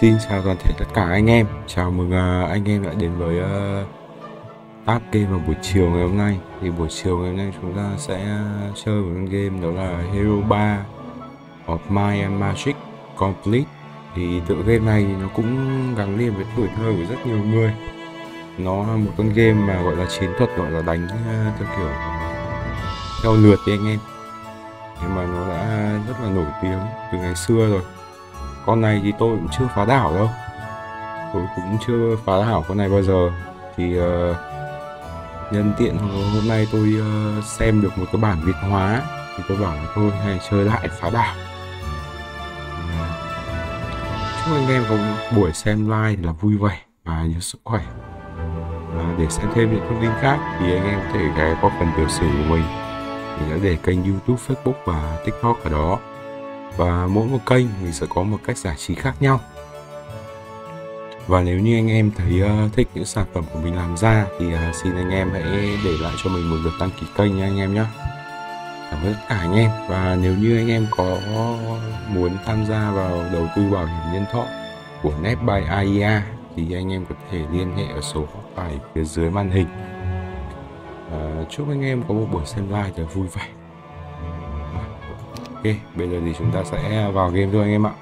Xin chào toàn thể tất cả anh em. Chào mừng à, anh em lại đến với à, Tab game vào buổi chiều ngày hôm nay. Thì buổi chiều ngày hôm nay chúng ta sẽ à, chơi một con game đó là Hero 3 of My and Magic Complete. Thì tựa game này nó cũng gắn liền với tuổi thơ của rất nhiều người. Nó là một con game mà gọi là chiến thuật, gọi là đánh theo kiểu theo lượt đi anh em. Nhưng mà nó đã rất là nổi tiếng từ ngày xưa rồi con này thì tôi cũng chưa phá đảo đâu. Tôi cũng chưa phá đảo con này bao giờ. Thì uh, nhân tiện hôm nay tôi uh, xem được một cái bản việt hóa thì tôi bảo là tôi hay chơi lại phá đảo. Chúc anh em có buổi xem live là vui vẻ và nhiều sức khỏe. À, để xem thêm những thông tin khác thì anh em có thể ghé qua phần tiểu sử của mình. Mình đã để kênh youtube facebook và tiktok ở đó và mỗi một kênh mình sẽ có một cách giải trí khác nhau. Và nếu như anh em thấy uh, thích những sản phẩm của mình làm ra thì uh, xin anh em hãy để lại cho mình một lượt đăng ký kênh nha anh em nhé cảm ơn tất cả anh em. Và nếu như anh em có muốn tham gia vào đầu tư bảo hiểm nhân thọ của Netbuy AIA thì anh em có thể liên hệ ở số hotline phía dưới màn hình. Uh, chúc anh em có một buổi xem live thật vui vẻ. Ok, bây giờ thì chúng ta sẽ vào game thôi anh em ạ.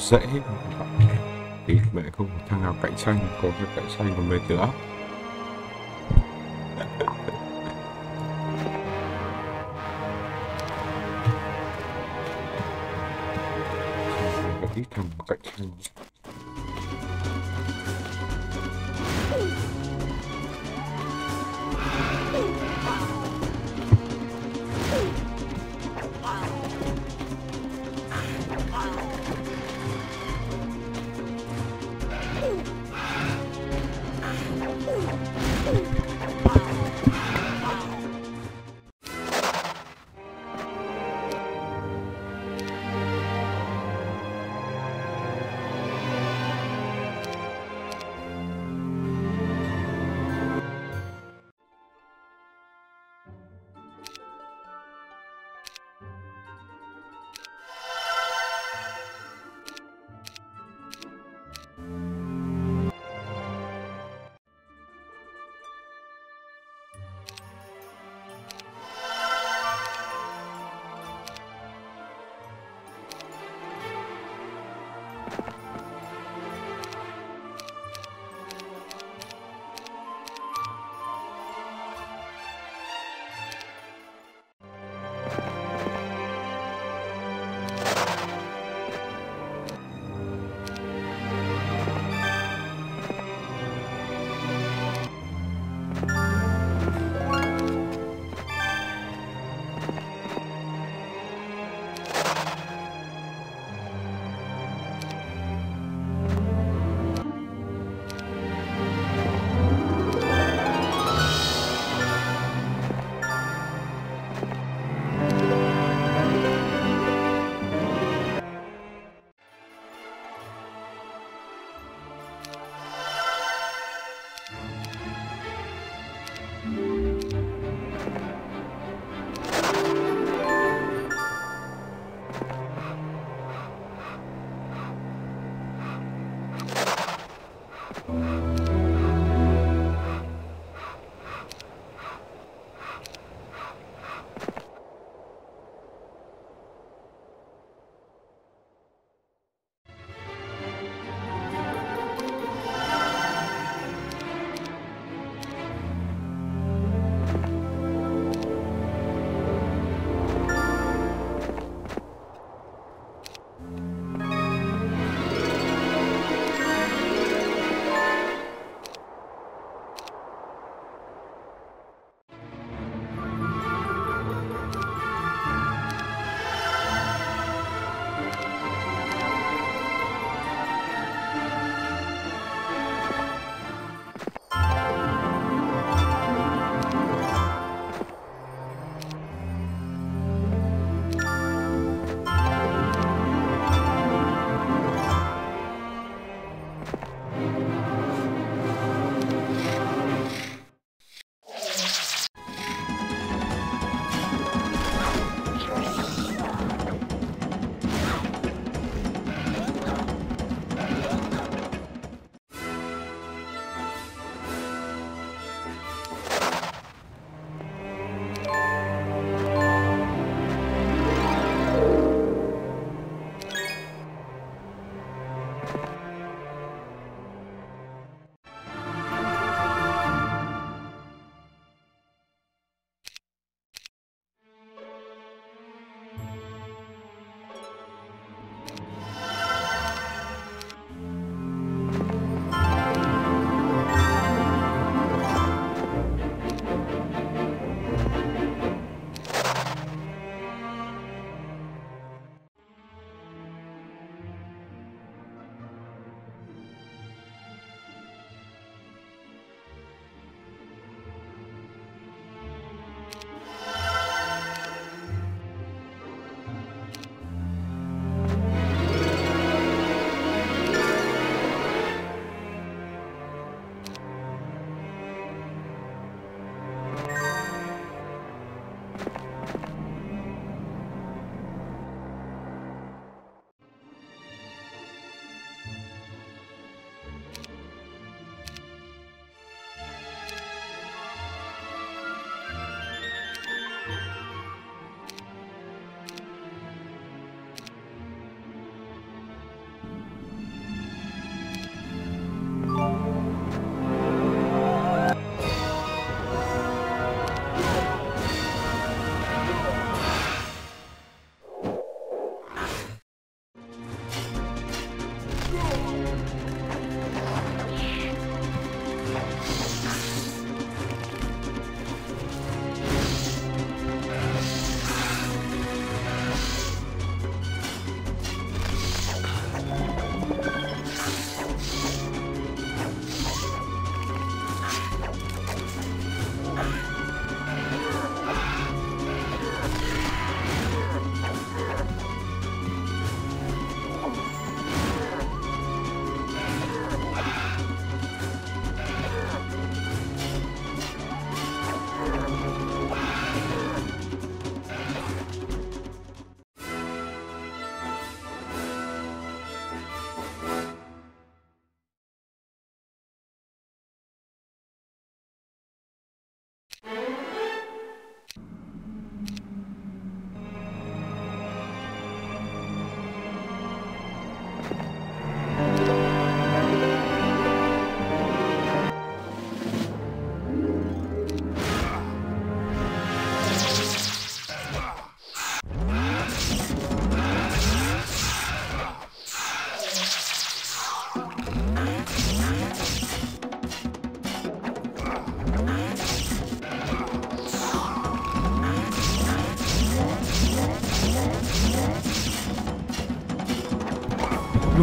Dễ thì mẹ không có thằng nào cạnh tranh, có cái cạnh tranh của mình nữa.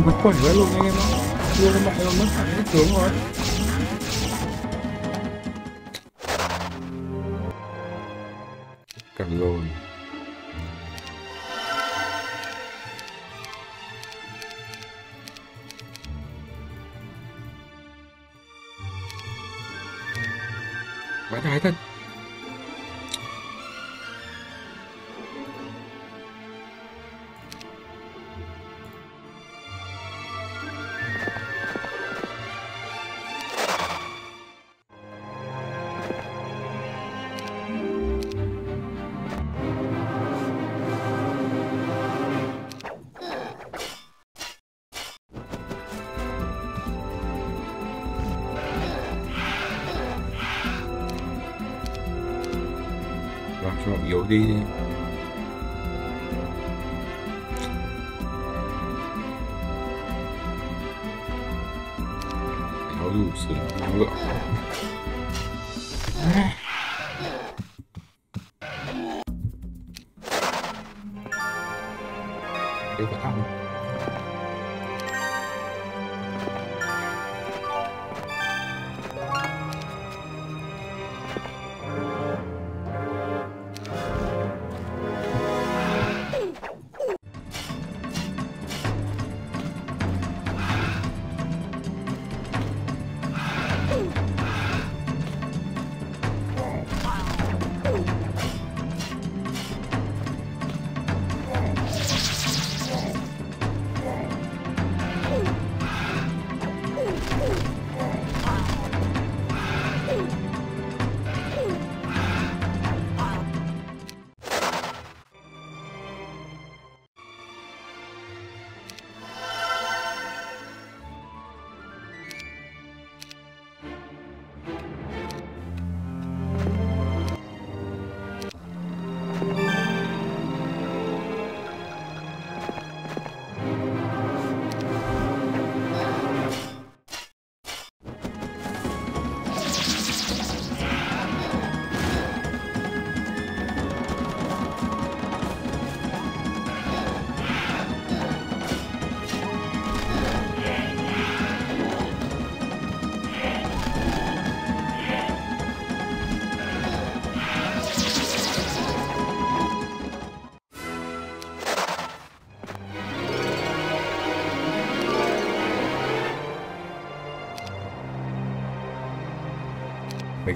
Bật quẩy ra luôn anh em ạ. Đưa con mẹ rồi mất sẵn hết tướng rồi. Cầm rồi. Vãi đái thật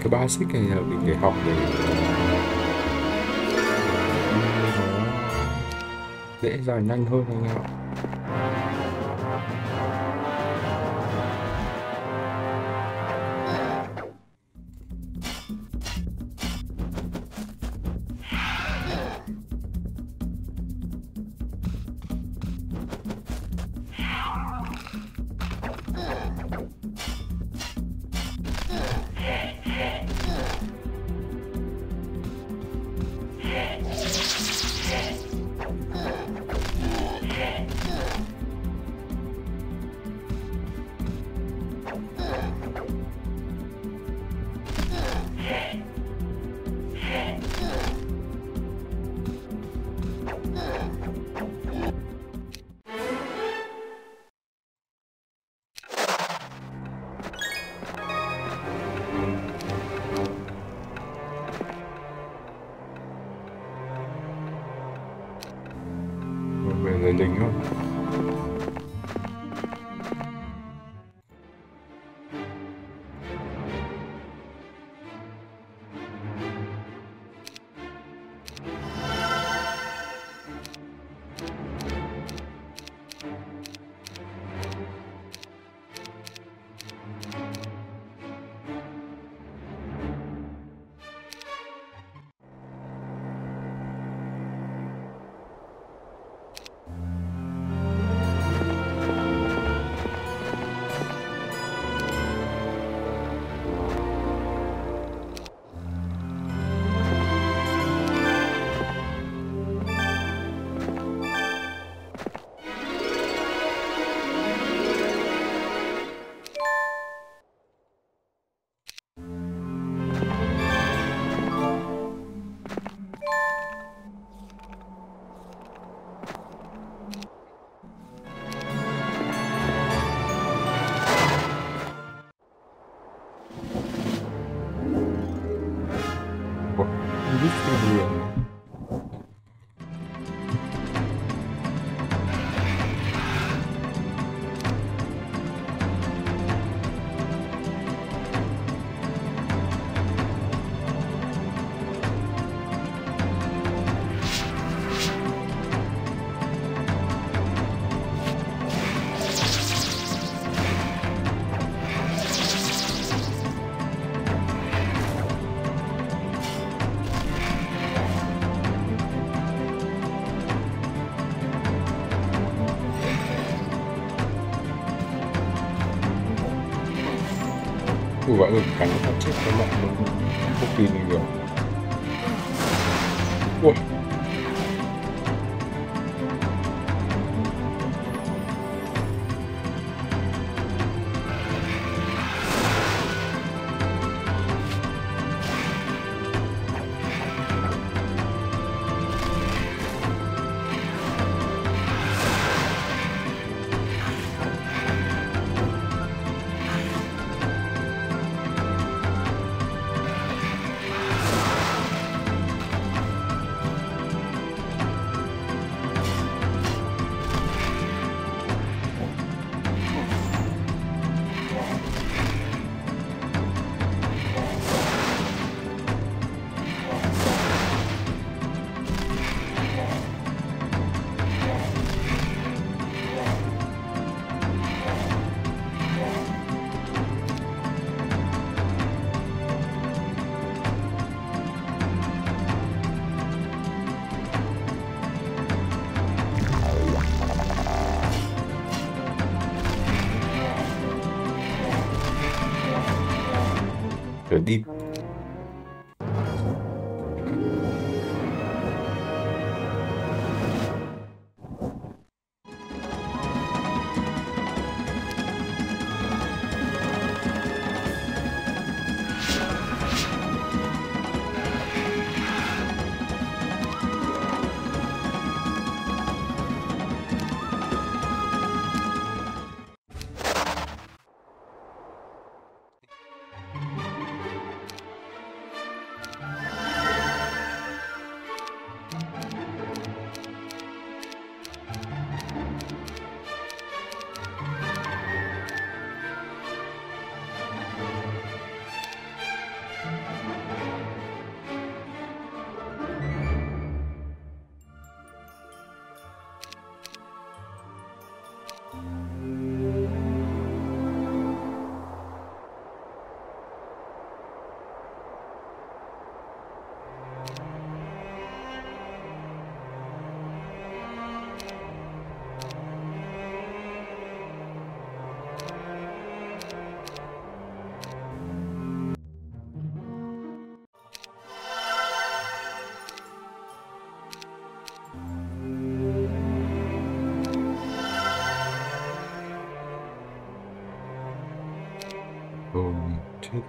cái basic này là mình phải học để nó dễ dàng nhanh hơn anh em ạ Ủa gọi phát chết các bạn không kỳ nhiều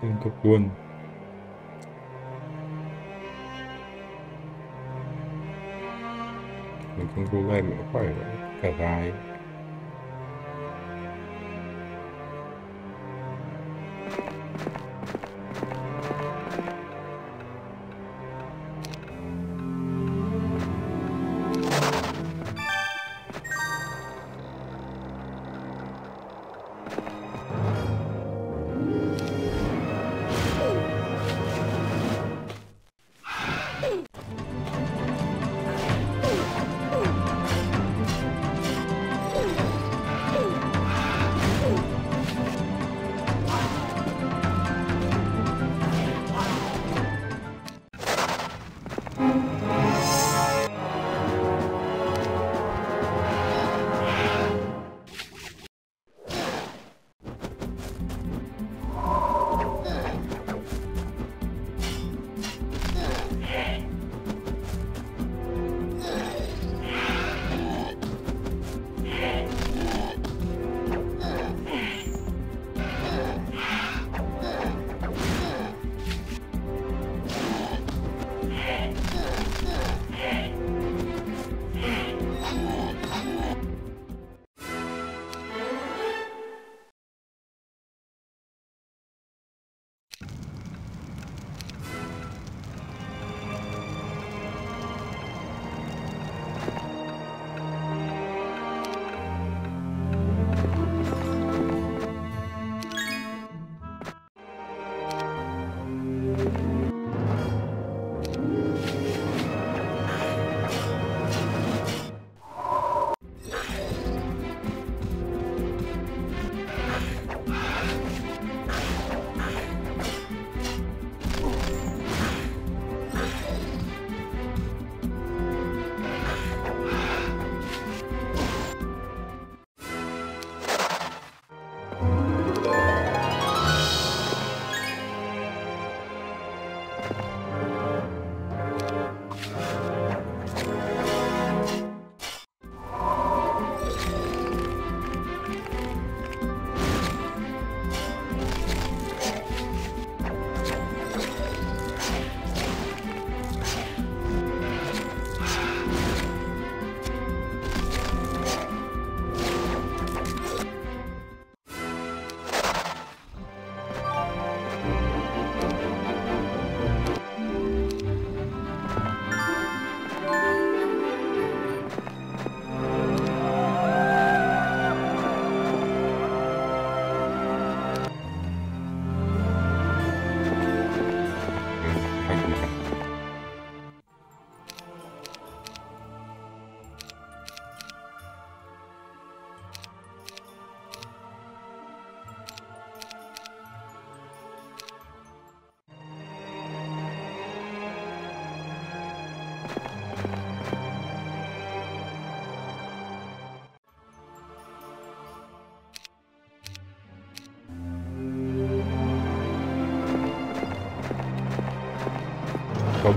chết lên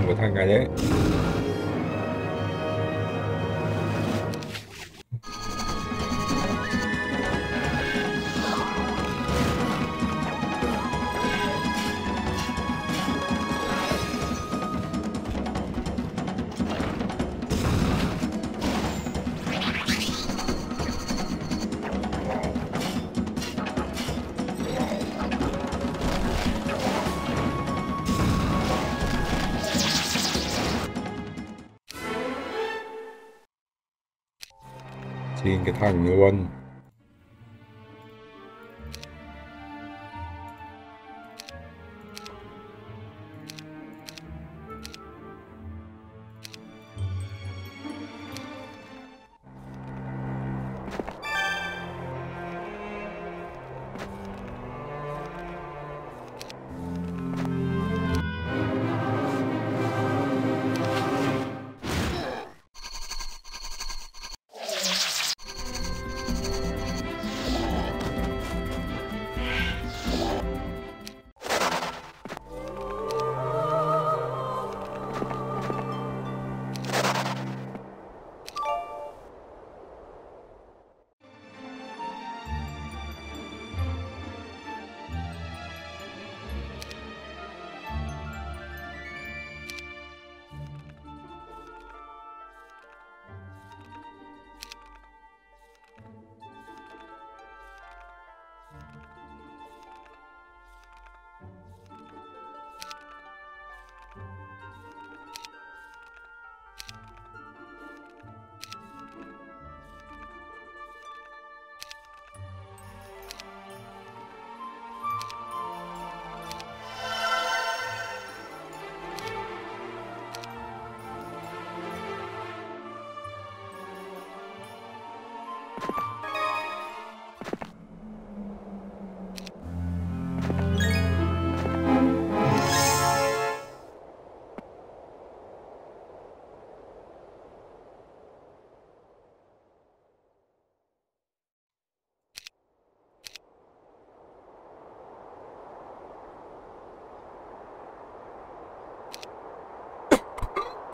của thằng này đấy xin thằng luôn.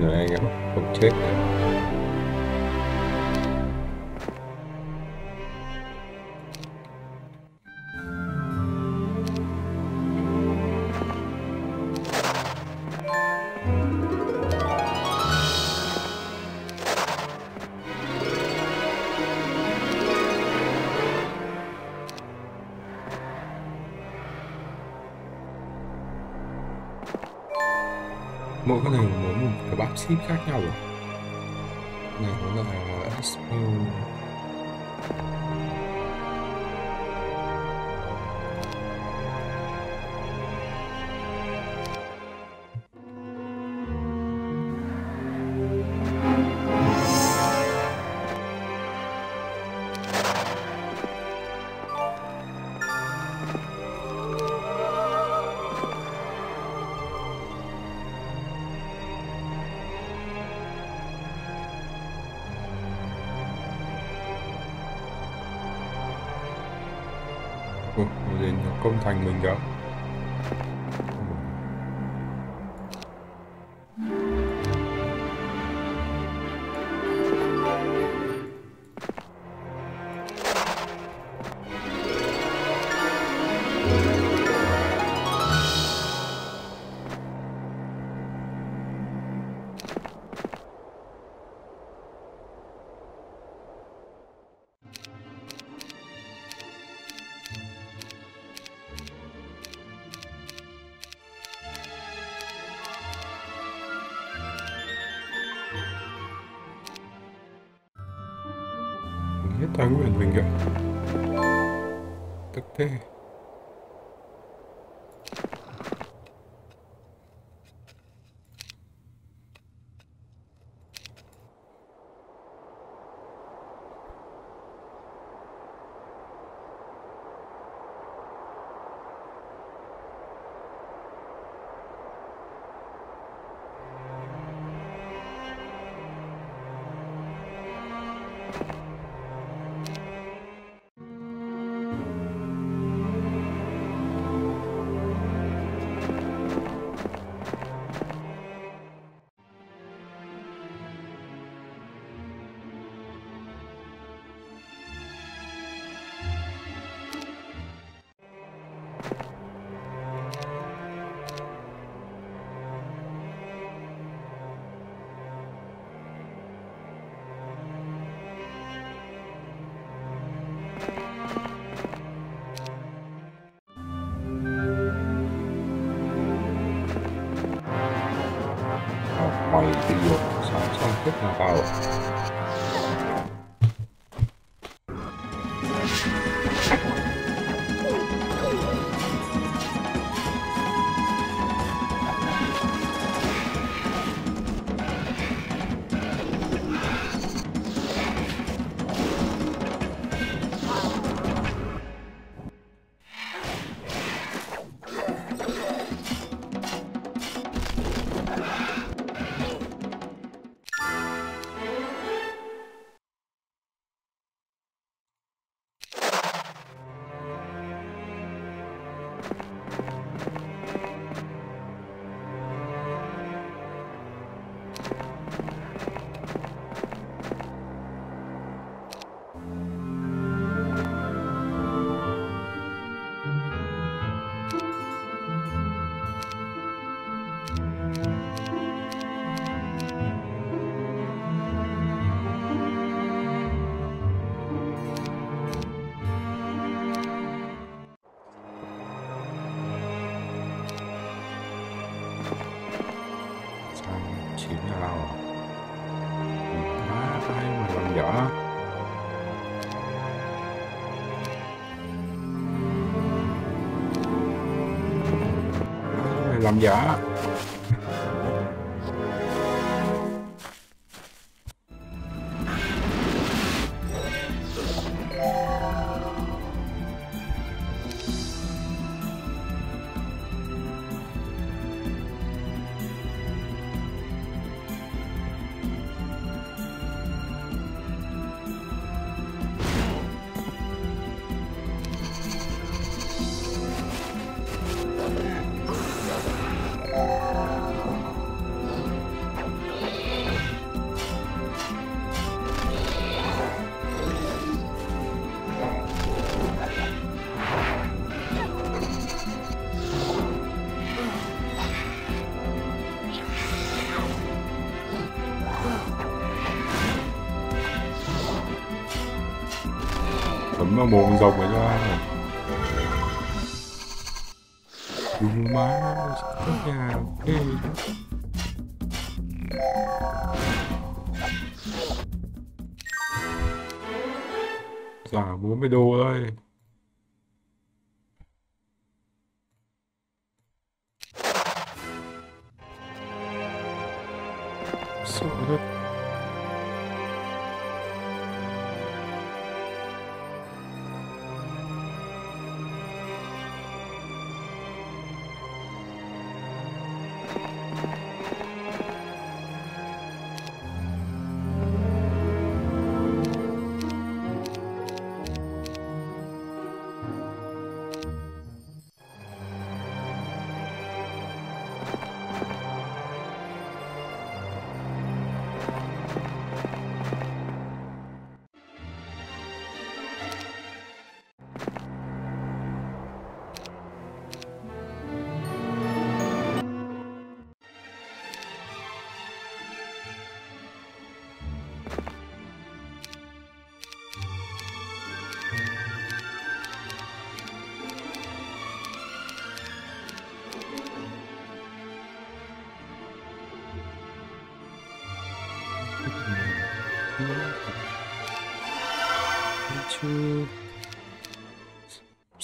hơn rồi anh em không chết một cái bắp ship không thành mình kìa hết tài nguyên mình kìa tức xong mày mồm rồng ấy cho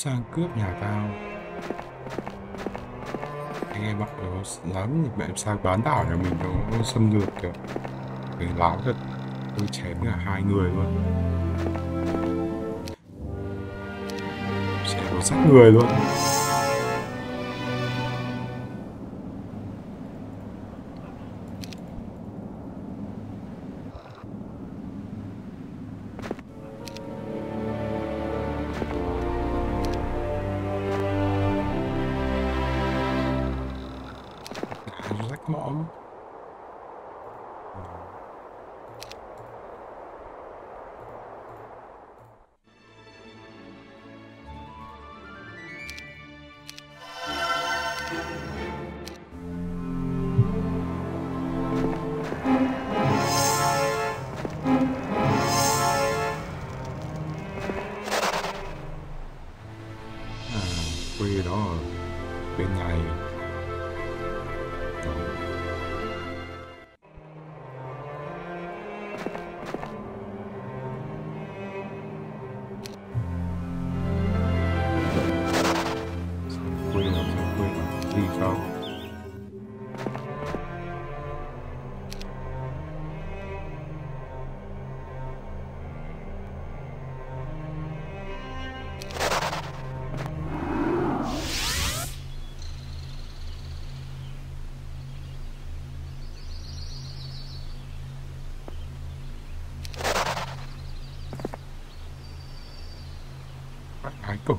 sang cướp nhà tao. Anh em bạn nó lắm thì mẹ sang bán đảo nhà mình nó, nó xâm lược kìa. Mình láo thật tôi chém cả hai người luôn. Sẽ có sát người luôn.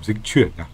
Bạn gái cổng dịch chuyển à Giải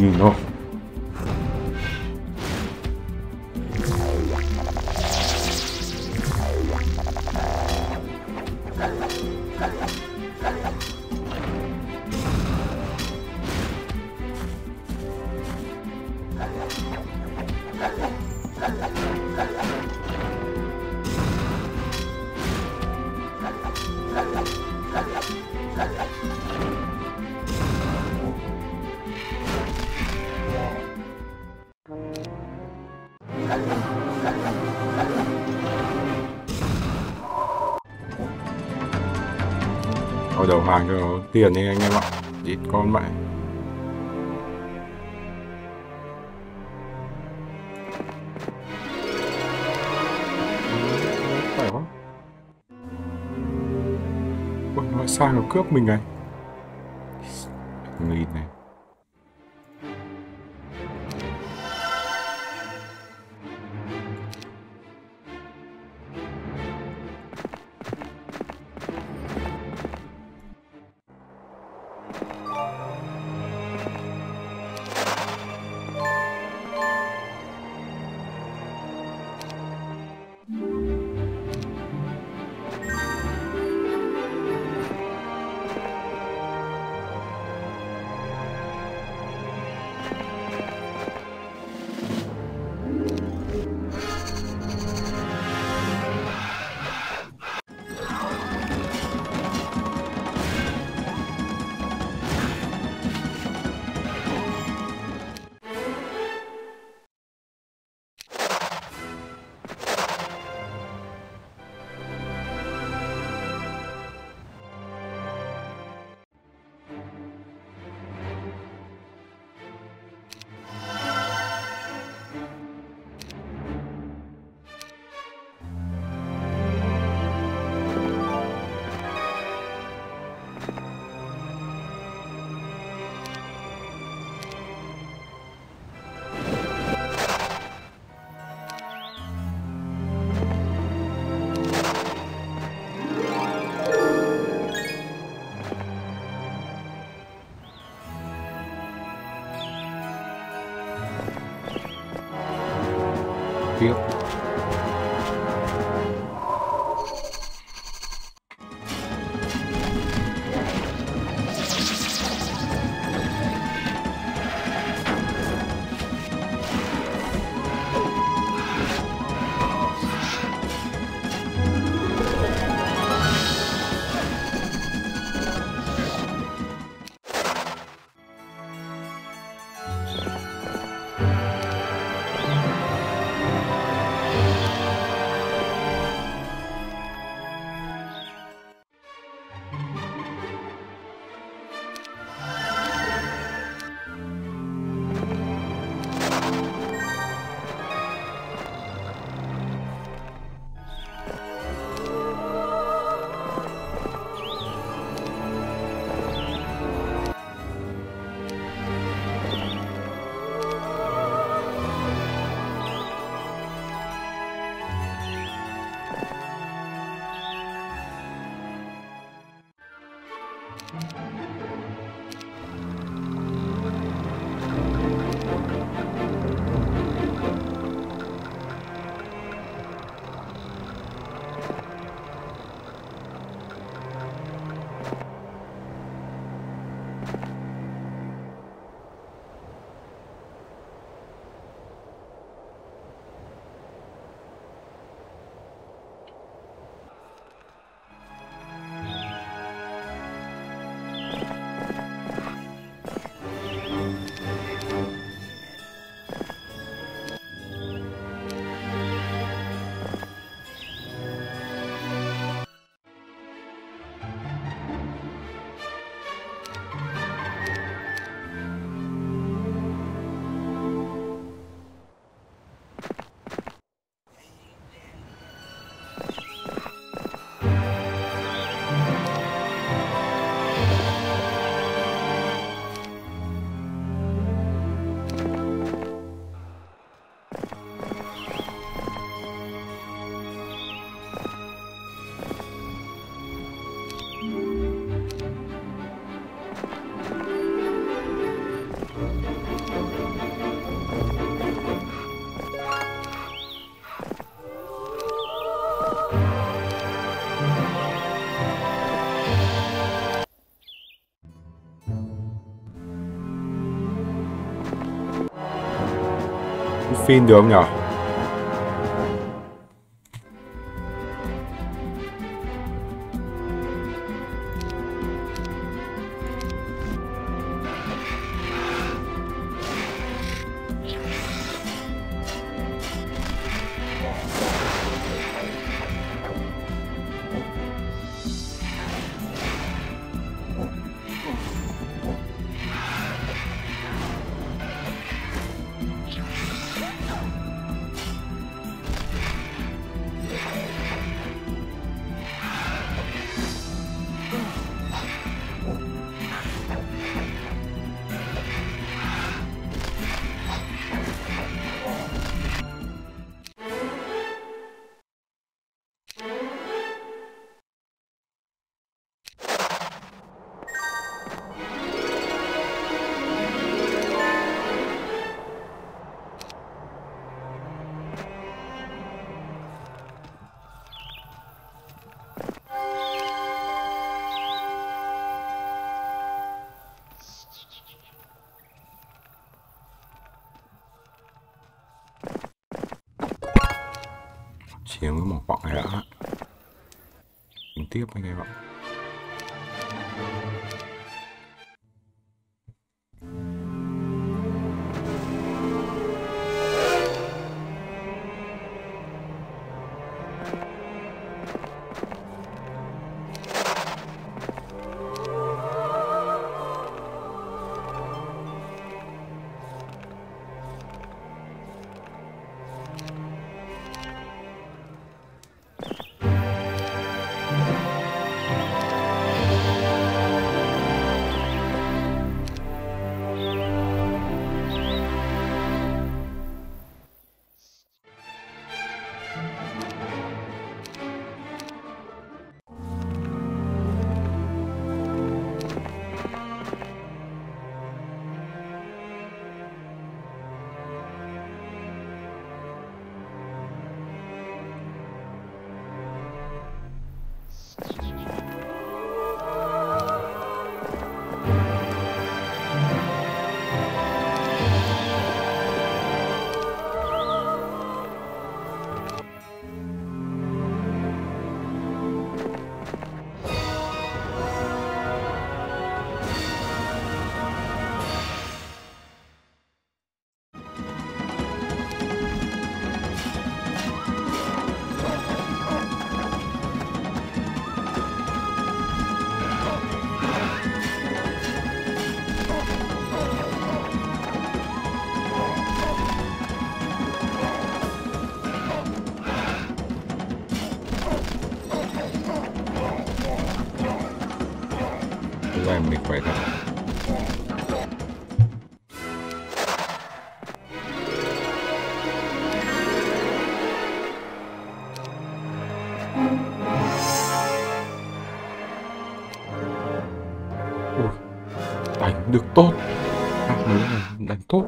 cho nó tiền đi anh em ạ. Ít con mẹ Khỏe quá. Ôi, nó sang nó cướp mình à này Phim được không nhở? Tính tiếp anh em ạ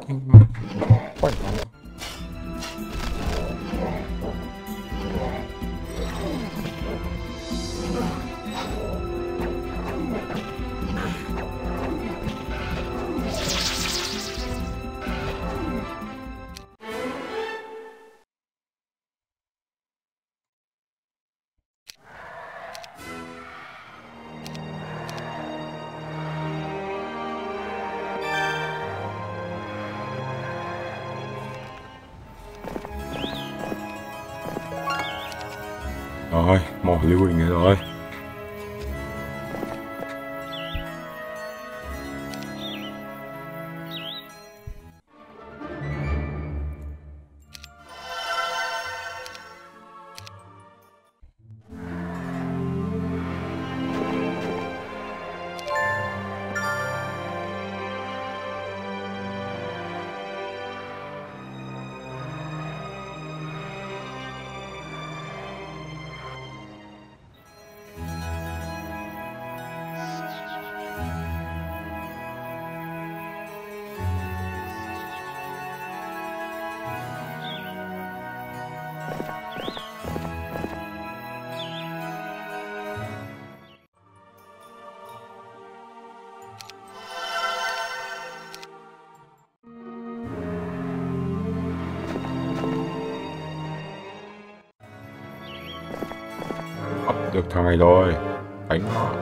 đánh Rồi, mỏ lưu được thằng này rồi. Đánh nó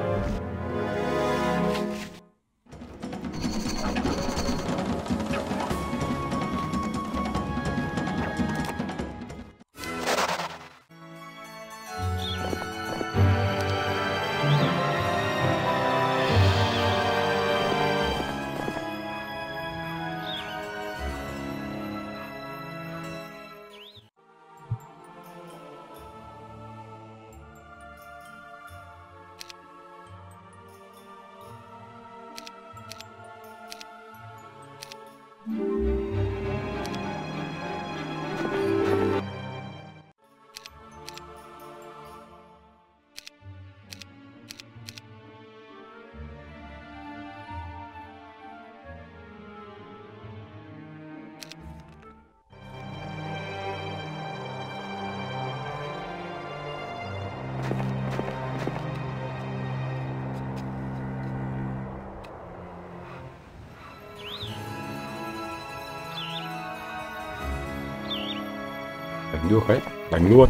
được đấy đánh luôn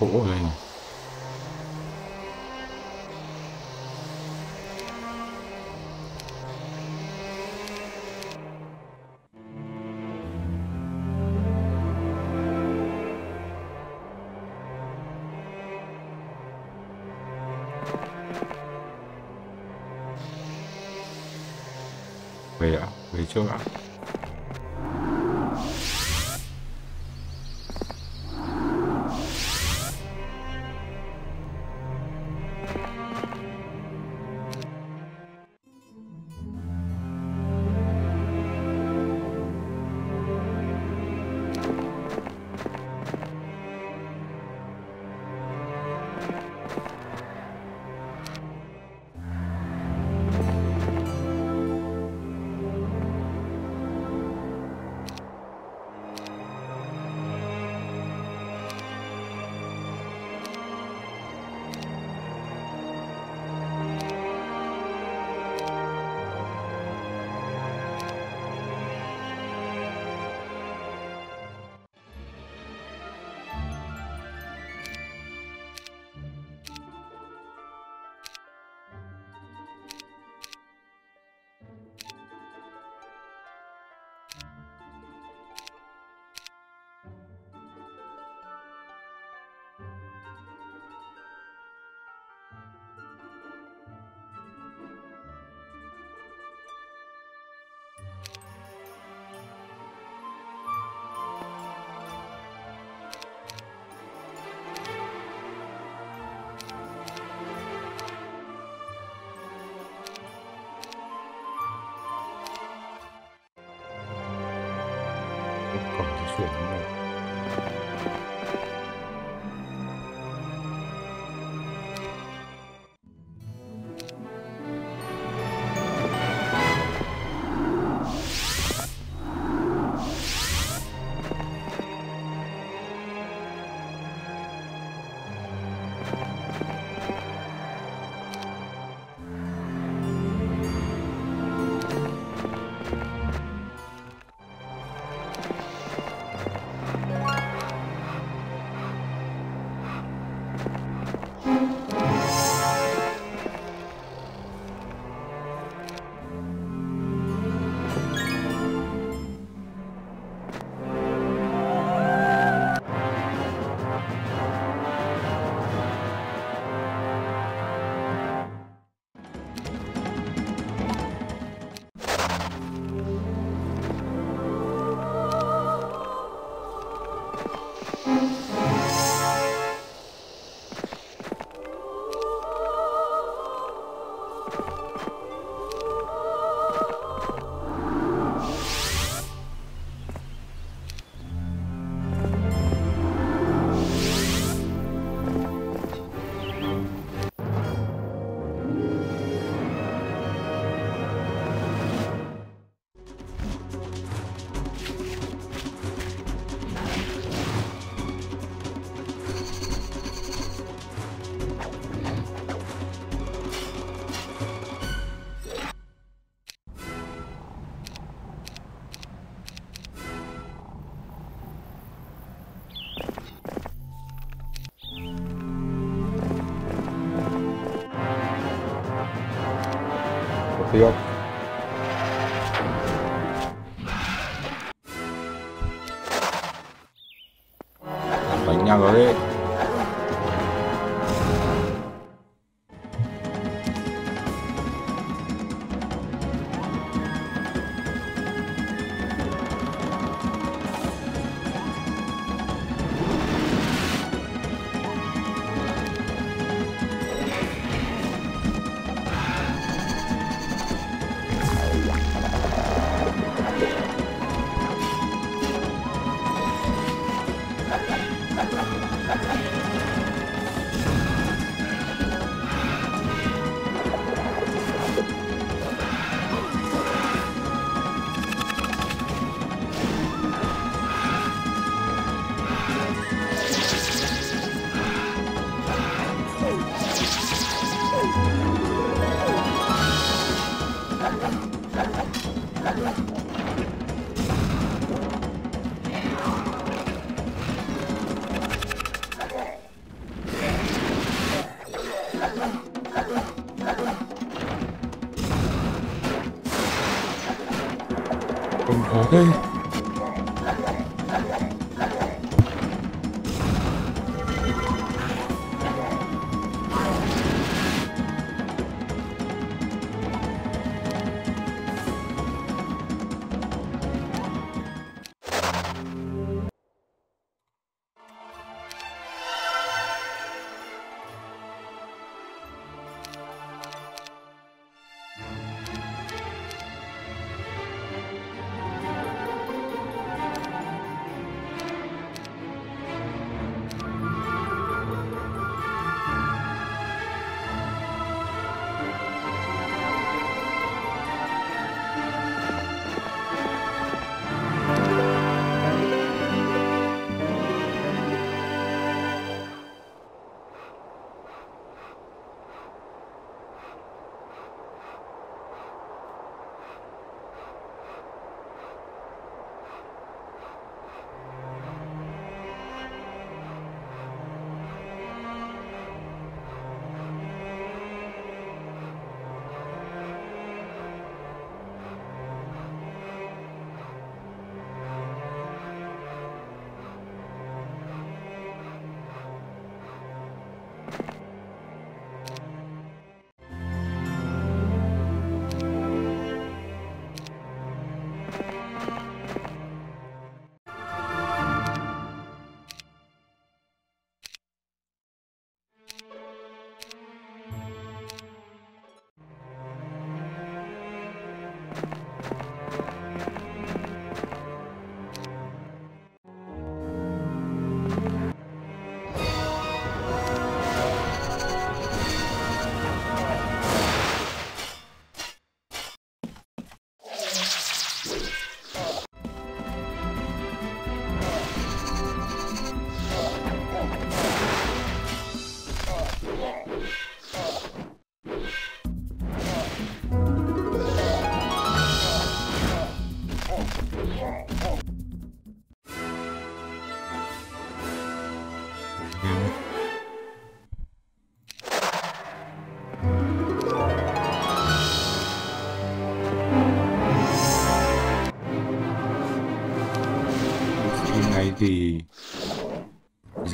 Nhà cái gỗ ở đây này về ạ về trước ạ.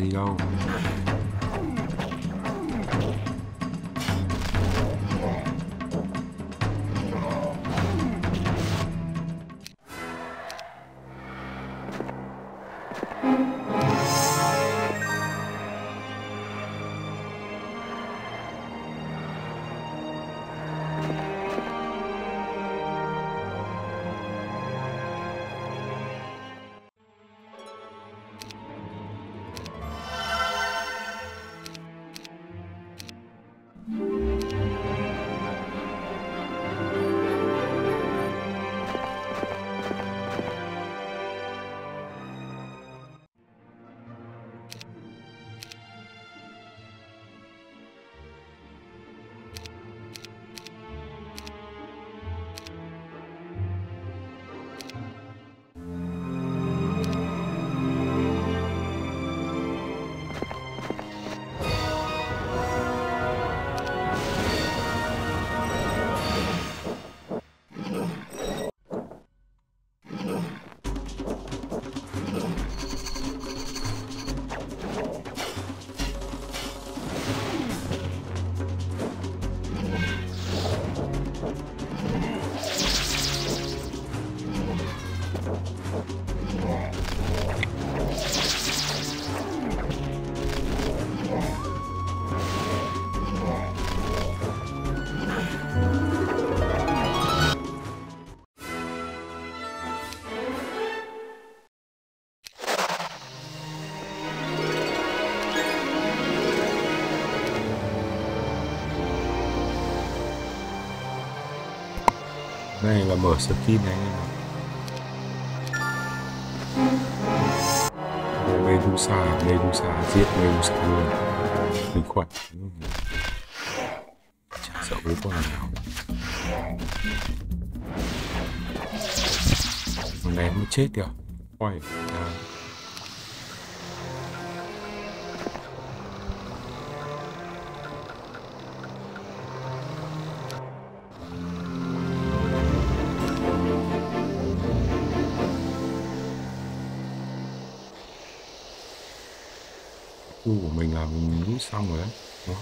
Gì này là mở skin này. Anh em ạ Medusa Medusa giết Medusa luôn. Mình khỏe. Chả sợ với con nào? Nó ném nó chết kìa. Quay khu của mình là mình rút xong rồi đấy Đó.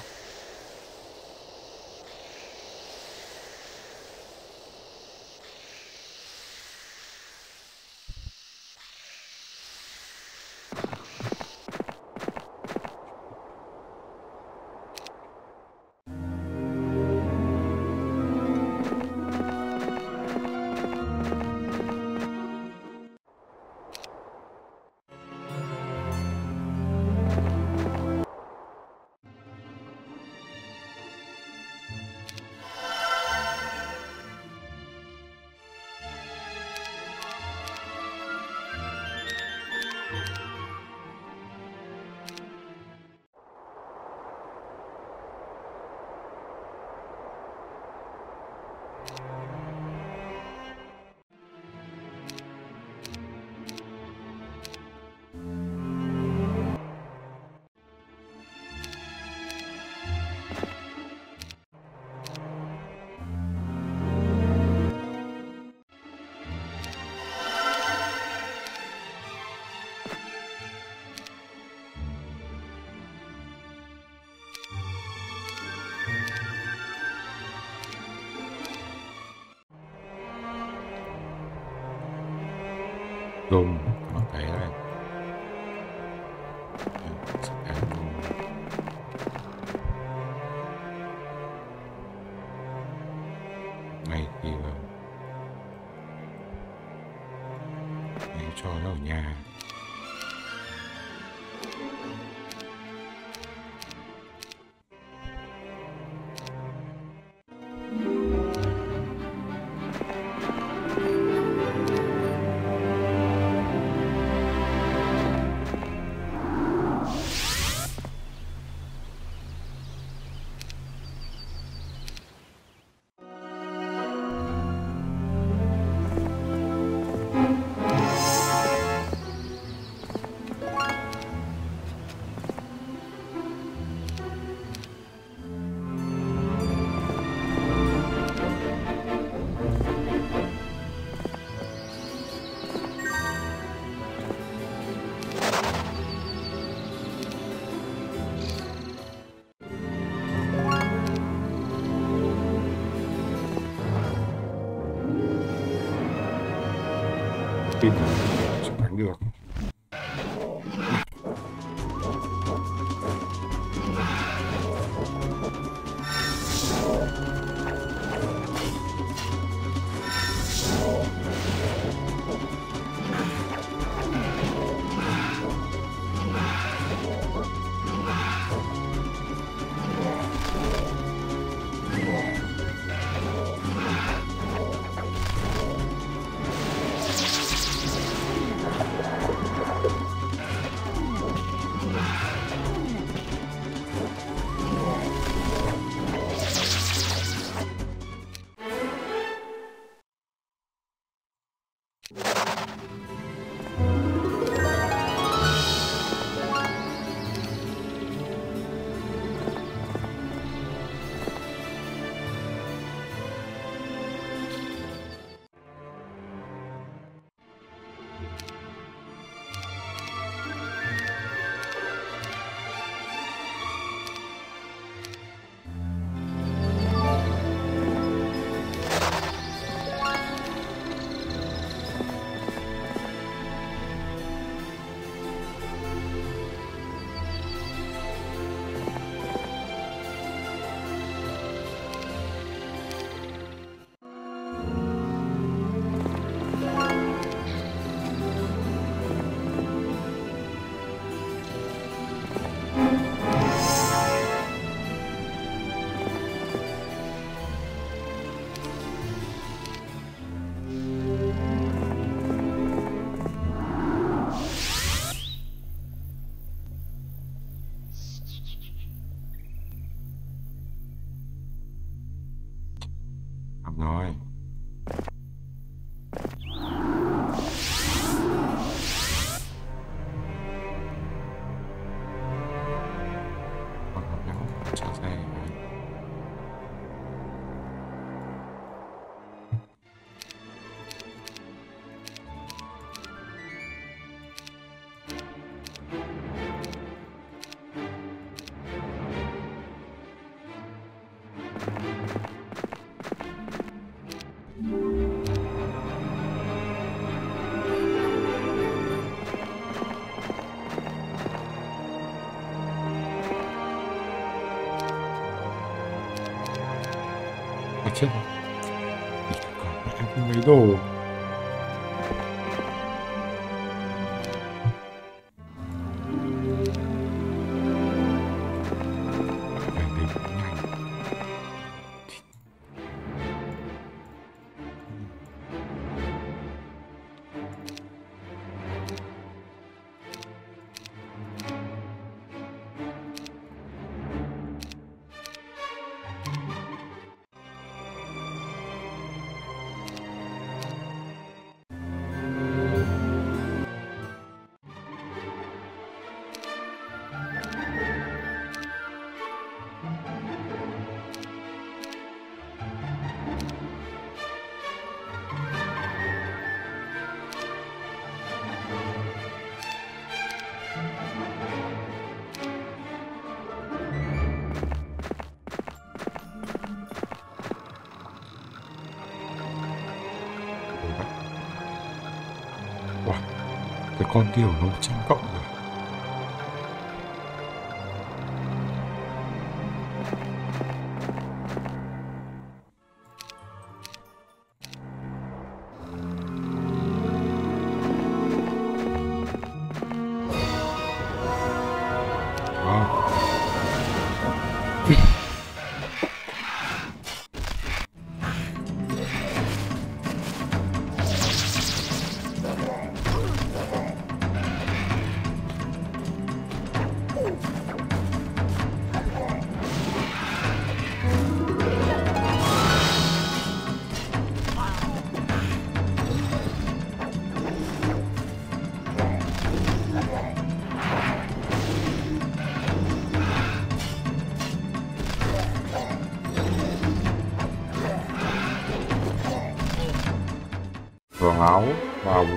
Con kia của nó 100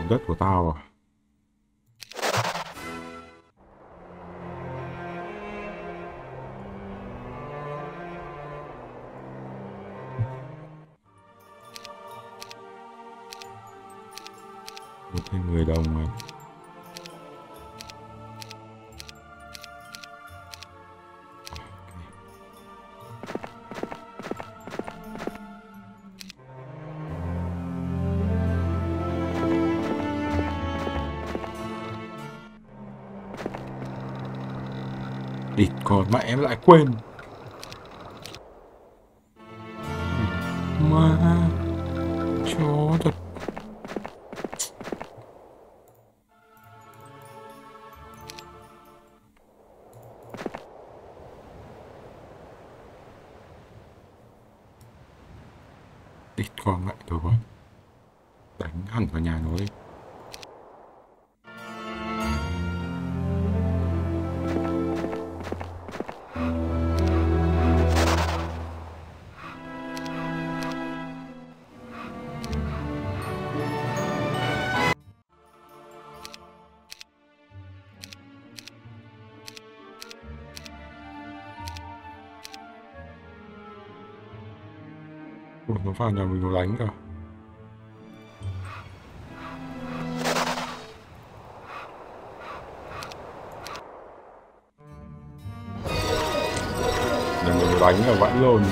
đất của tao à? Còn mẹ em lại quên. Ủa, nhà mình nó đánh cả. Nhà mình nó đánh là vãi luôn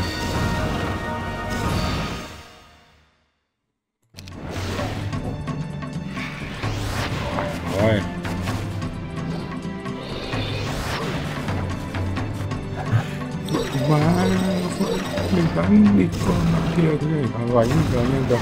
thế cho nên được.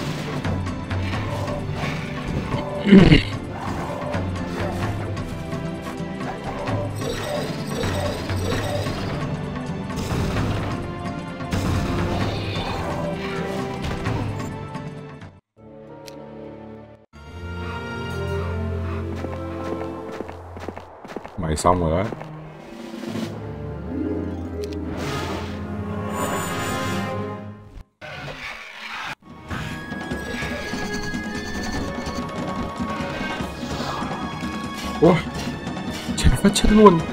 Mày xong rồi đấy Chết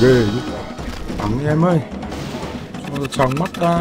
ghê chứ. Thắng em ơi nó trắng mắt ra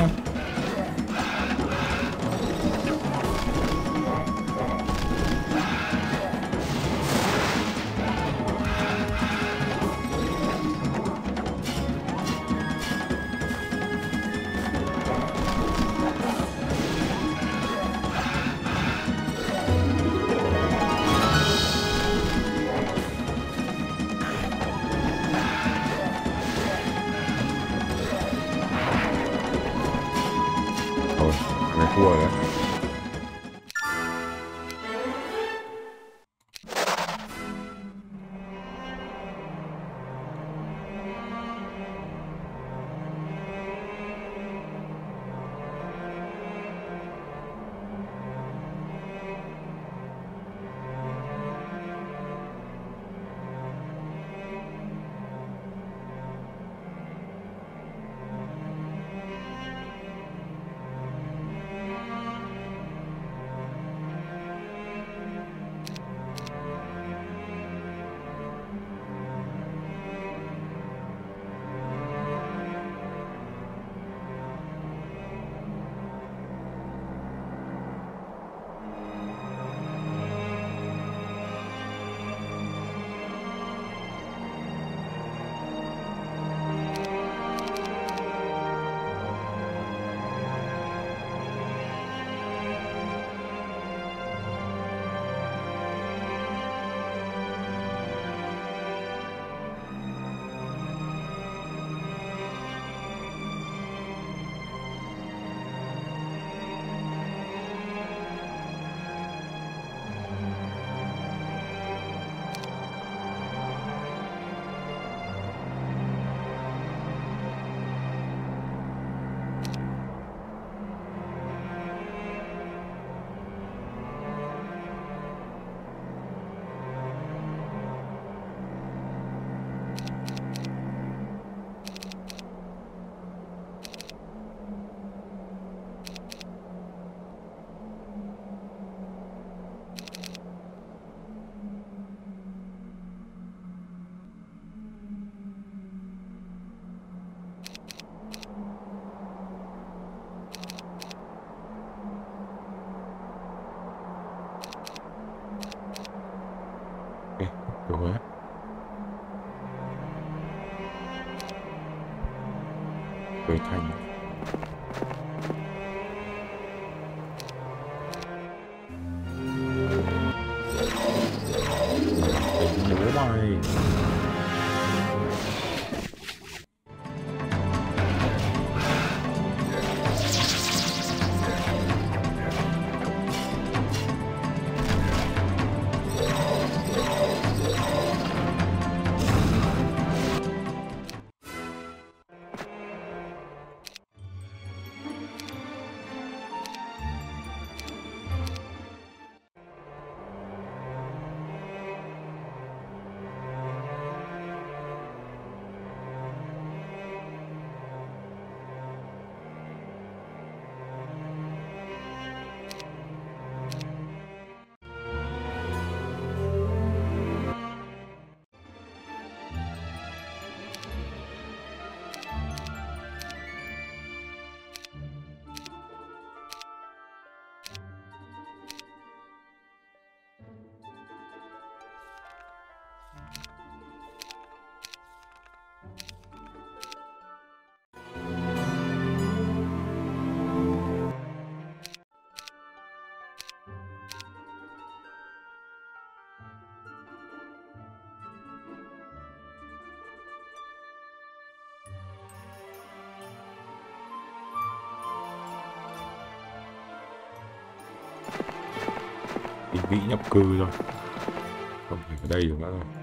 định nhập cư rồi không phải ở đây được nữa rồi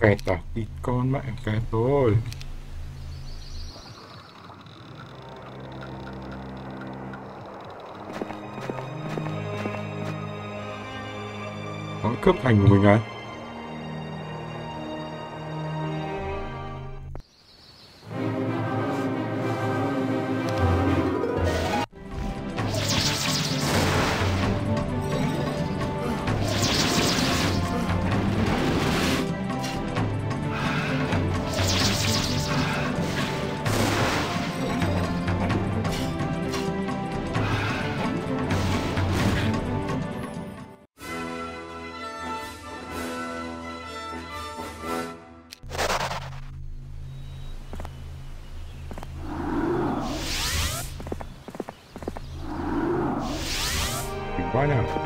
kẹt à? Đi con mẹ kẹt rồi. Nó cướp thành của mình à? Đỉnh quá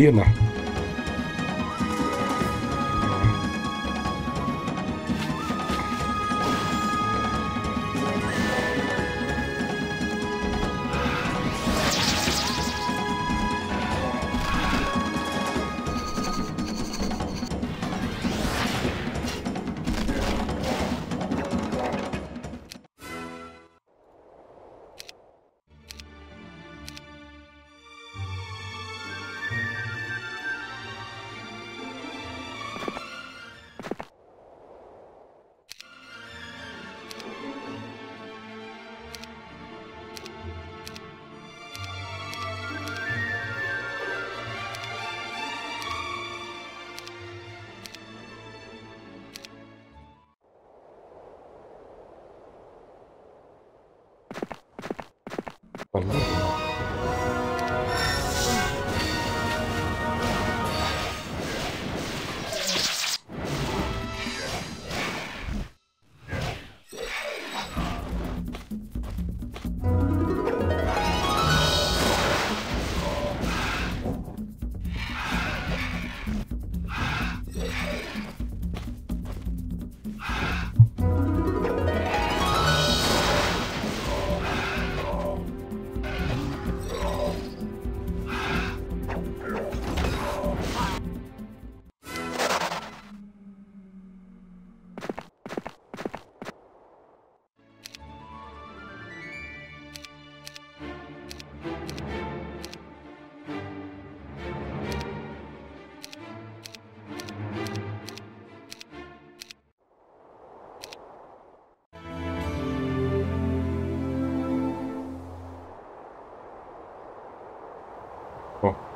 Leonard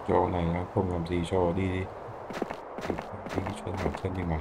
chỗ này nó không làm gì cho đi đi. Đi, đi vào chân đi mà.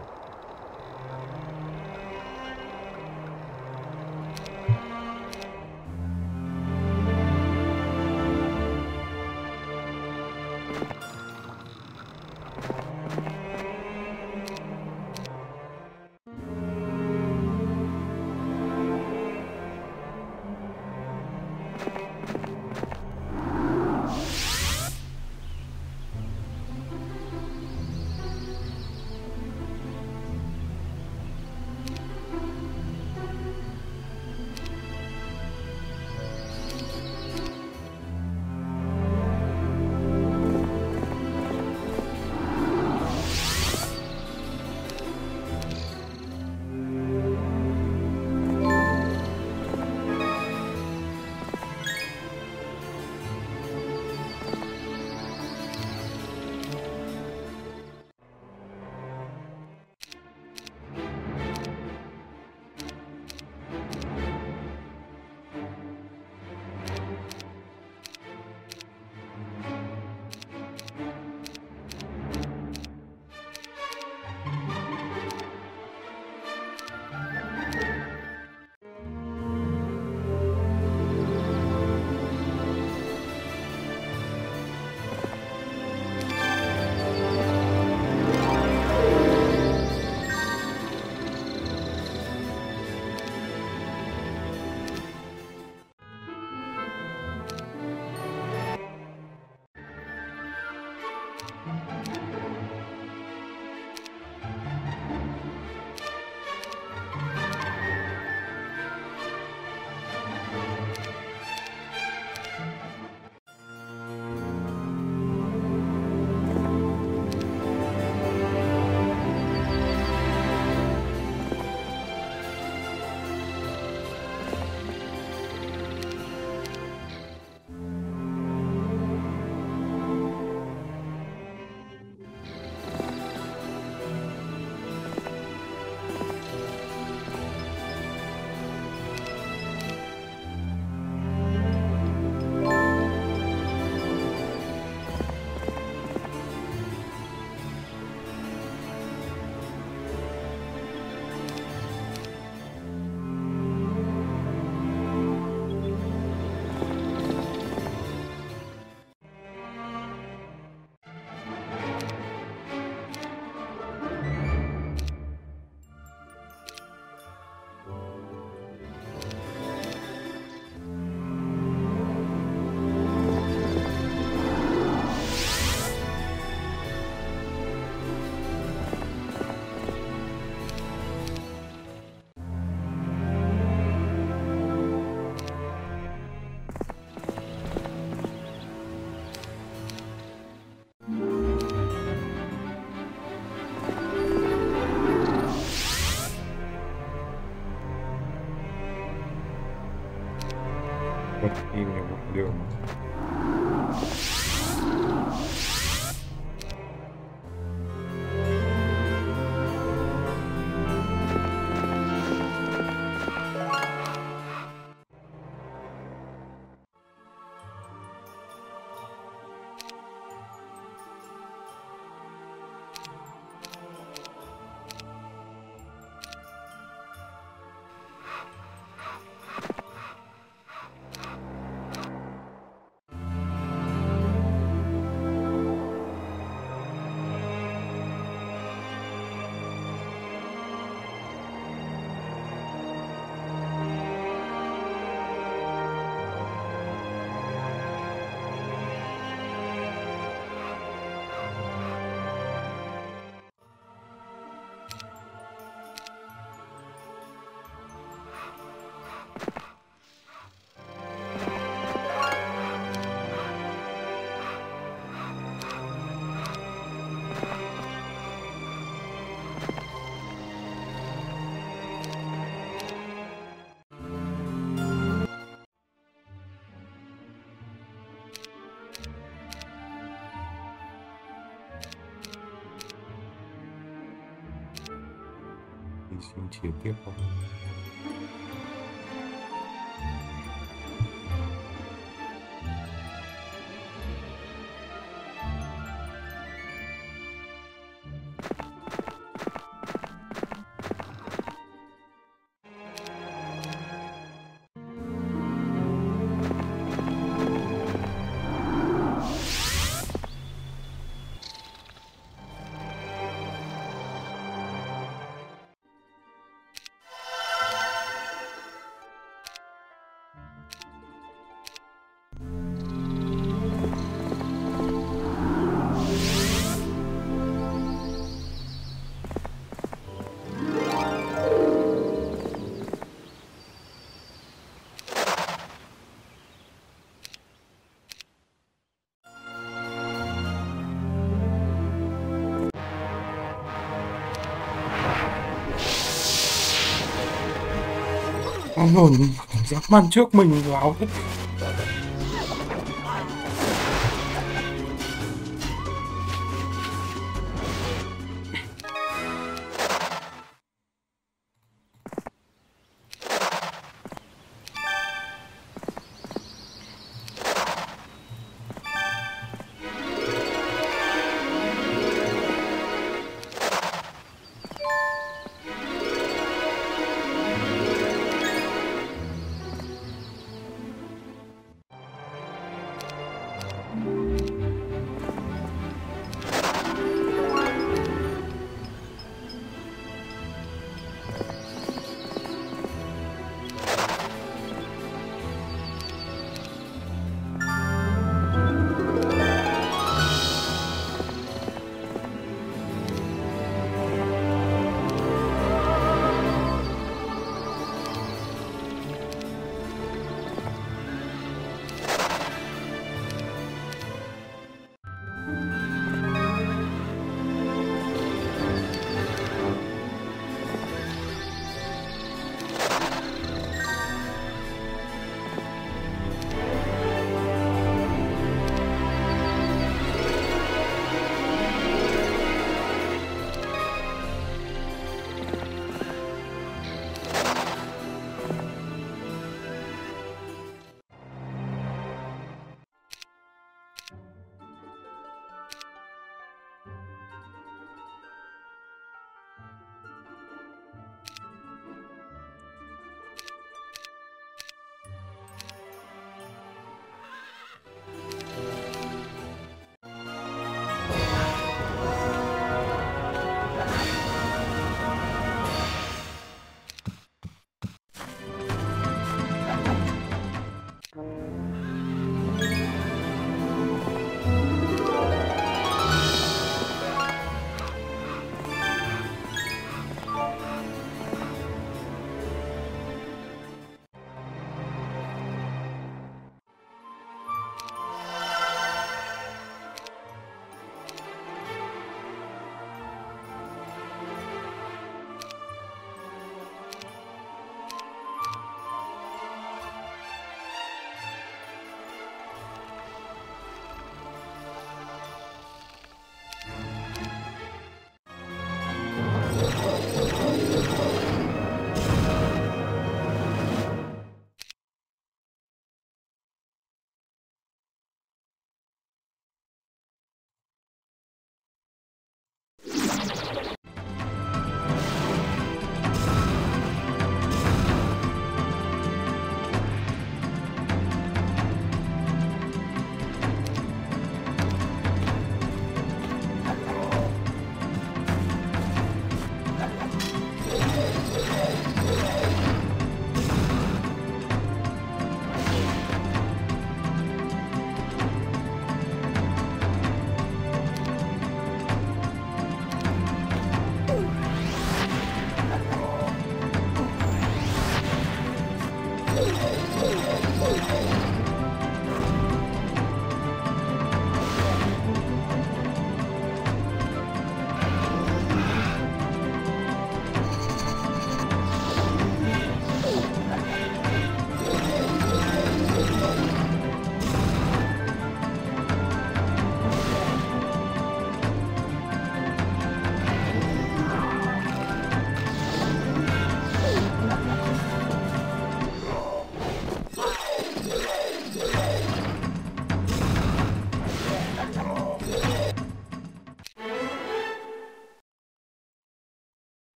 Thì Con hồn dám ăn trước mình vào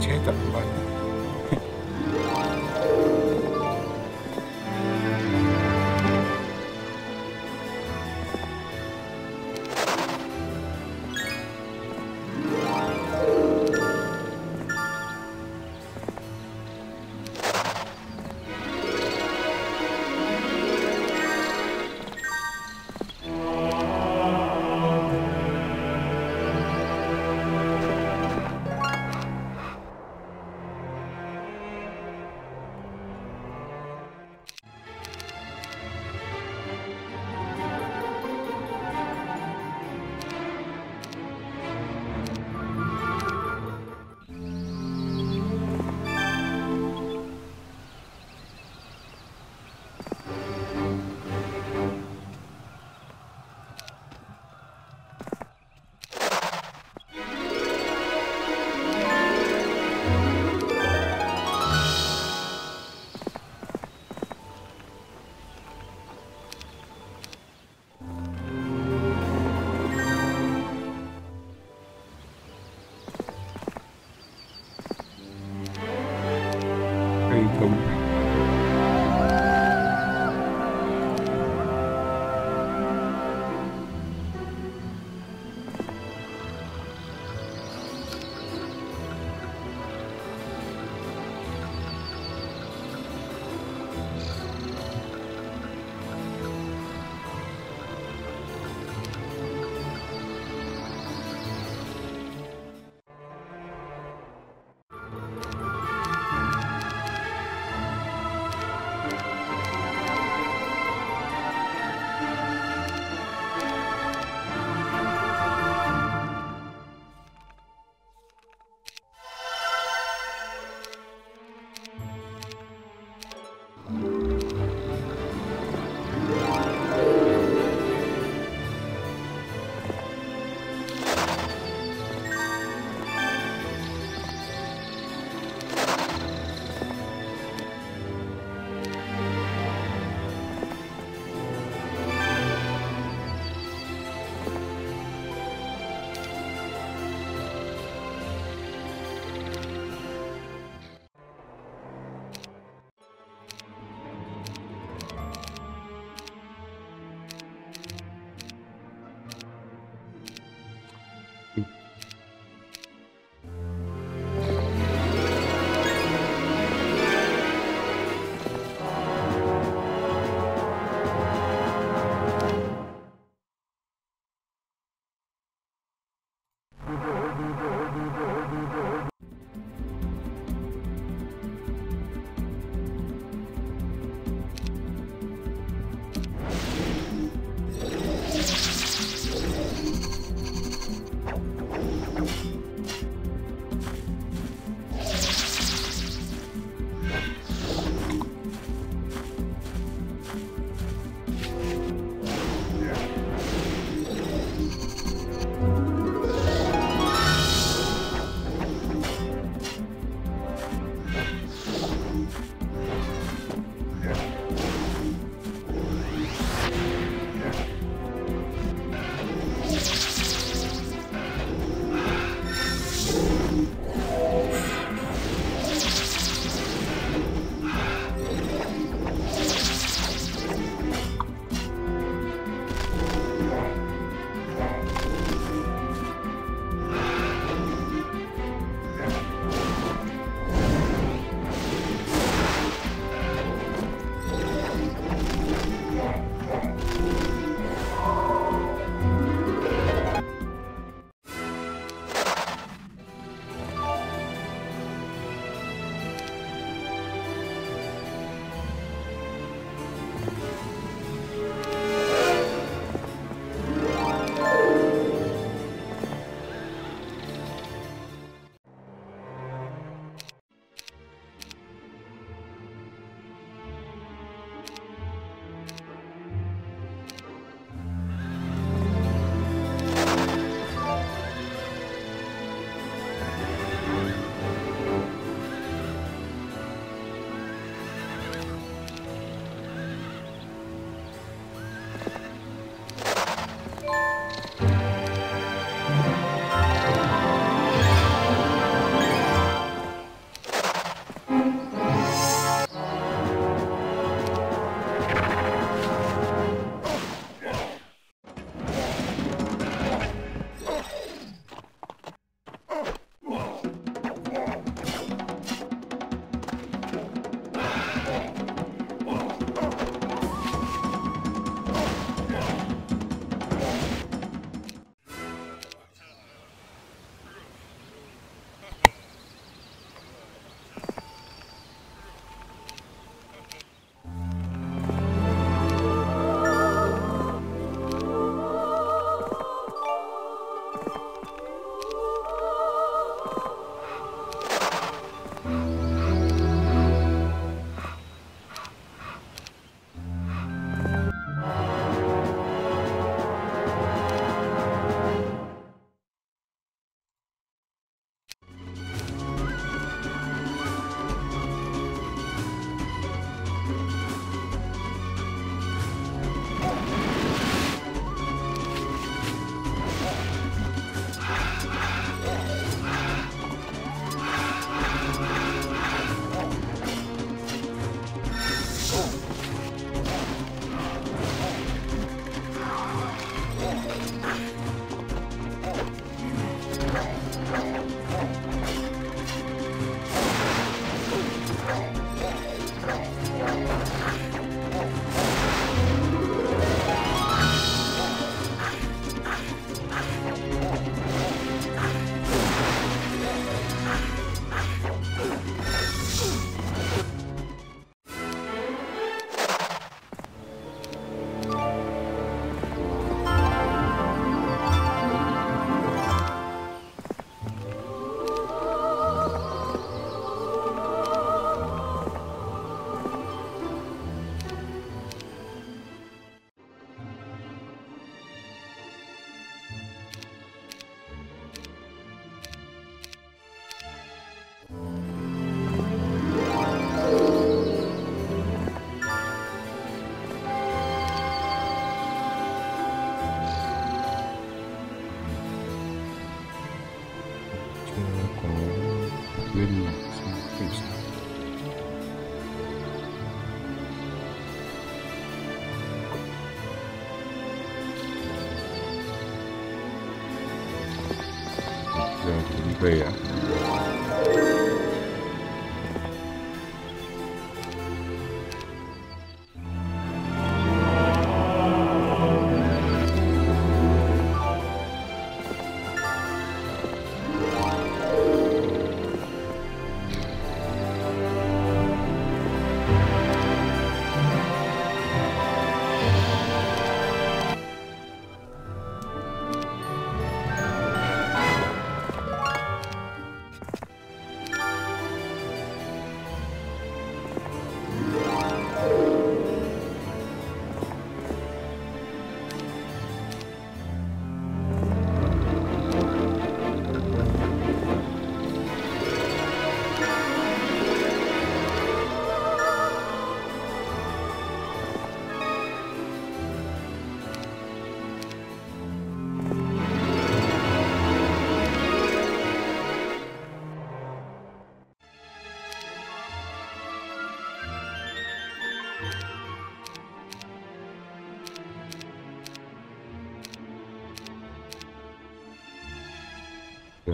thành mình bị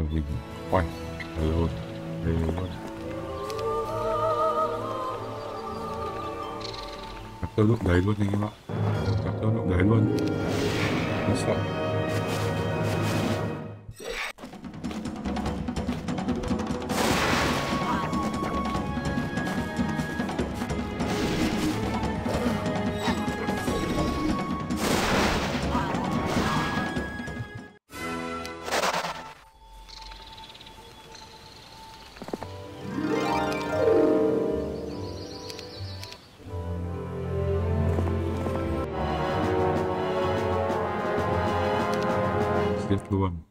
xem hình quay đây luôn đây luôn gặp tôi lúc đấy luôn anh em ạ. Gặp tôi lúc đấy luôn. Không sợ. Giết luôn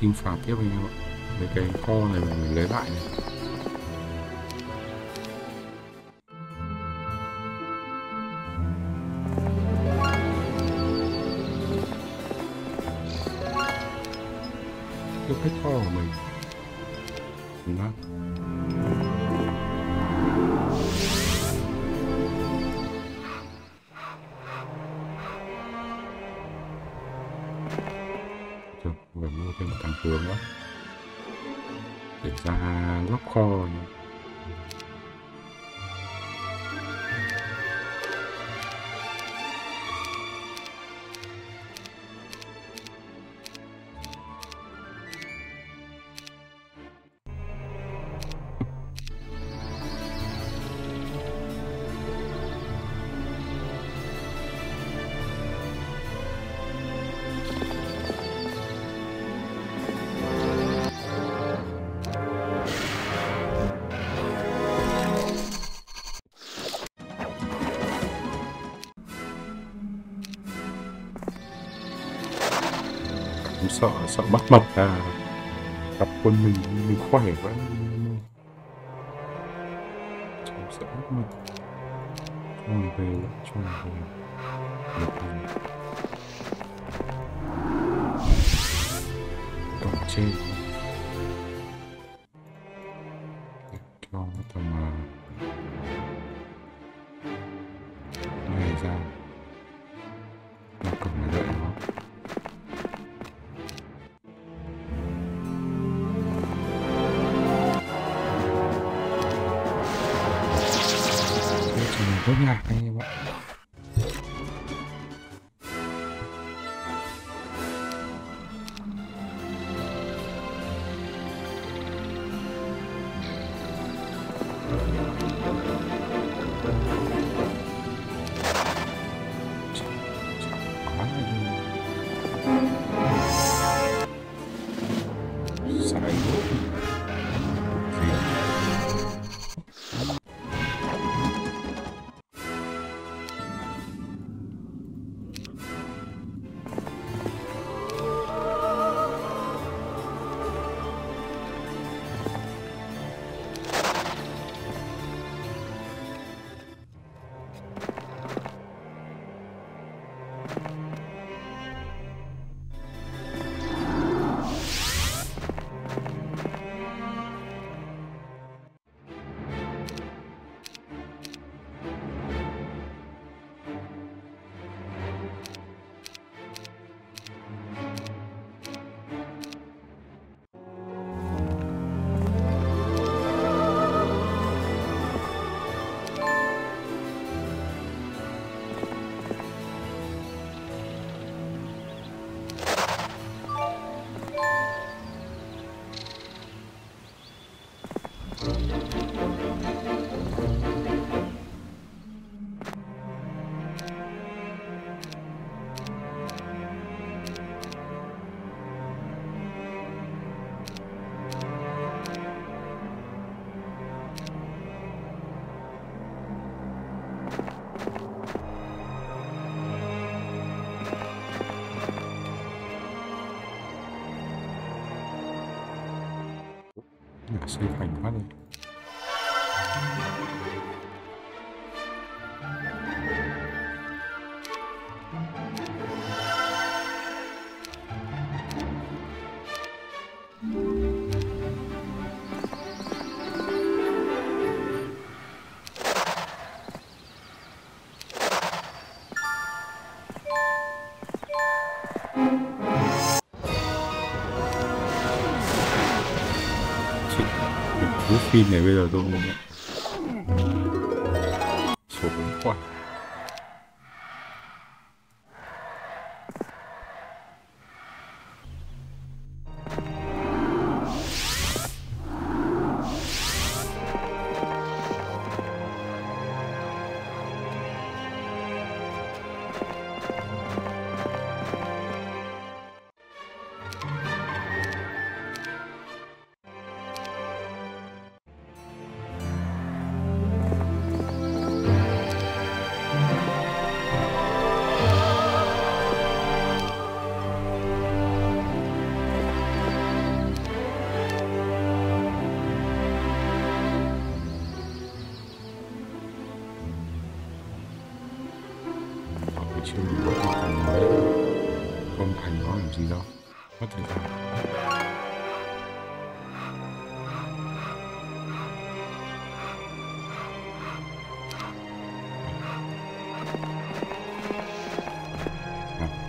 chinh phạt tiếp anh em ạ. Mấy cái kho này mình lấy lại này. Sợ sợ bắt mật à. Gặp quân mình mình khỏe quá. Cháu sợ bắt mật cho mình về cho mình về. Được rồi. Cổng trên cú phim này bây giờ tôi số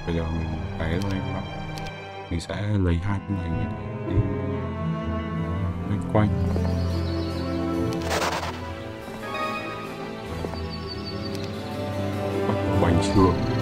bây giờ mình phải thôi em mình sẽ lấy hai cái này đi lên quanh. Quanh trường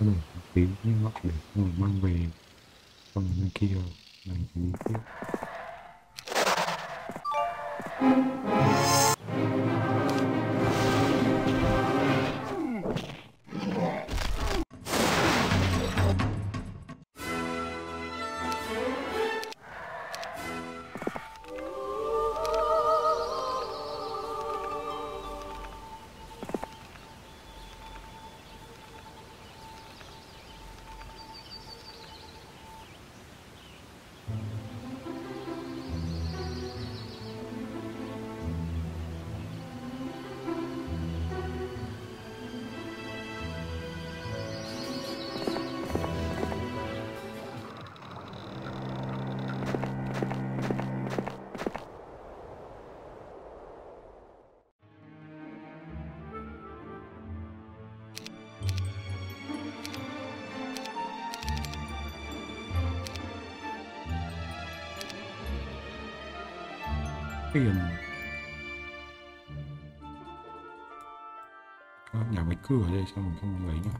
có này tí nhưng ngọn để rồi mang về. Còn bên kia mình thì đi tiếp tiền. Có nhà máy cửa ở đây sao mình không lấy nhỉ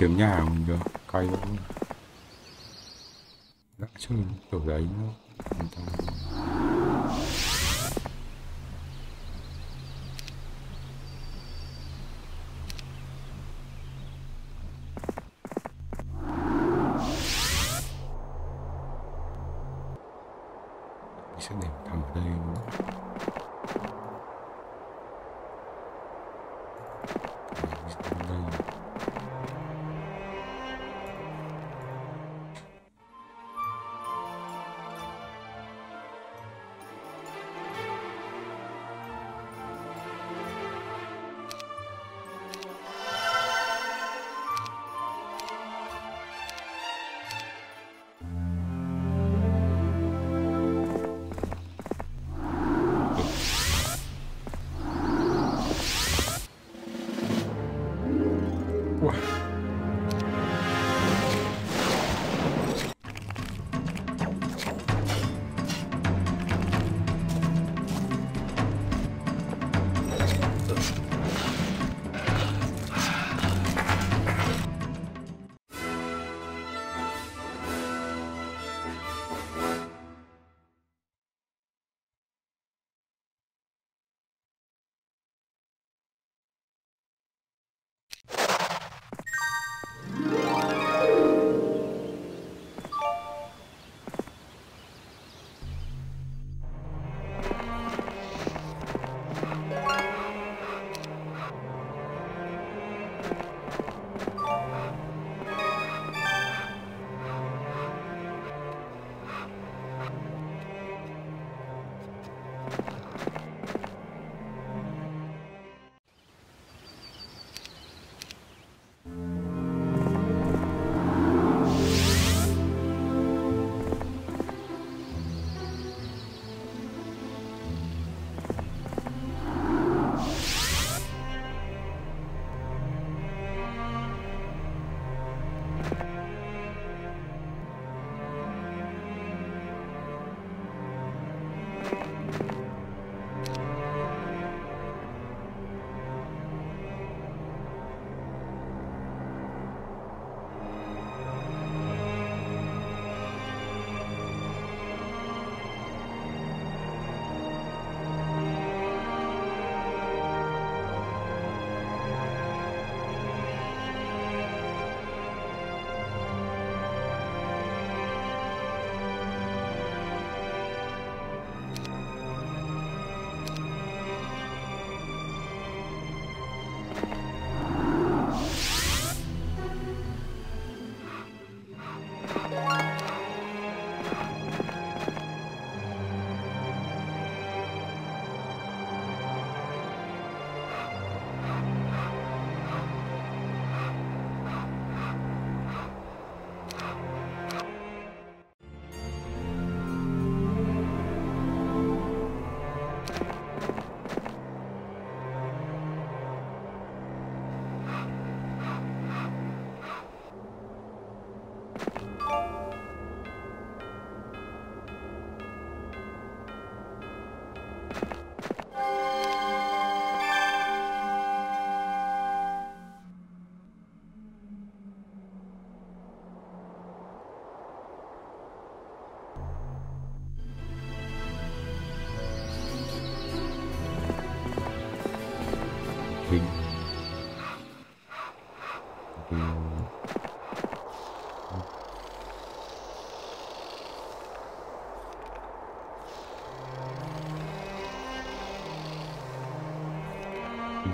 đi nhà mình được cay lắm đã chơi kiểu đấy nữa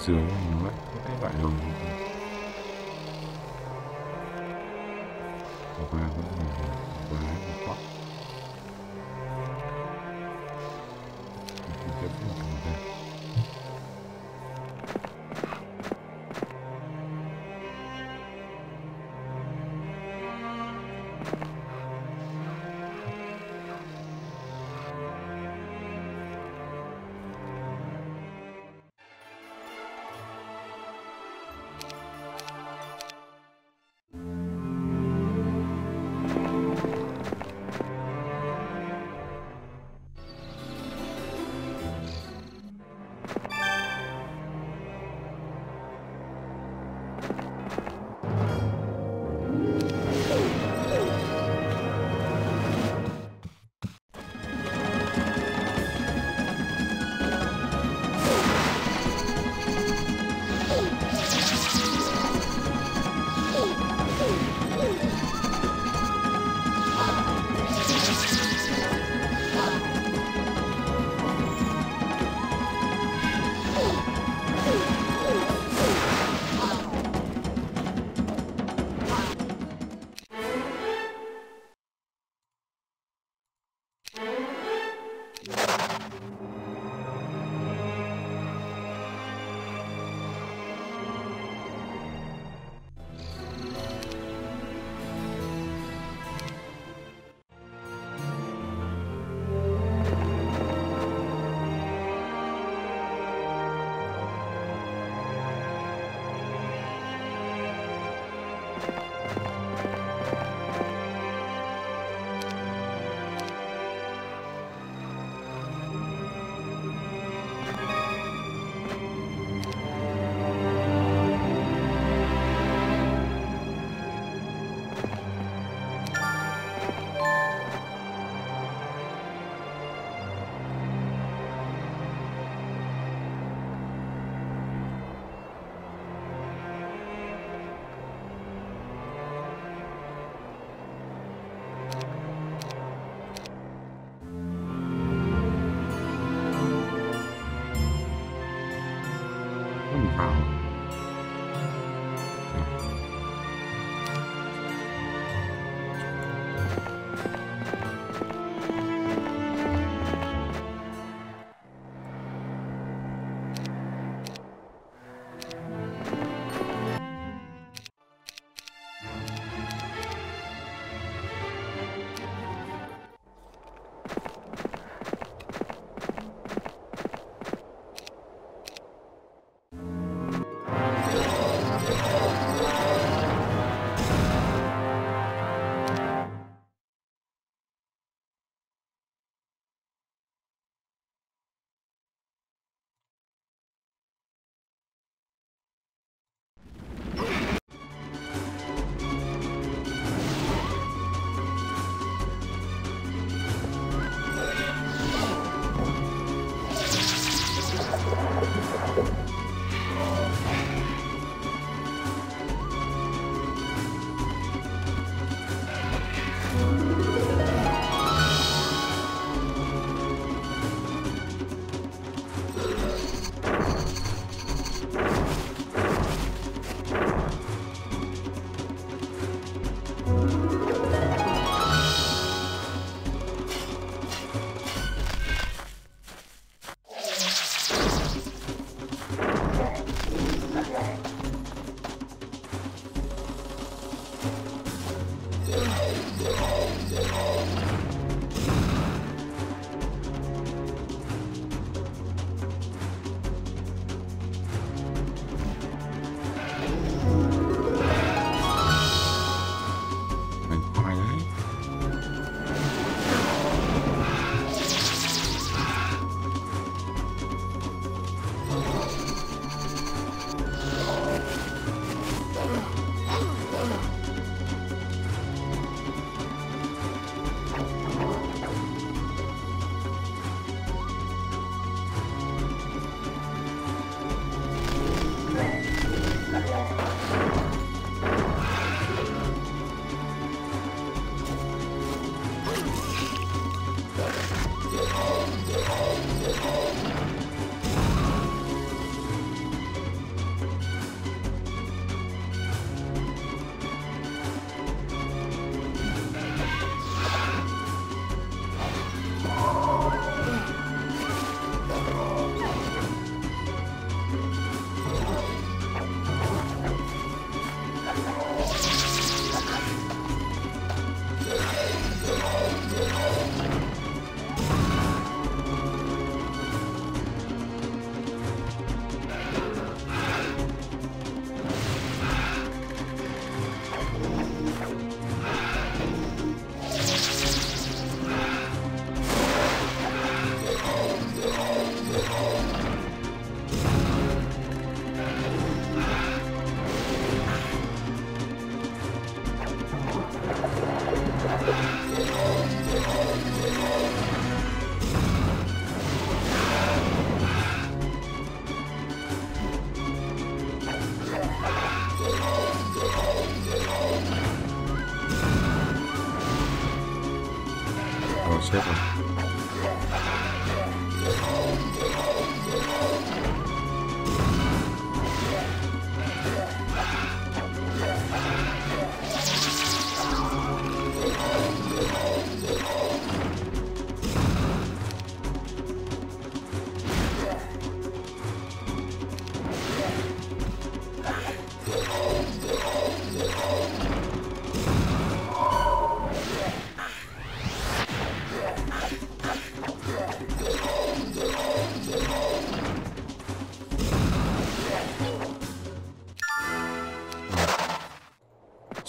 dưới mình mất cái loại đồ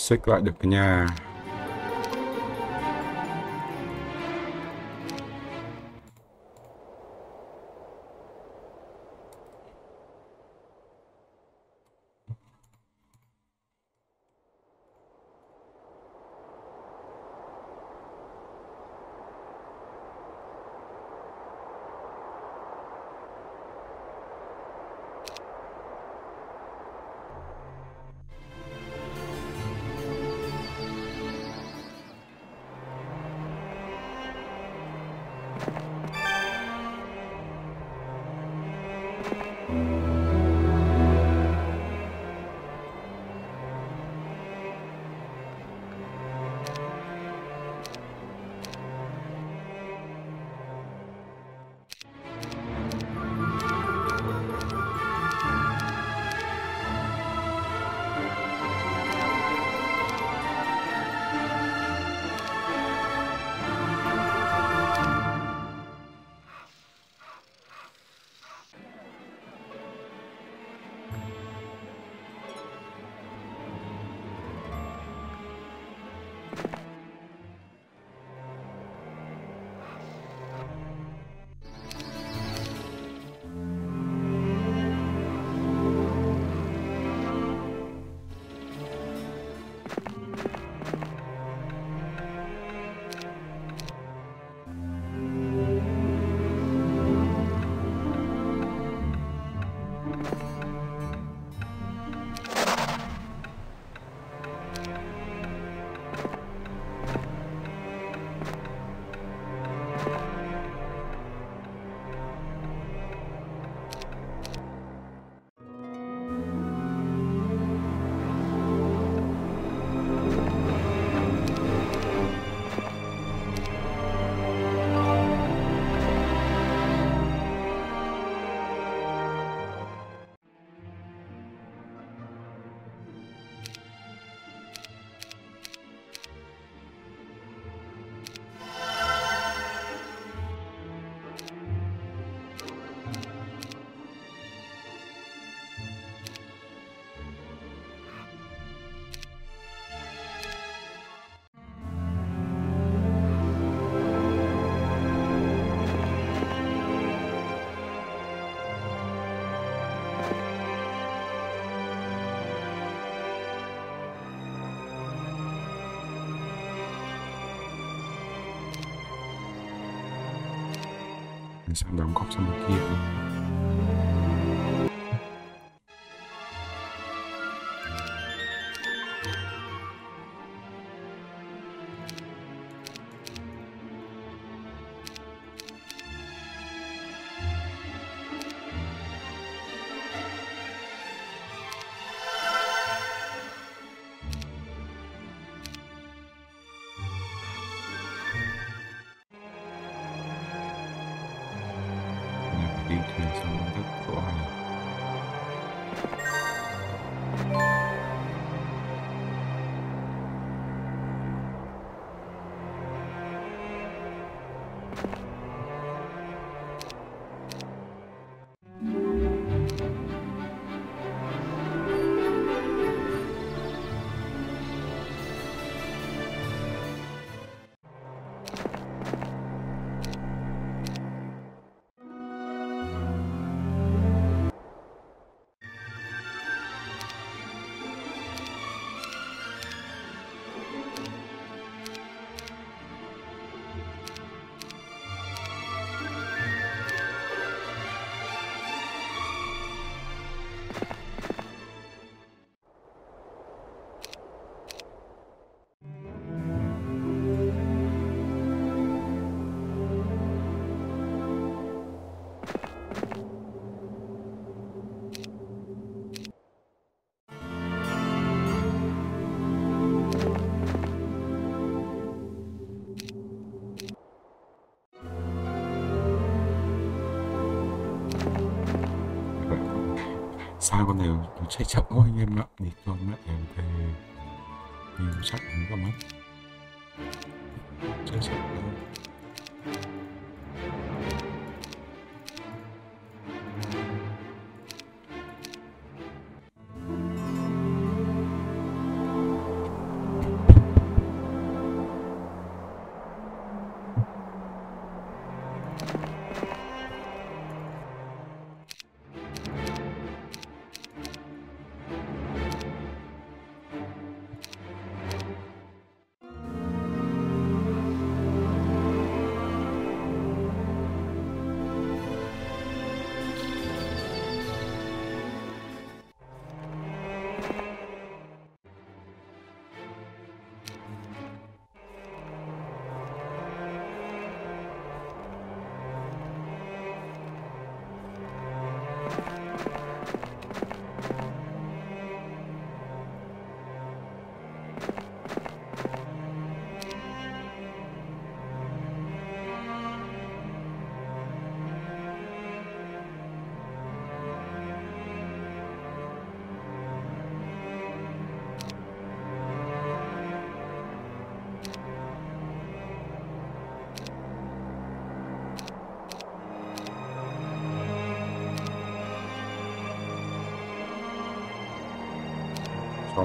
xích lại được cái nhà. Sang đóng góp sang bên kia con này nó chạy chậm quá anh em ạ. Đi cho mẹ về thì chắc cũng có mất.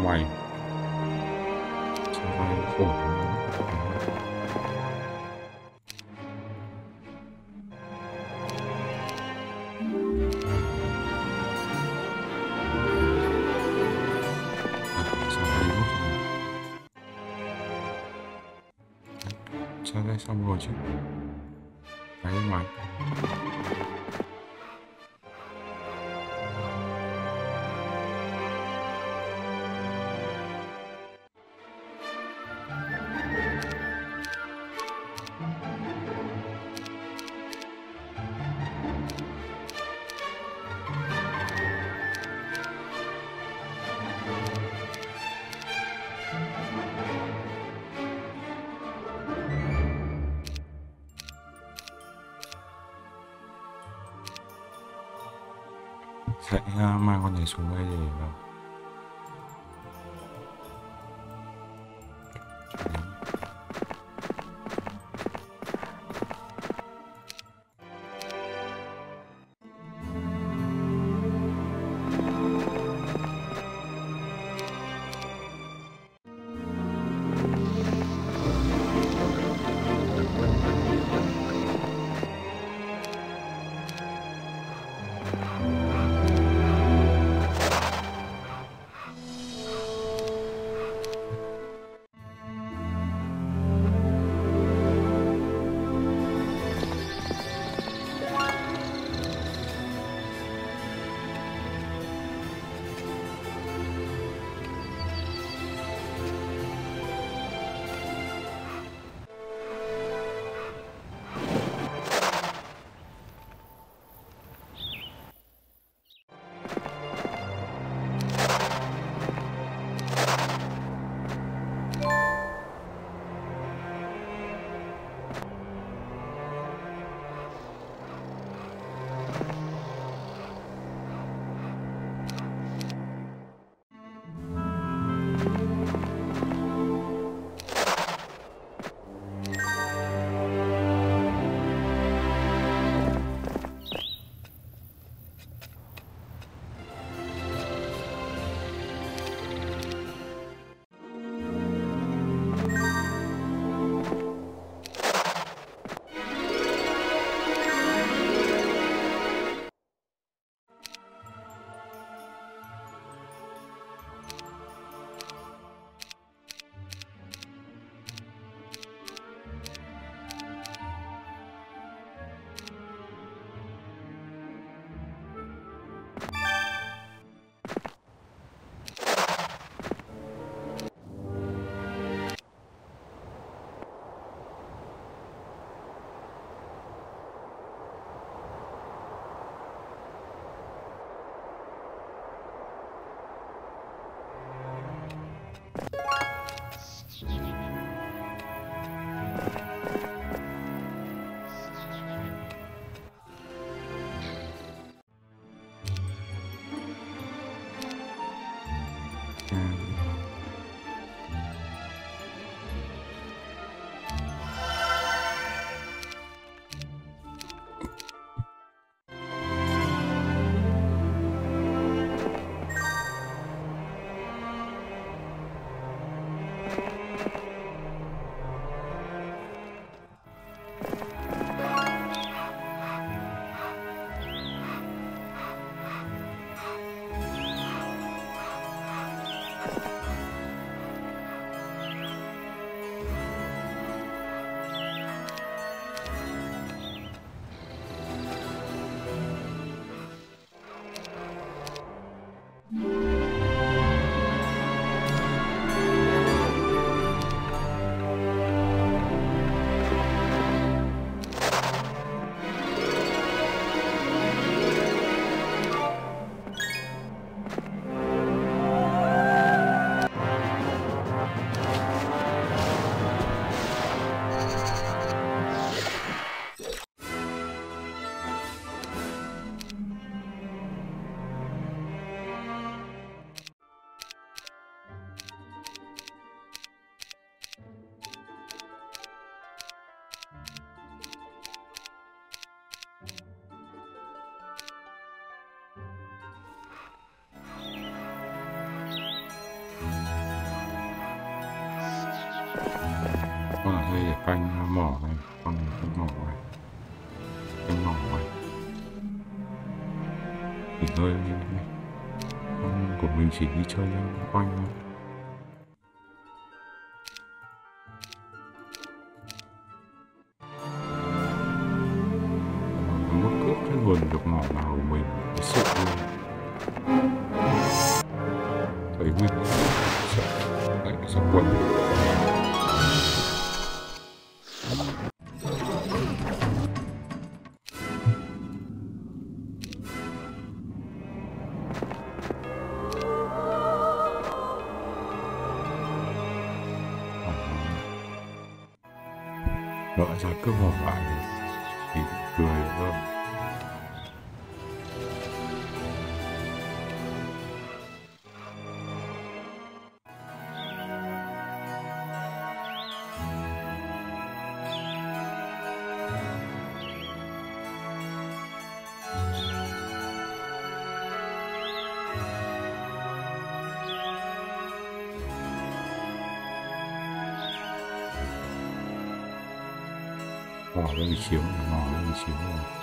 Mày sao mày đây xong rồi chứ? Sẽ à, mang con này xuống đây để vào. Thôi. Con của mình chỉ đi chơi quanh thôi. Gomorrah. Mỏ nó bị chiếu mỏ nó bị chiếu rồi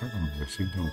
chắc là mình phải sinh thêm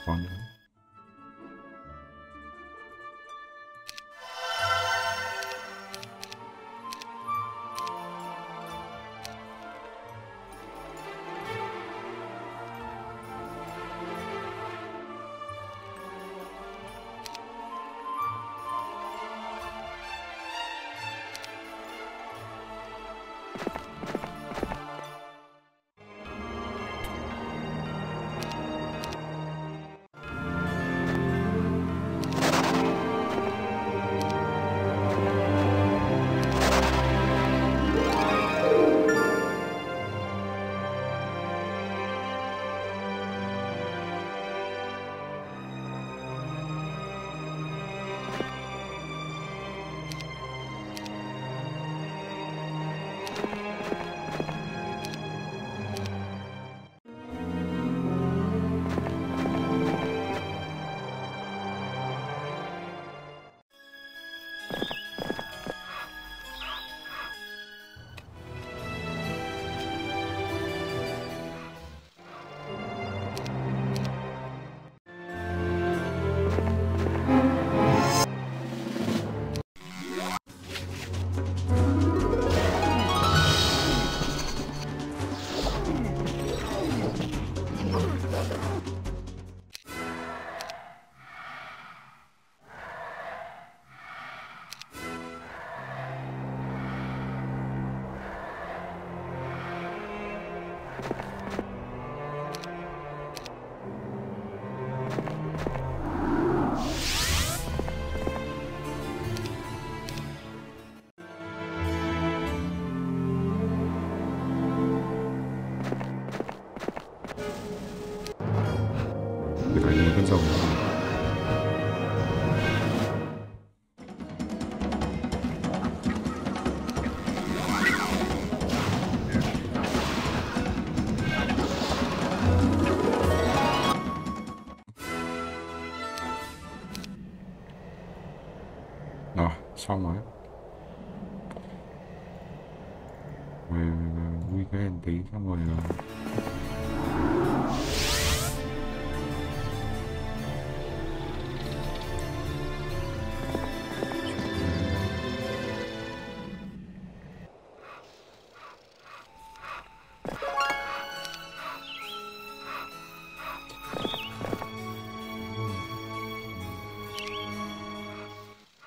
rồi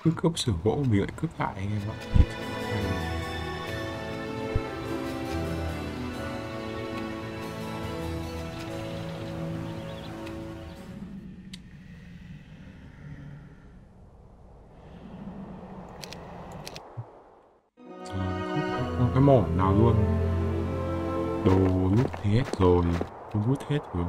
cứ cướp sửa gỗ mình lại cướp lại anh em ạ. Ờ, cái mỏ nào luôn? Đồ rút hết rồi rút hết rồi.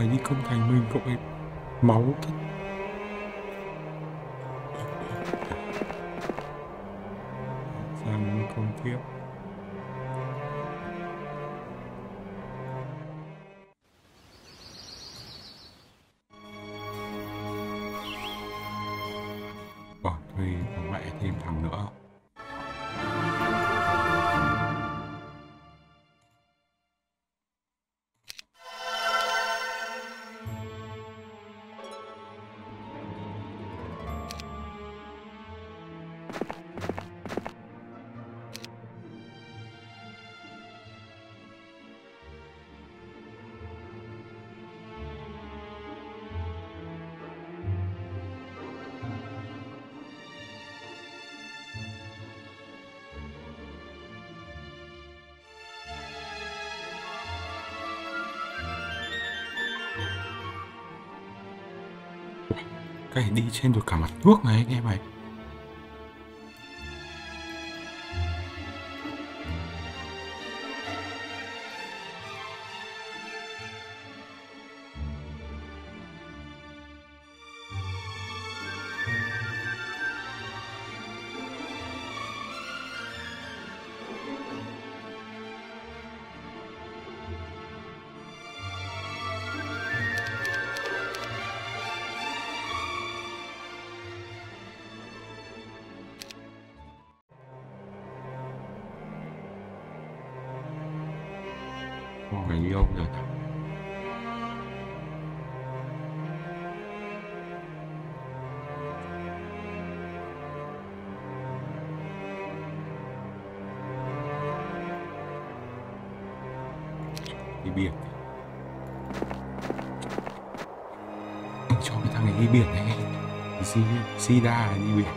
Cậu hãy đi công thành mình cậu ấy máu cái này đi trên được cả mặt nước này anh em này si sida đi biển Cái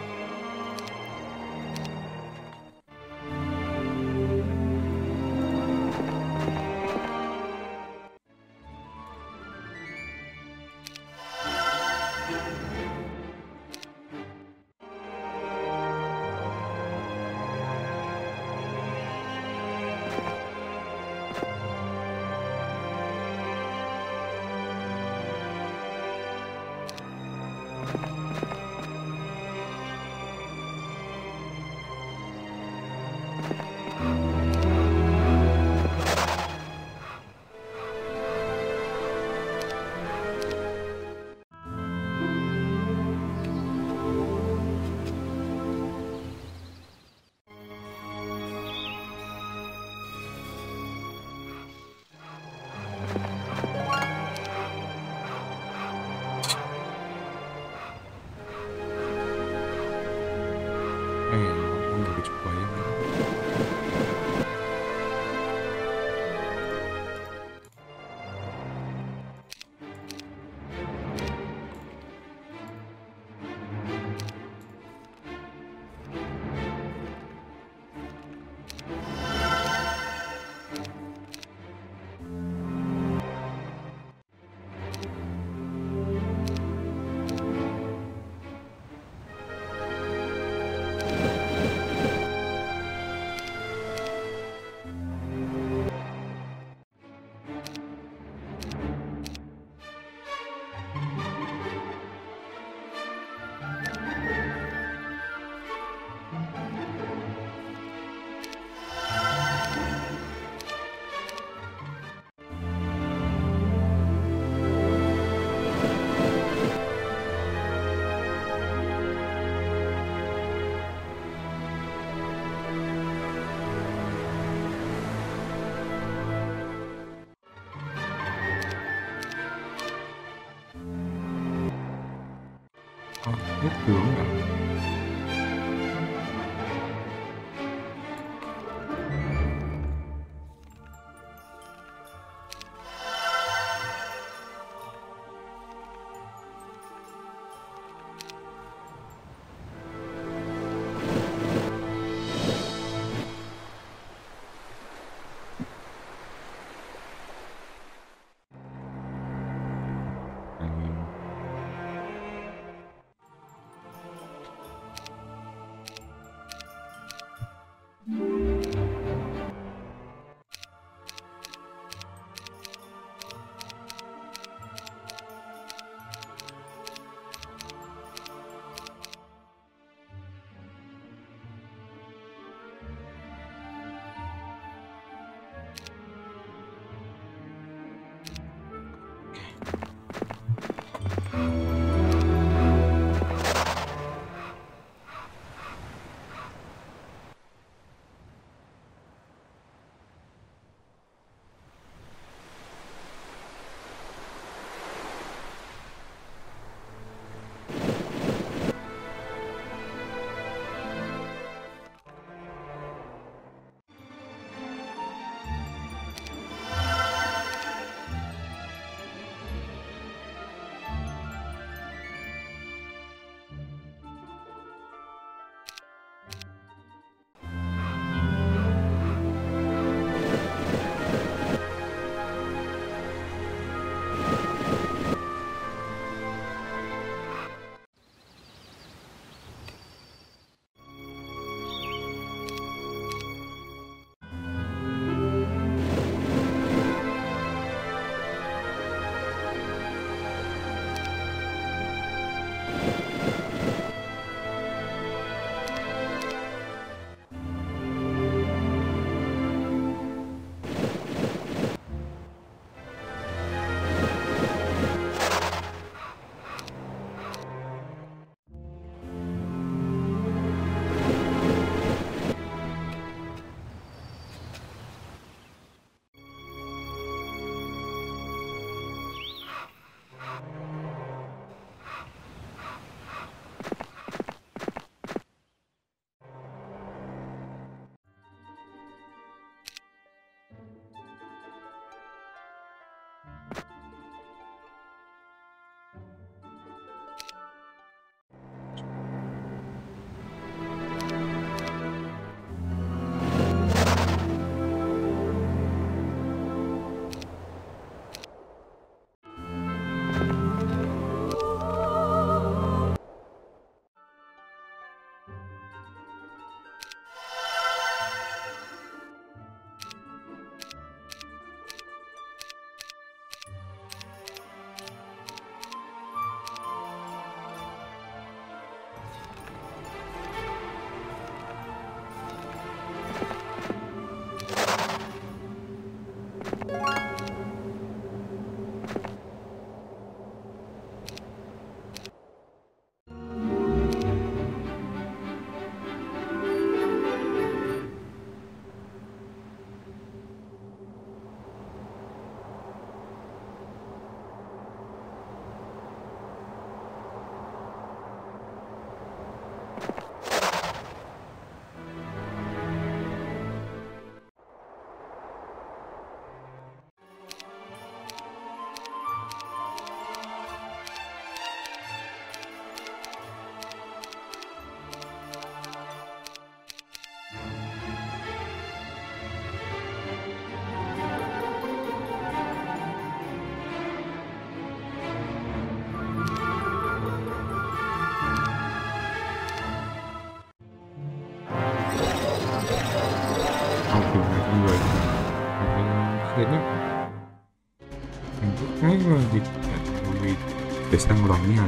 để sang đón nhà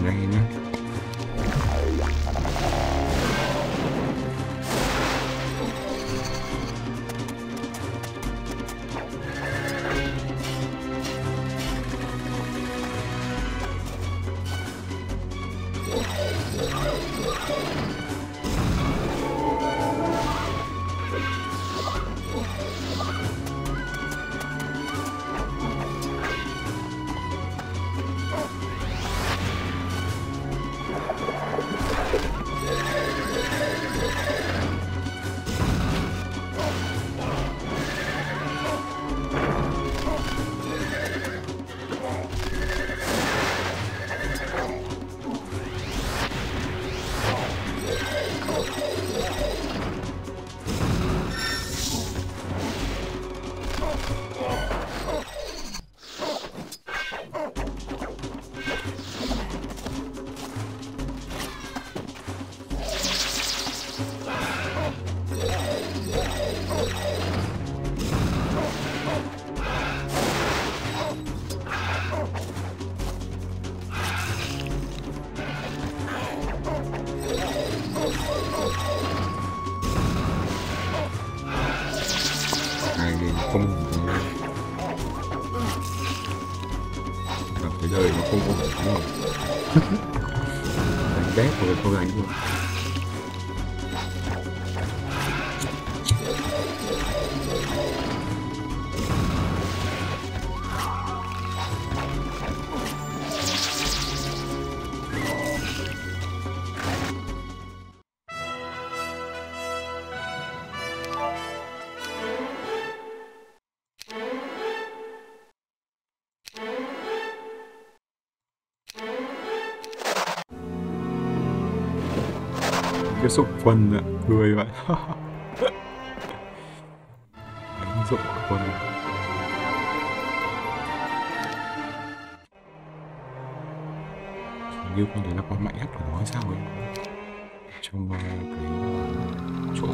quân ạ. Người vậy. Đánh rụng quân Hình như con đấy là con mạnh nhất của nó hay sao ấy? Trong ờ, cái ờ, chỗ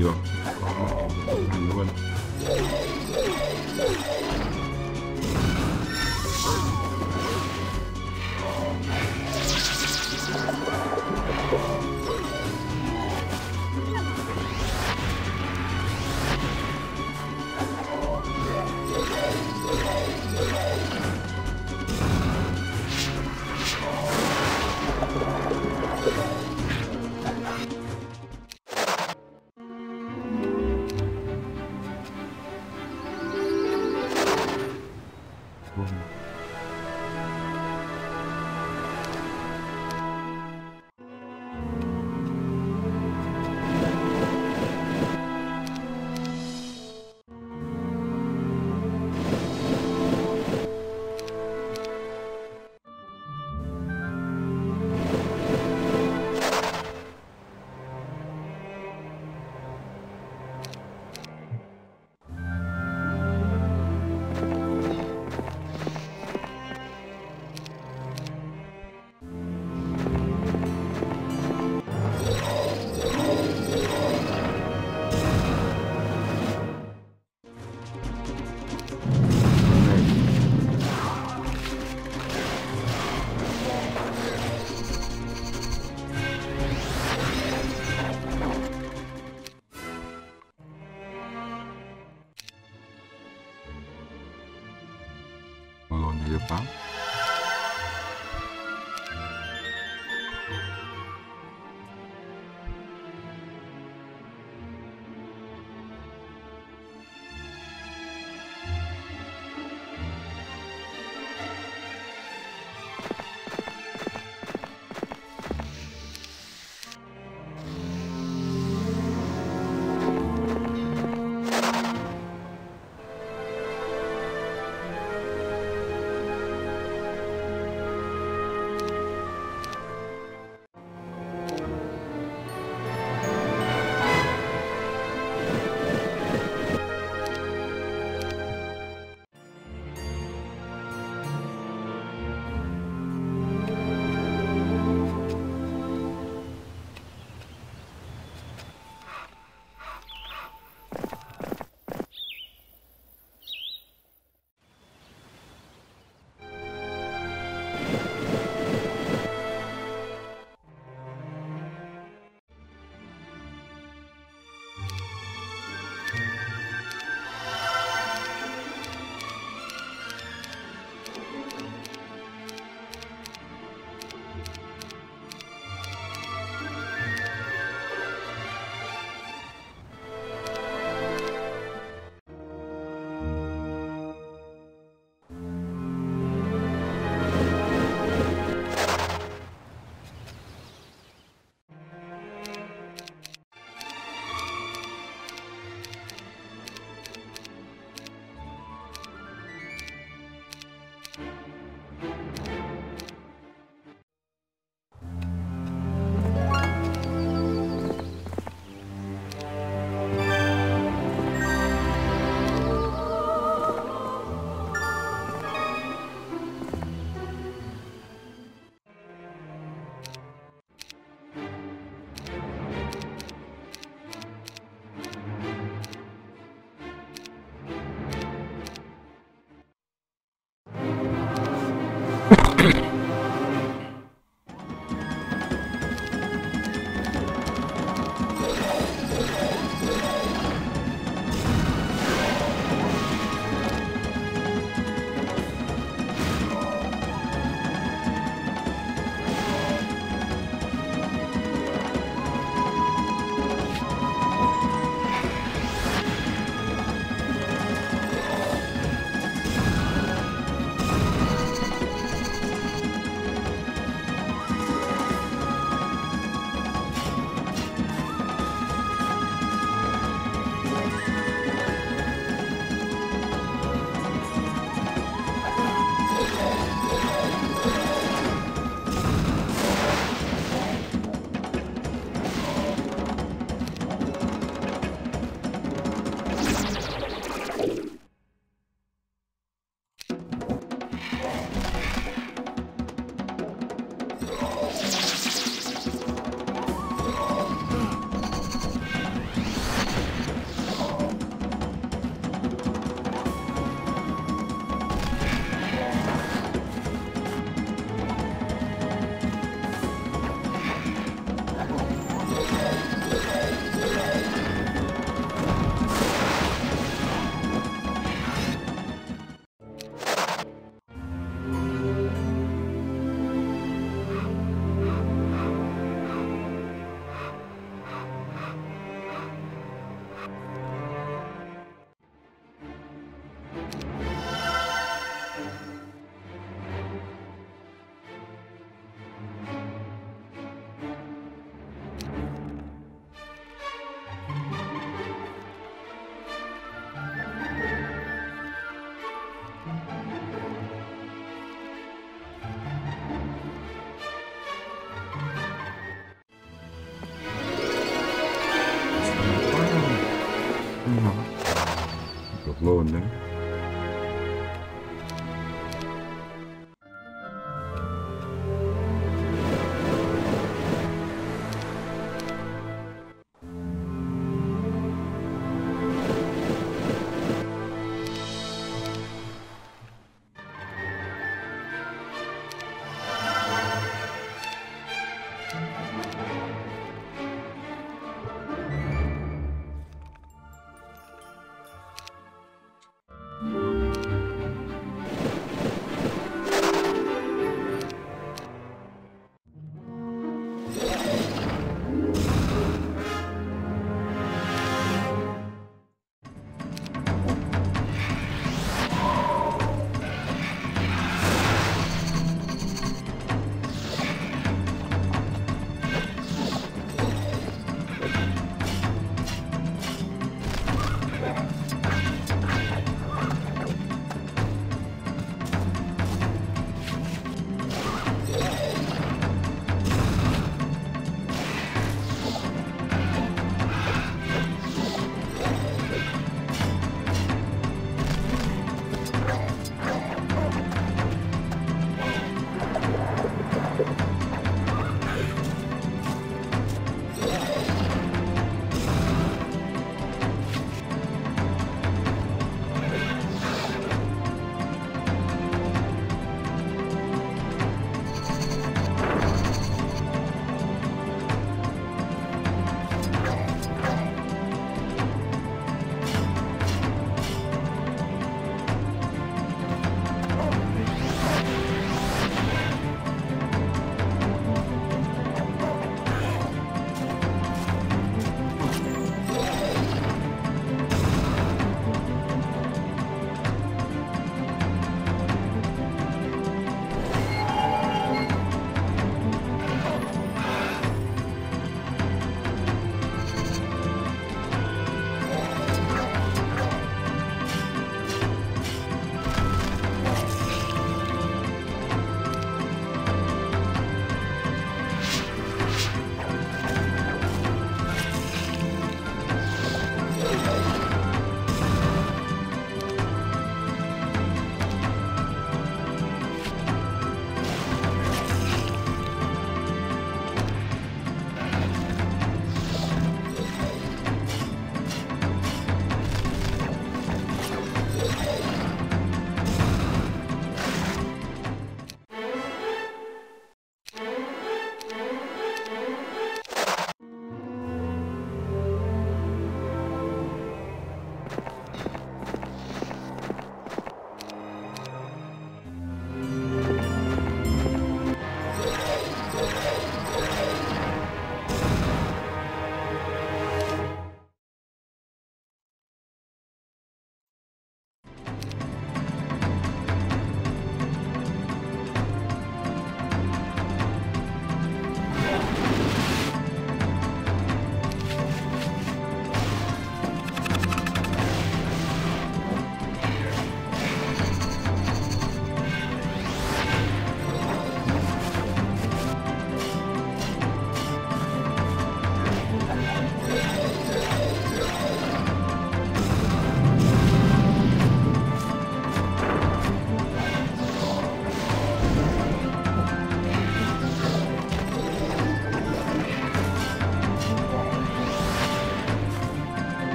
không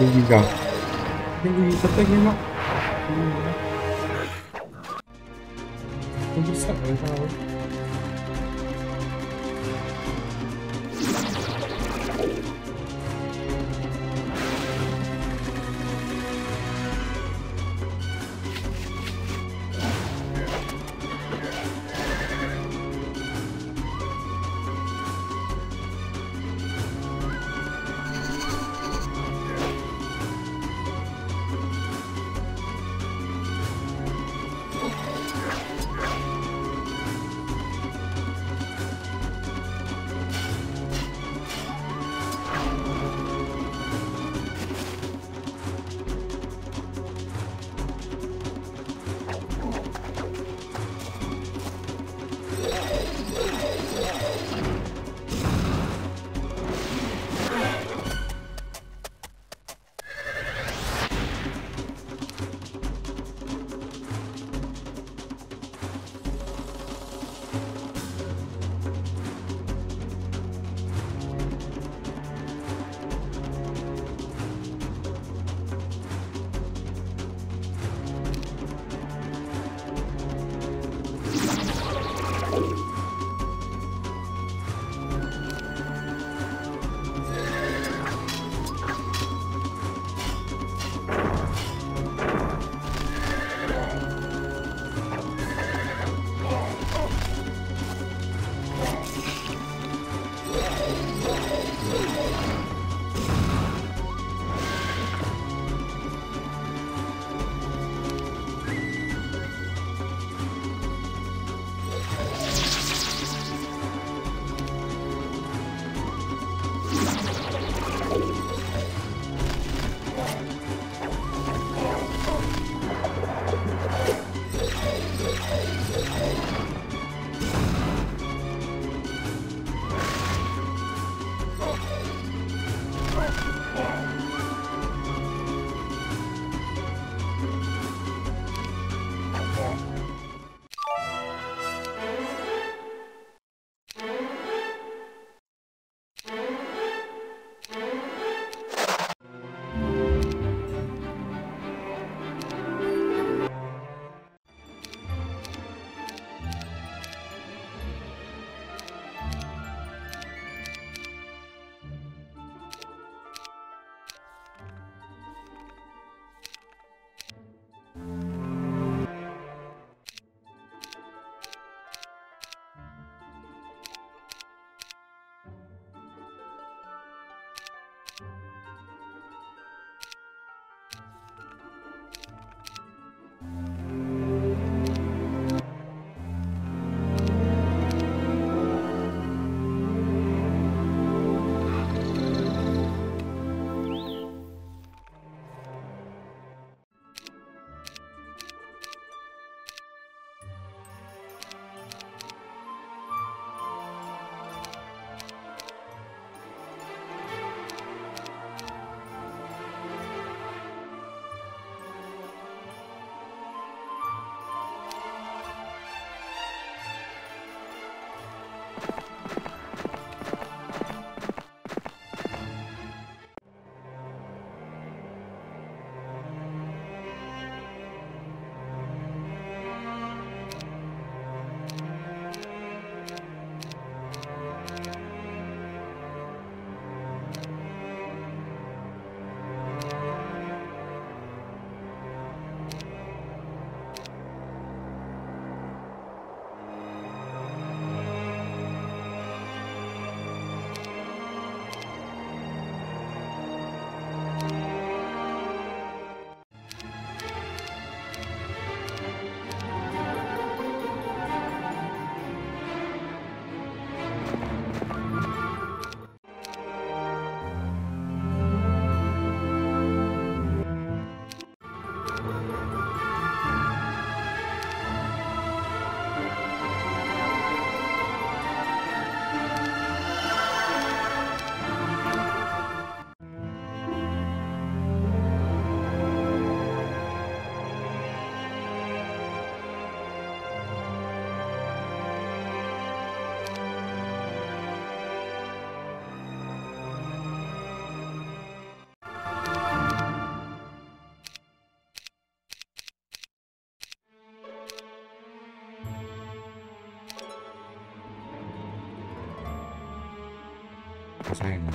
Đừng gì cả Đừng gì tất cả những lắm Không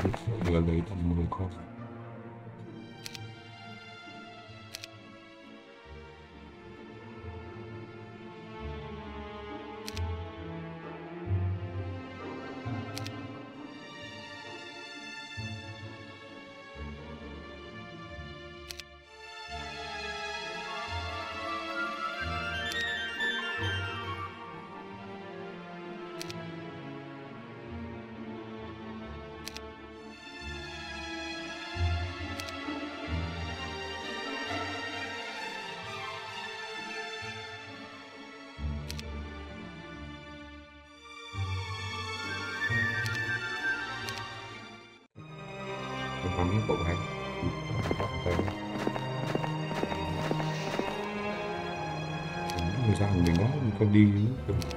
biết sợ là sao ấy sang thì là lấy tầm 10 ra mình đó con không đi nữa.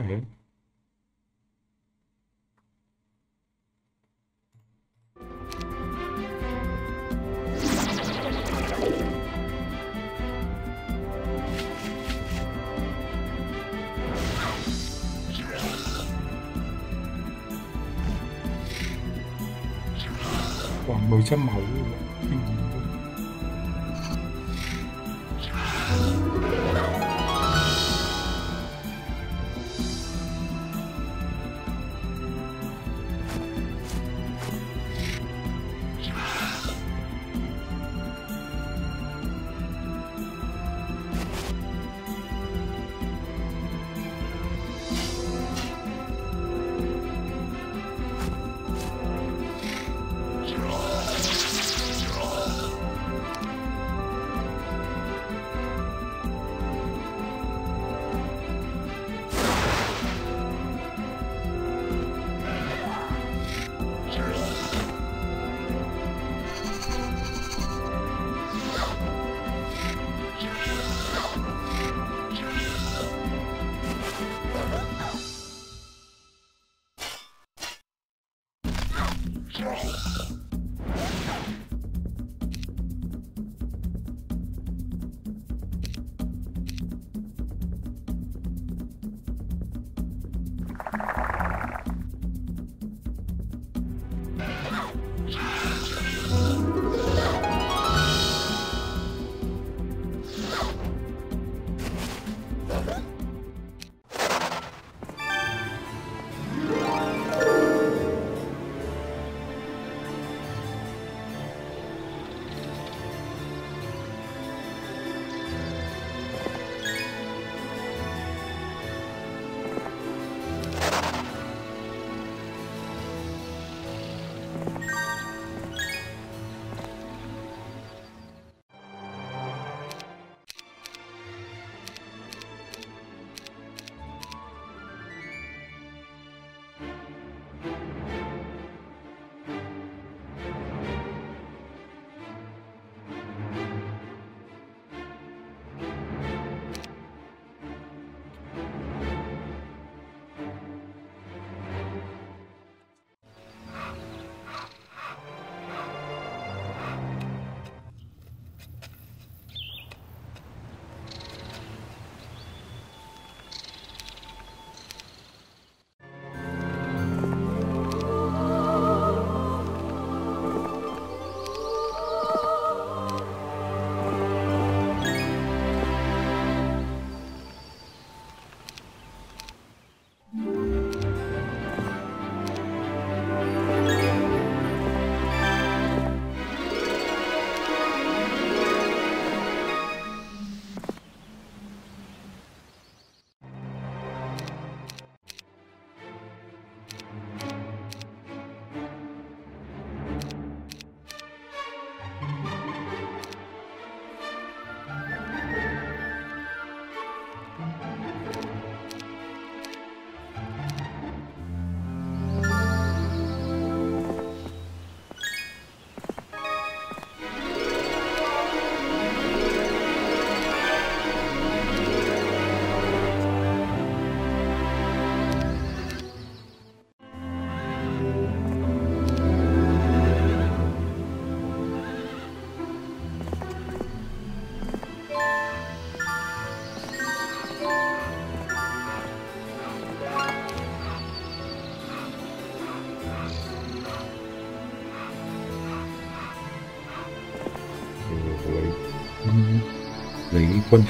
Olha. còn 10 trăm Quân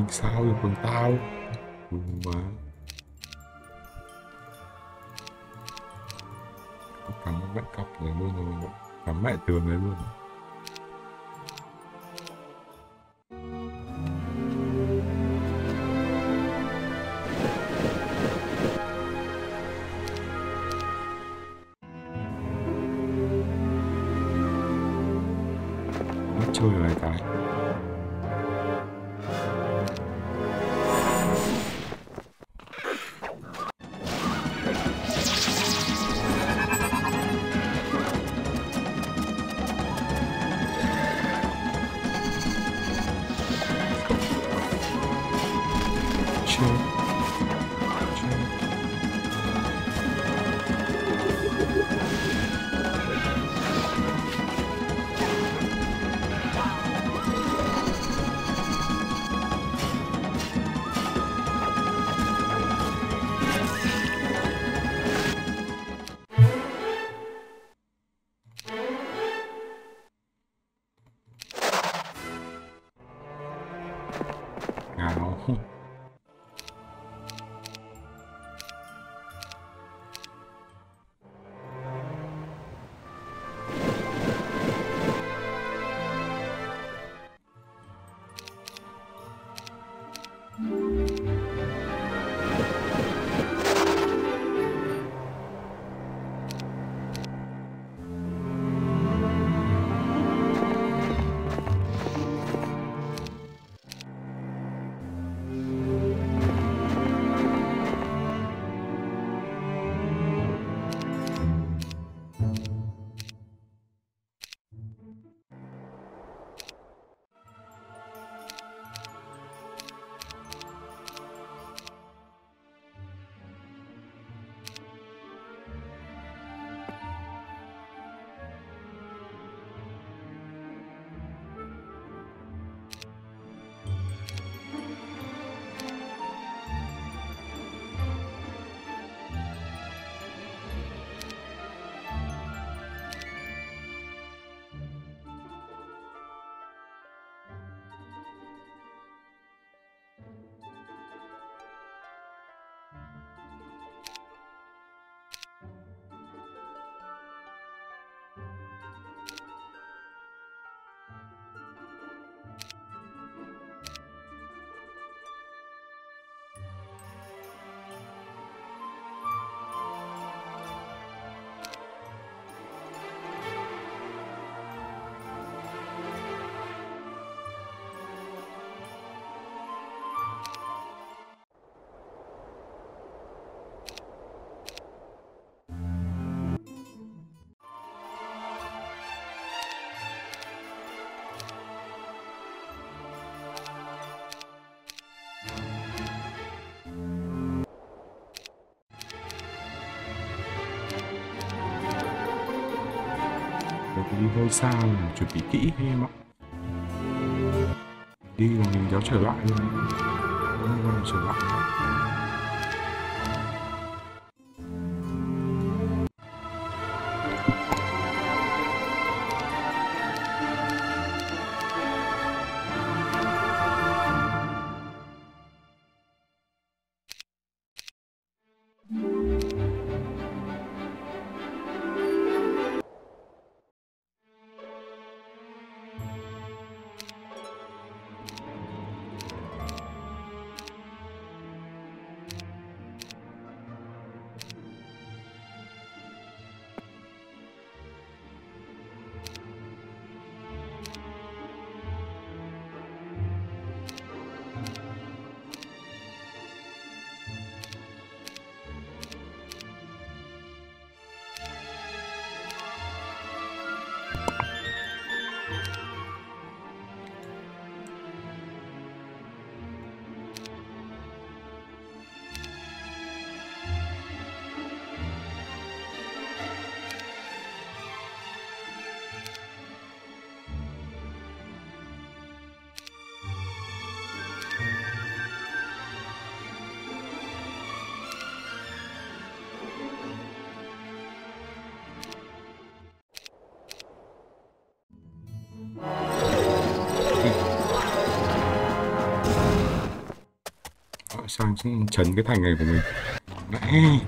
mình sao được bằng tao? Ừ, quá cắm mẹ cọc này luôn rồi. Cắm mẹ tường này luôn. rồi đi hơi xa là chuẩn bị kỹ em ạ. Đi là mình kéo trở lại luôn Không quay trở lại sang trấn cái thành này của mình Đấy.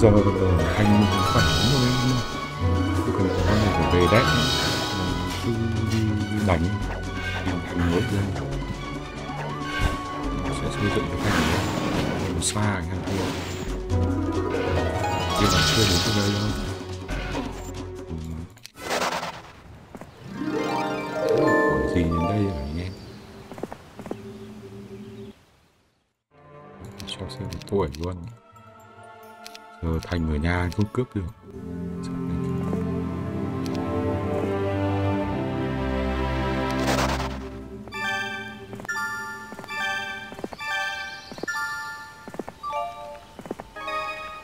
Giờ anh khỏe lắm rồi em tôi cần có này phải về đấy cứ đi đánh. Thì thành mới ra sẽ xây dựng cái cảnh xa anh em kia. Nhưng mà chưa đến cái đây đâu. Còn gì đến đây hả anh em. Cho xem tuổi luôn thành ở nhà không cướp được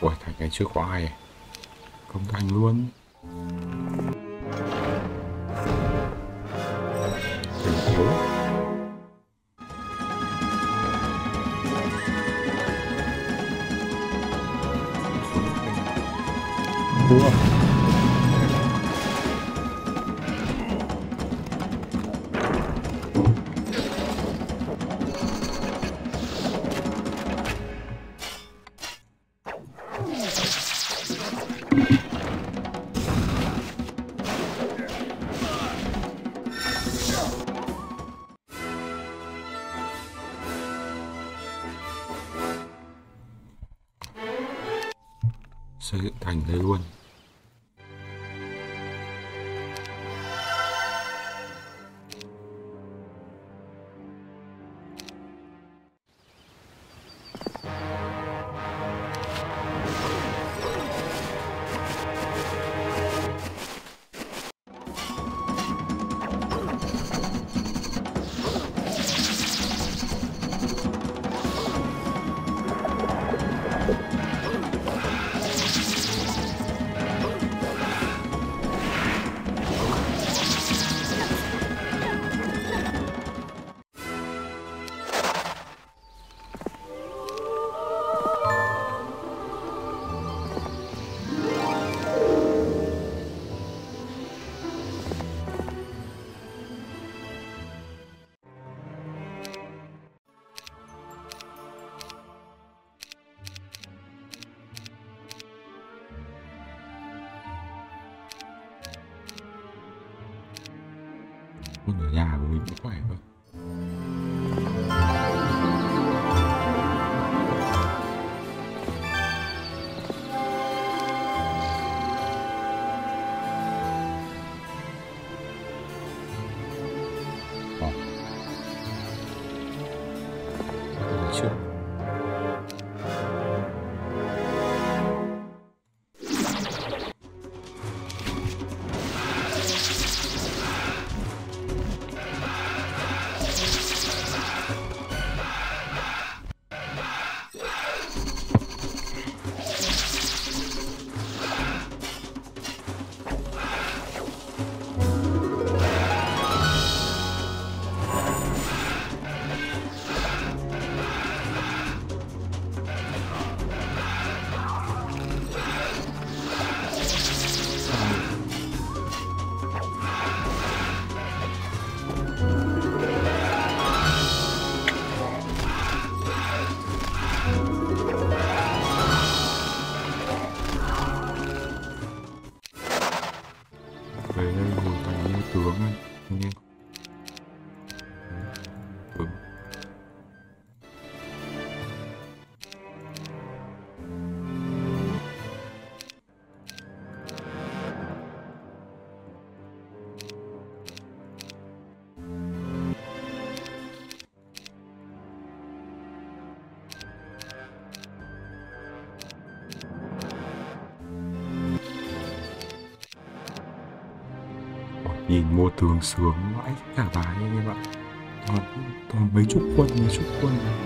Ủa thành anh chưa có ai? À? Không thành luôn xây dựng thành đây luôn. Mua tướng sướng vãi cả bài anh em ạ. Toàn toàn mấy chục quân, mấy chục quân này.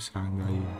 Sang đây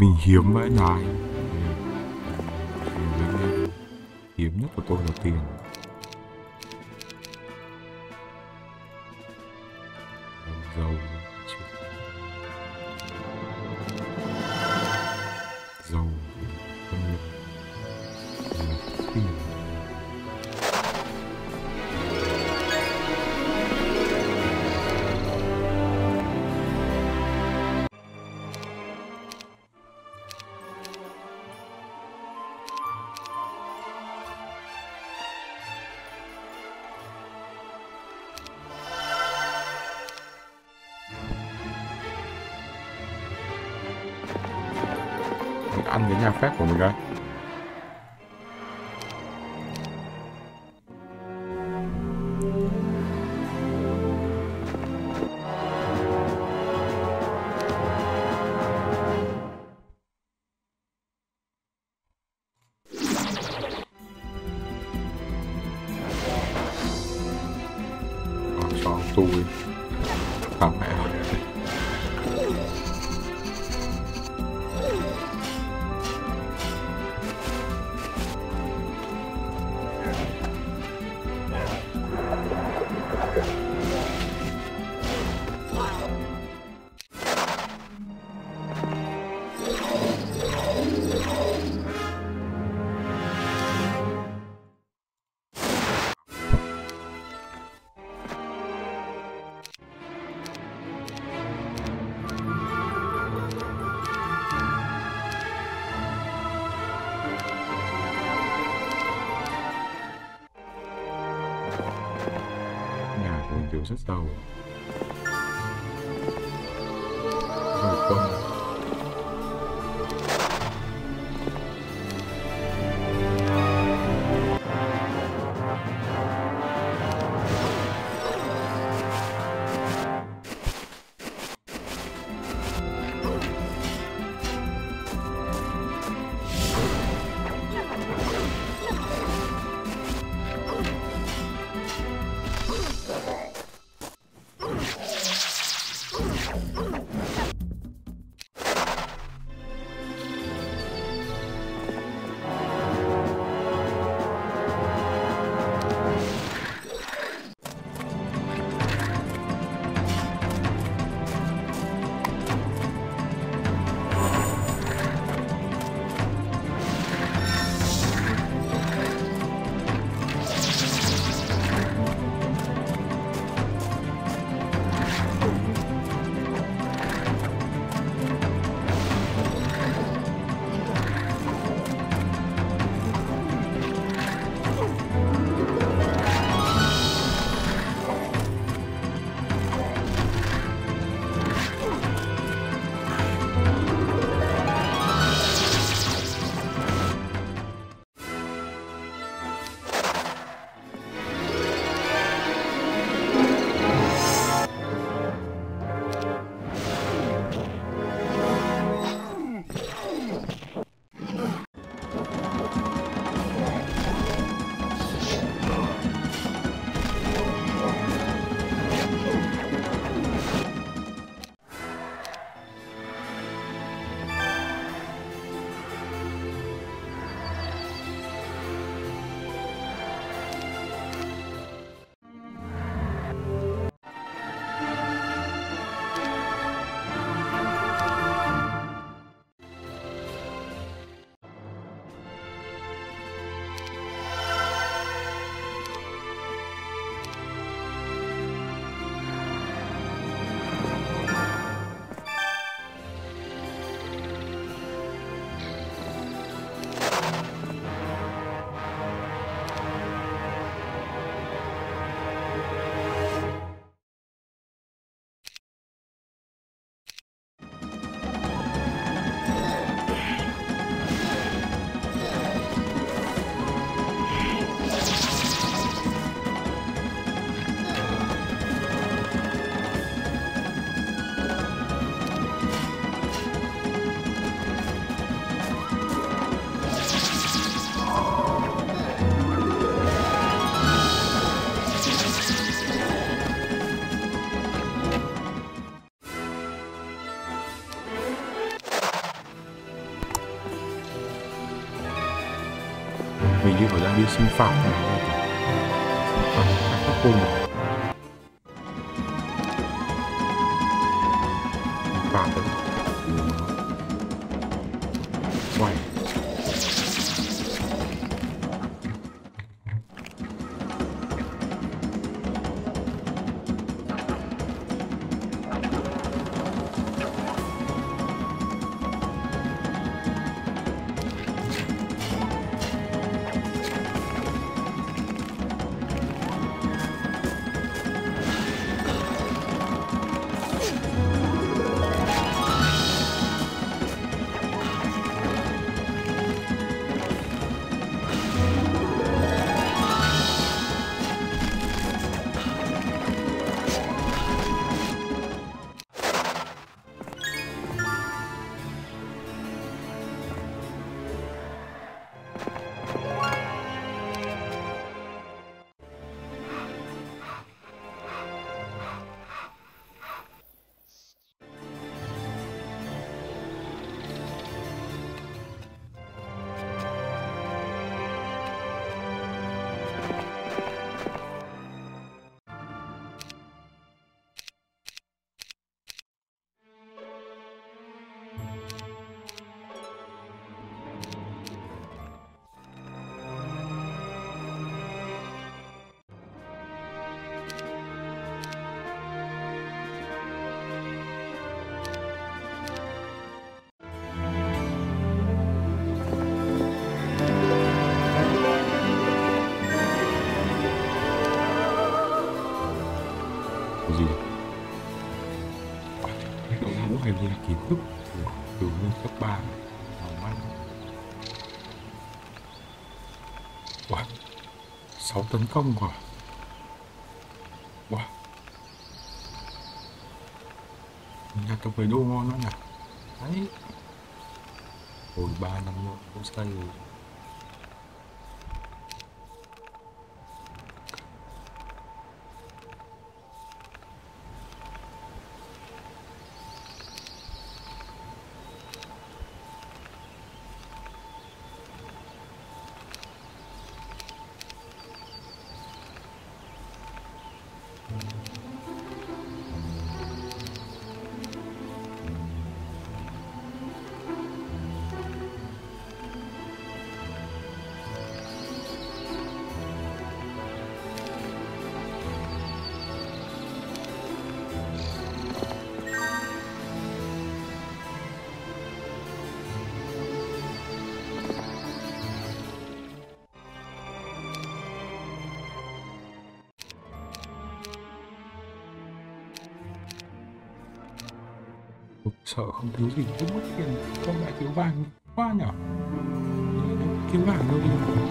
mình, hiếm vãi đài hiếm nhất của tôi là tiền. Ăn cái nhà phép của mình rồi. Mình như phải tấn công quả wow. nhà tập với đô ngon đó nhỉ? Đấy. Hồi ba năm nữa cũng xây rồi sợ không thiếu gì. Cứ mất tiền không lại thiếu vàng quá nhở kiếm vàng đâu đi.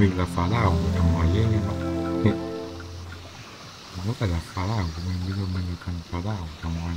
Mình là phá đảo của thằng ngoài ấy anh em ạ. Nó phải là phá đảo của mình, bây giờ mình cần phá đảo của thằng ngoài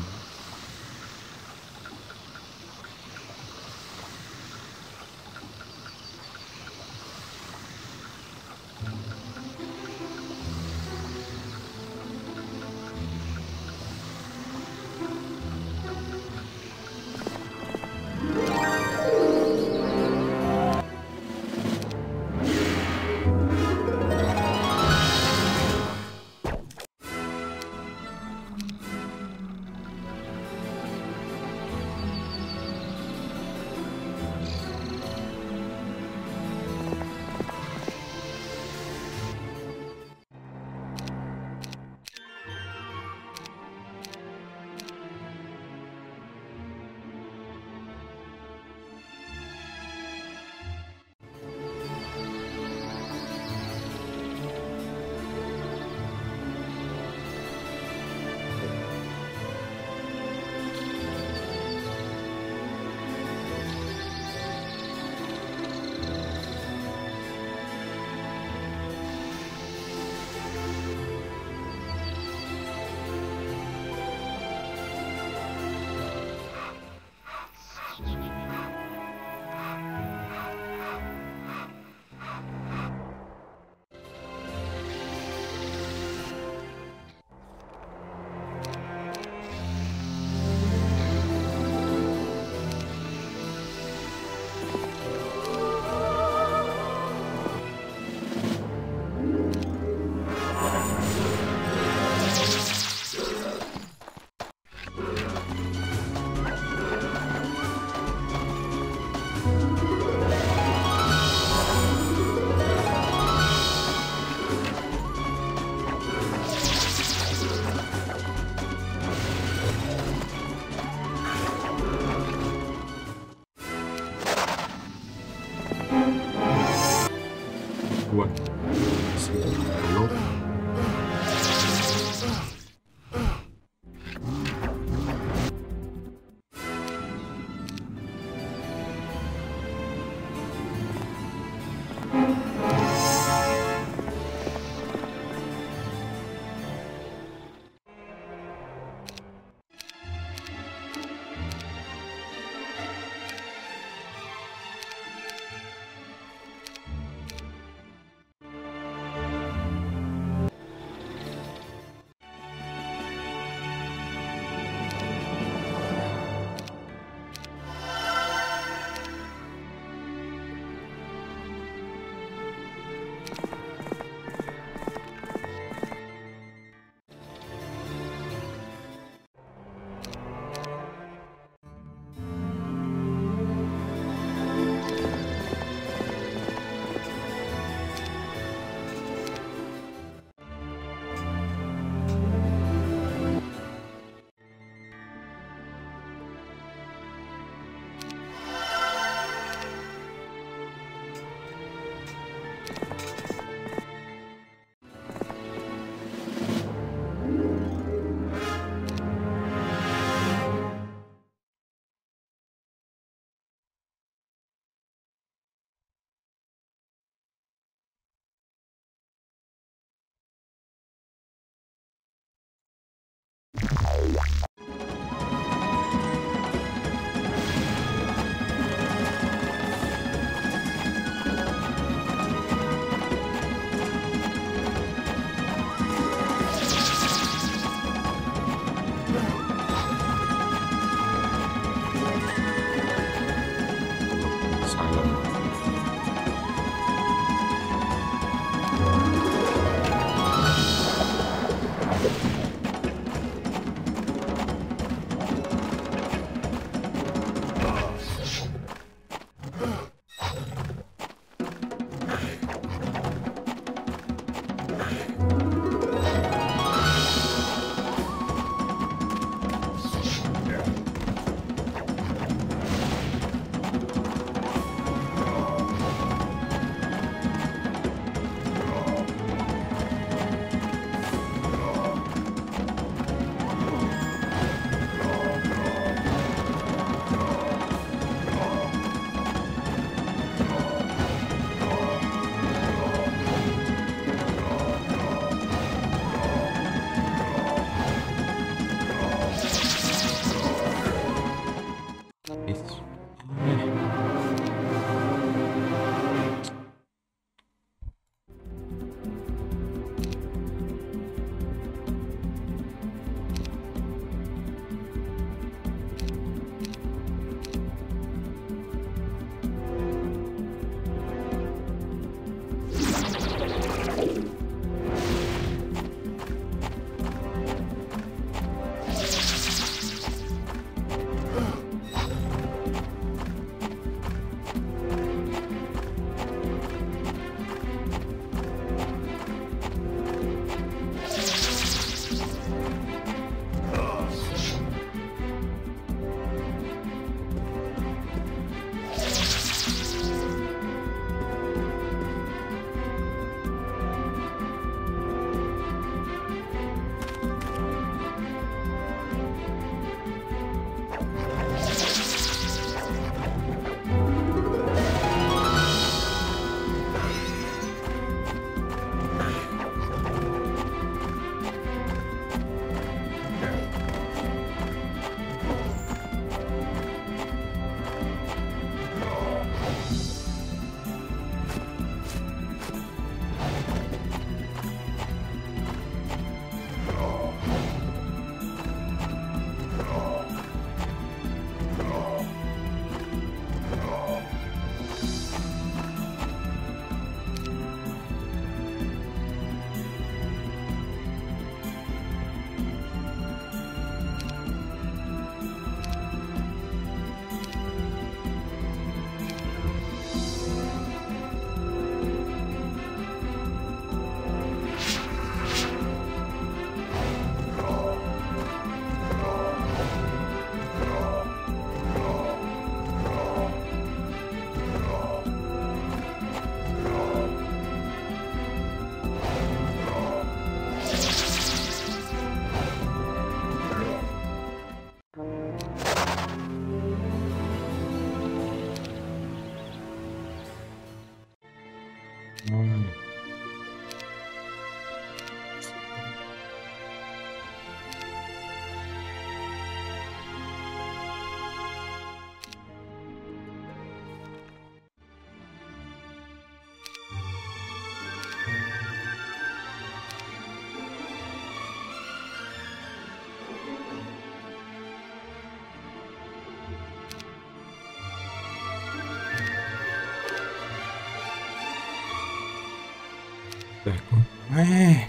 mẹ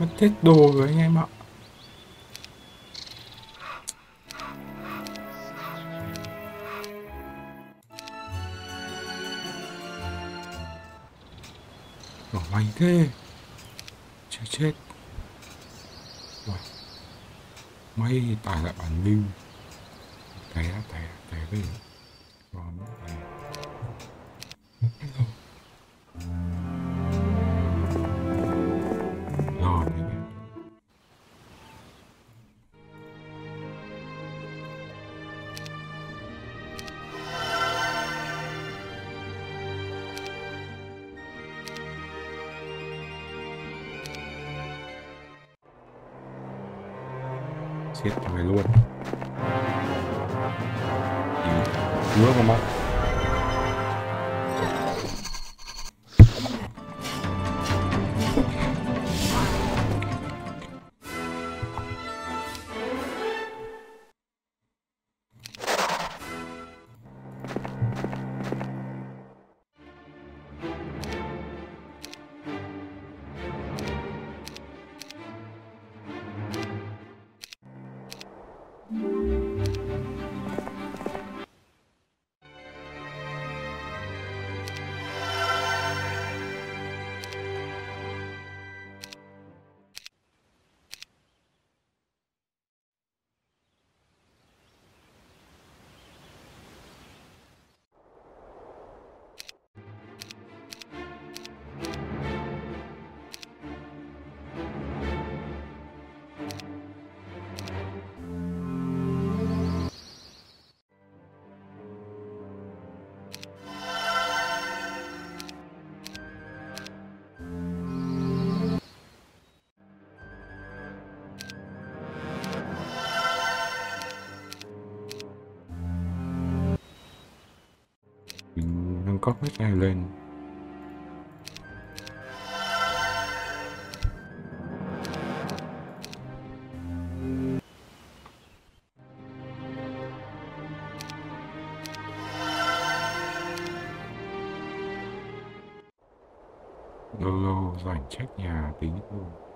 Mất hết đồ rồi anh em ạ. Bỏ mày thế. Chết chết. Mày May tải lại bản lưu. Mình nâng lên. Lâu lâu rảnh trách nhà tí thôi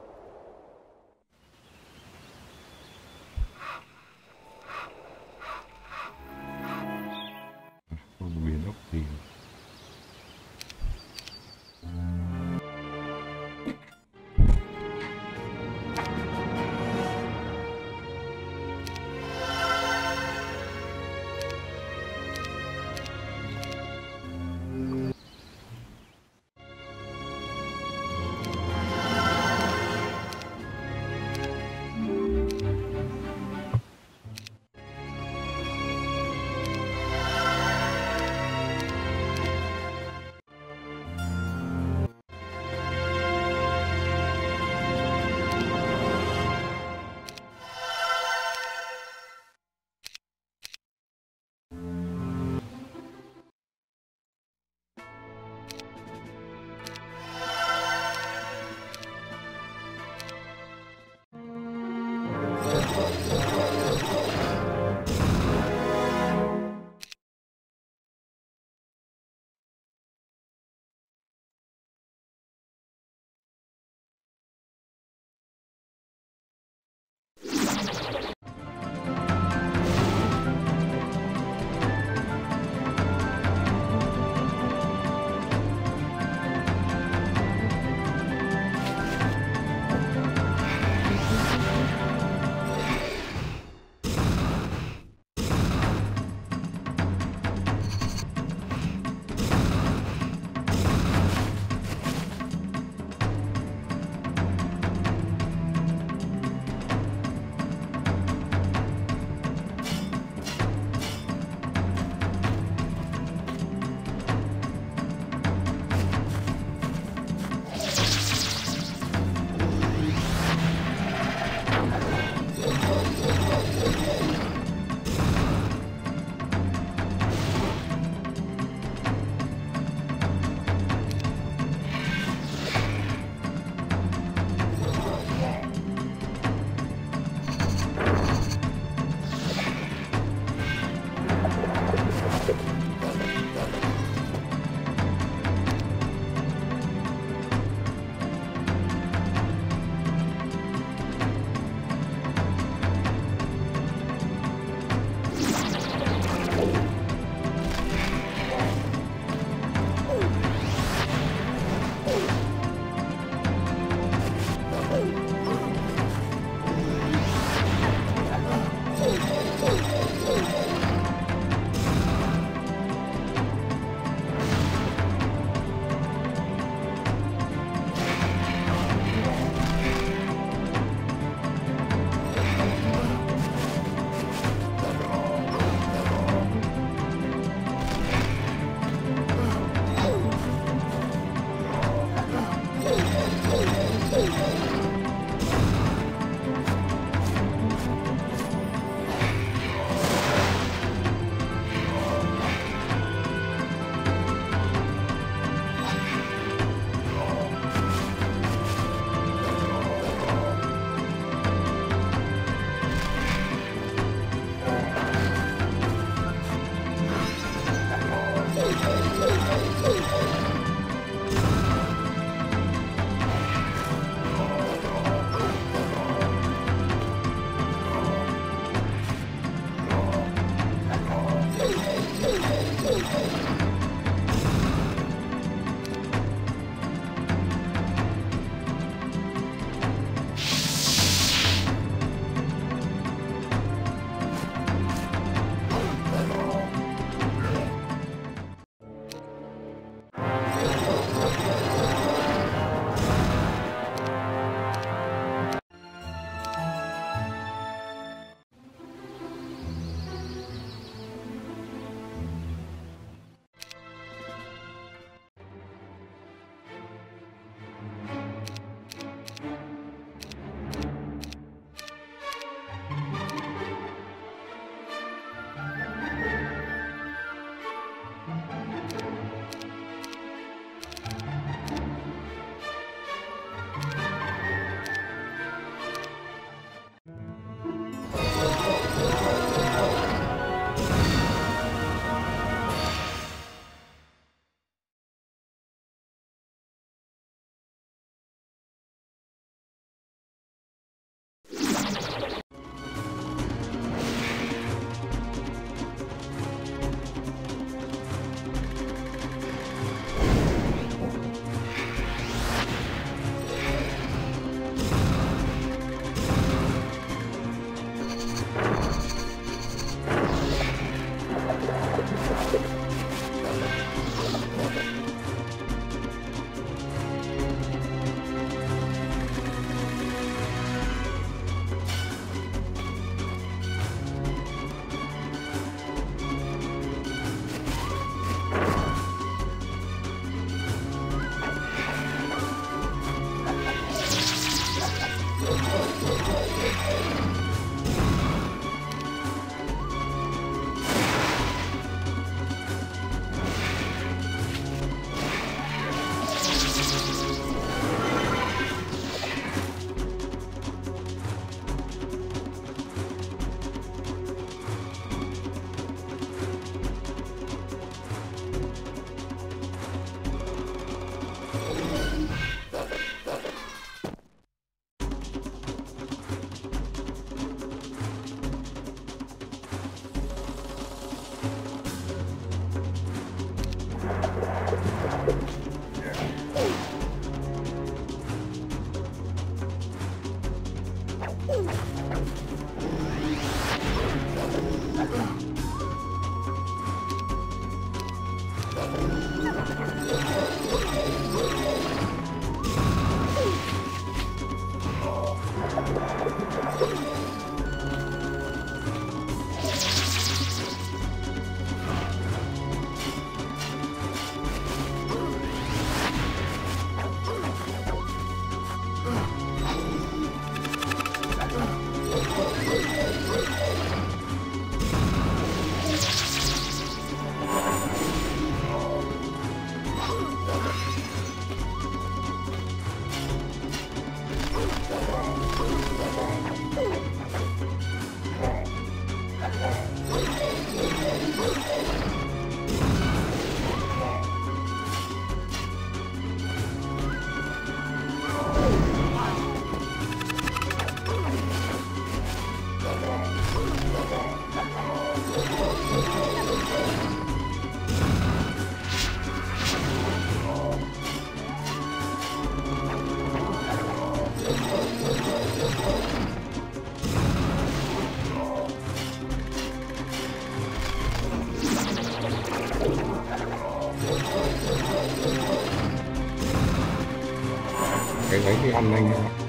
cái lấy cái ăn anh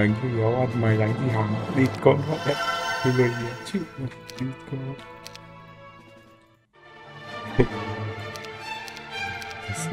đánh cái gió ăn mày đánh thì hằng, đi con họ đấy thì người gì chịu đi con Thật sự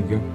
cách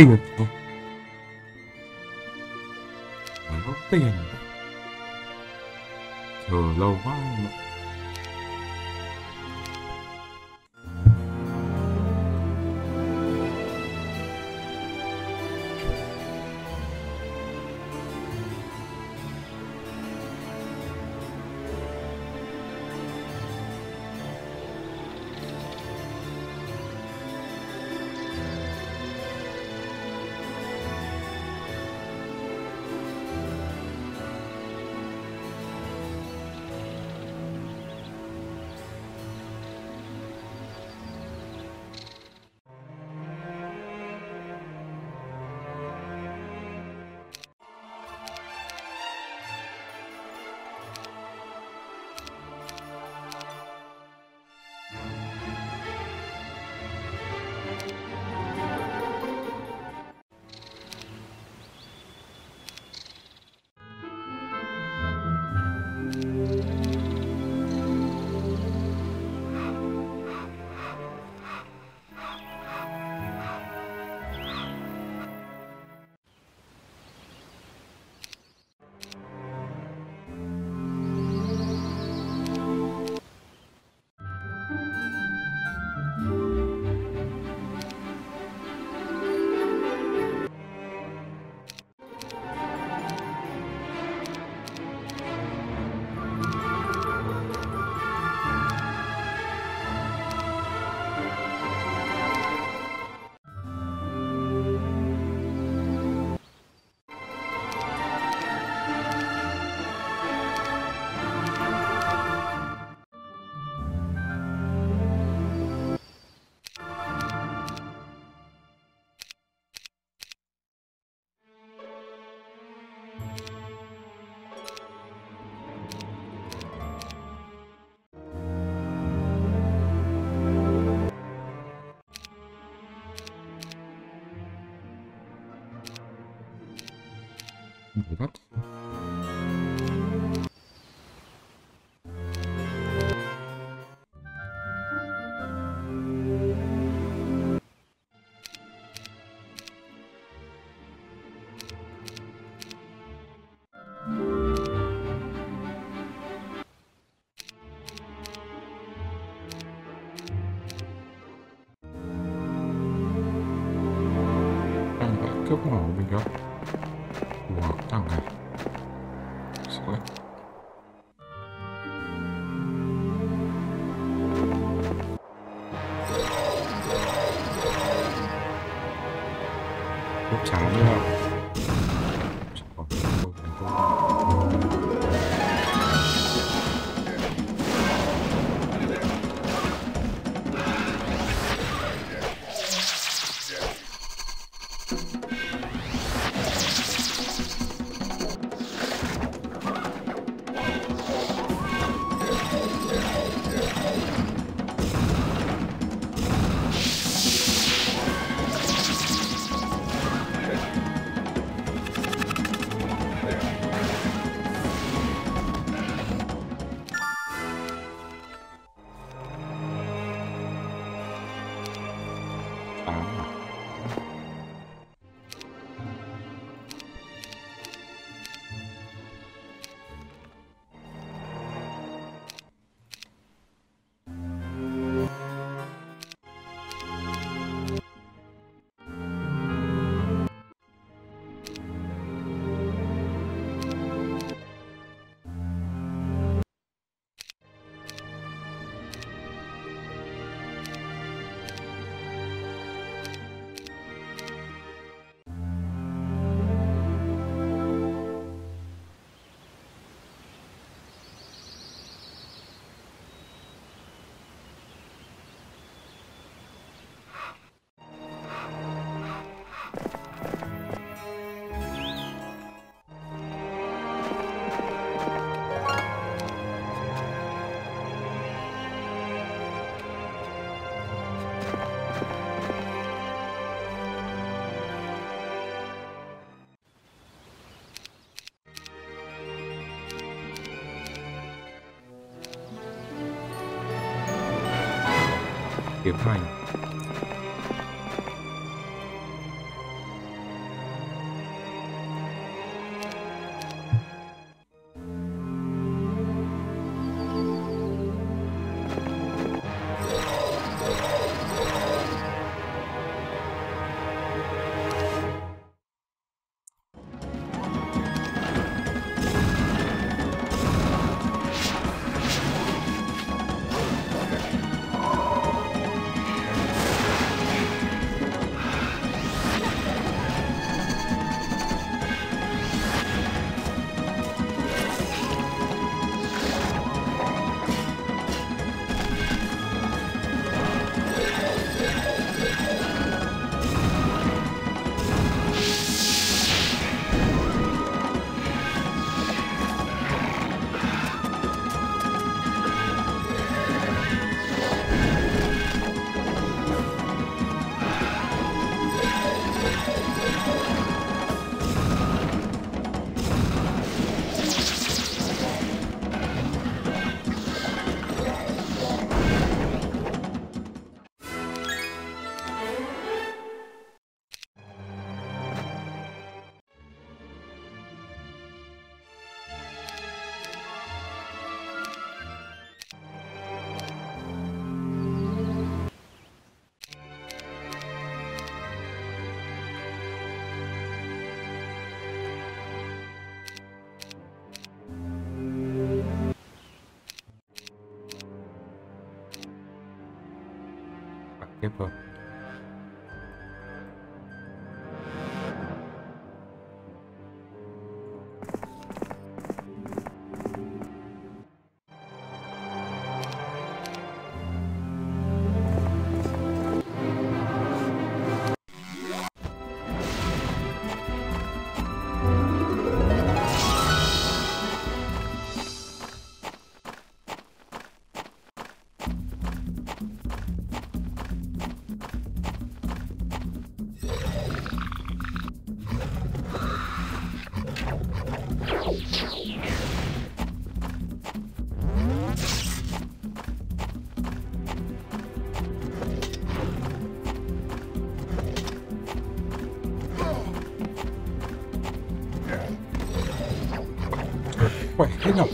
tiền không phải có tiền chờ lâu quá mà Đang phải cướp mỏ mình đó Wow, tăng này Sao Cướp chán nữa không? Kiếm hành Genau.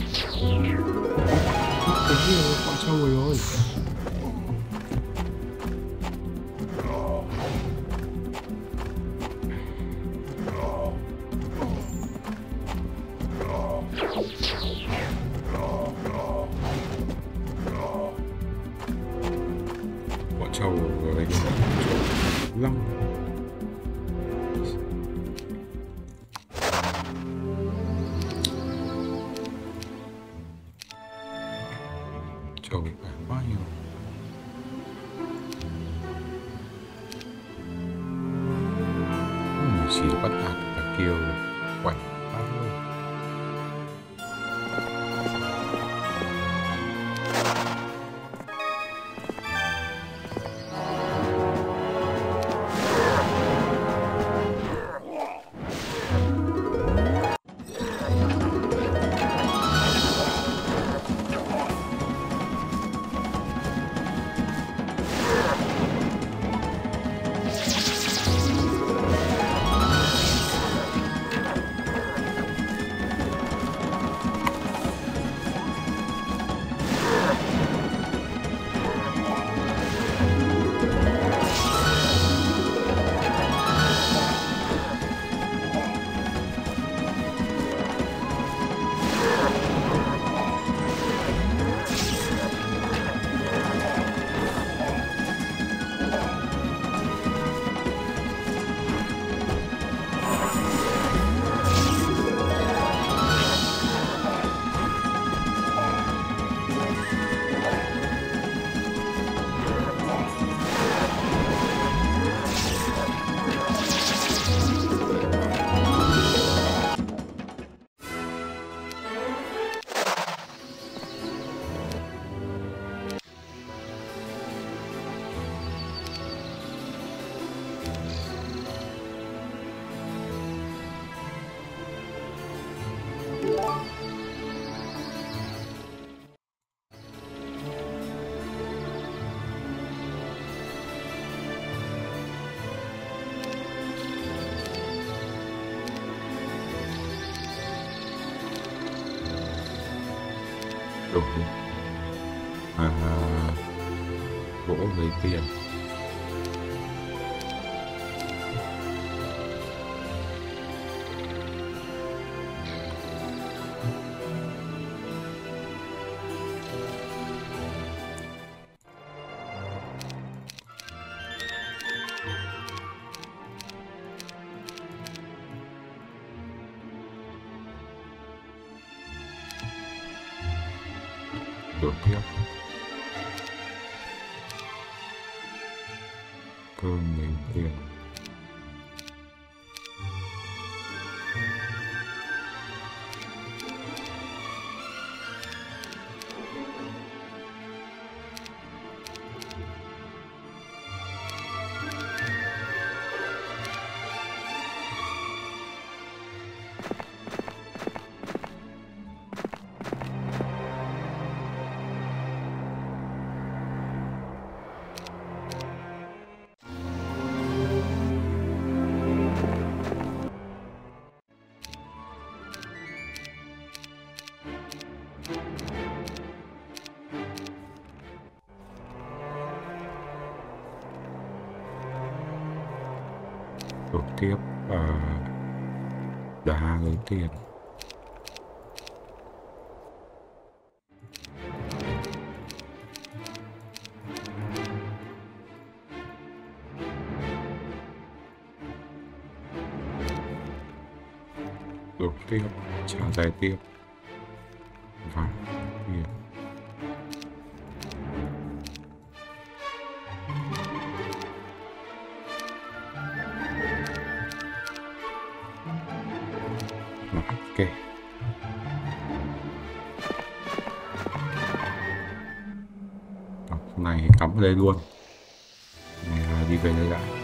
the end. tiền. Đột tiếp trả giải tiếp. lên luôn. À, đi về đây lại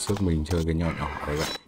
sức mình chơi cái nhỏ nhỏ đấy vậy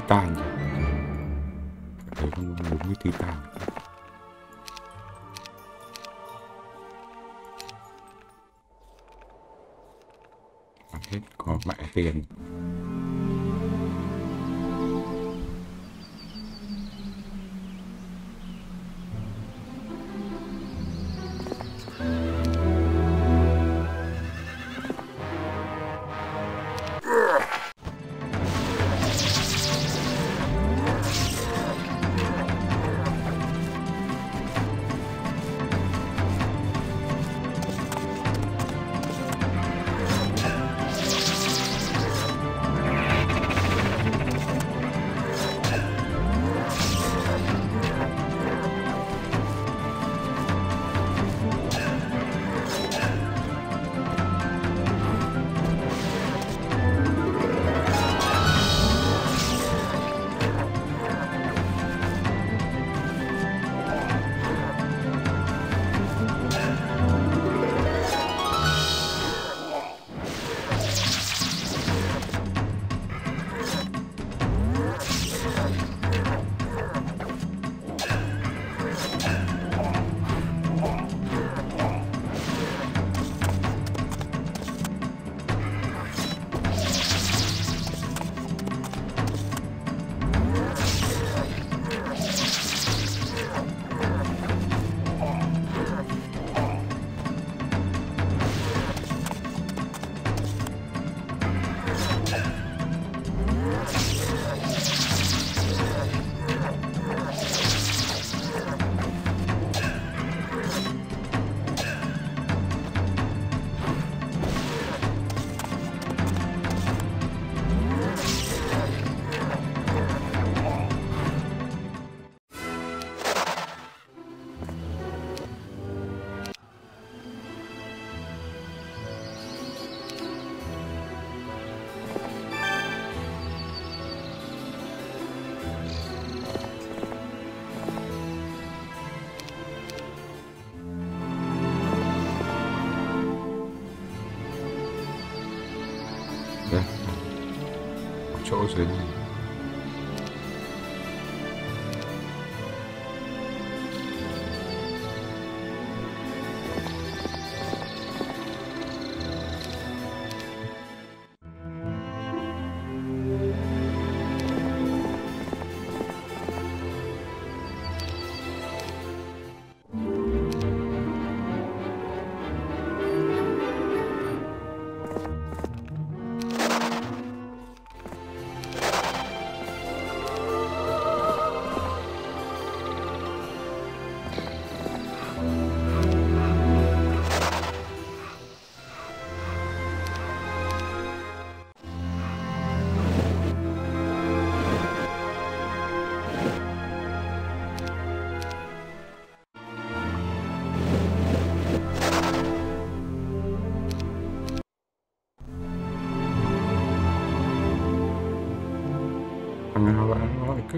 titan rồi Đấy, con đúng với titan hết có mẹ tiền.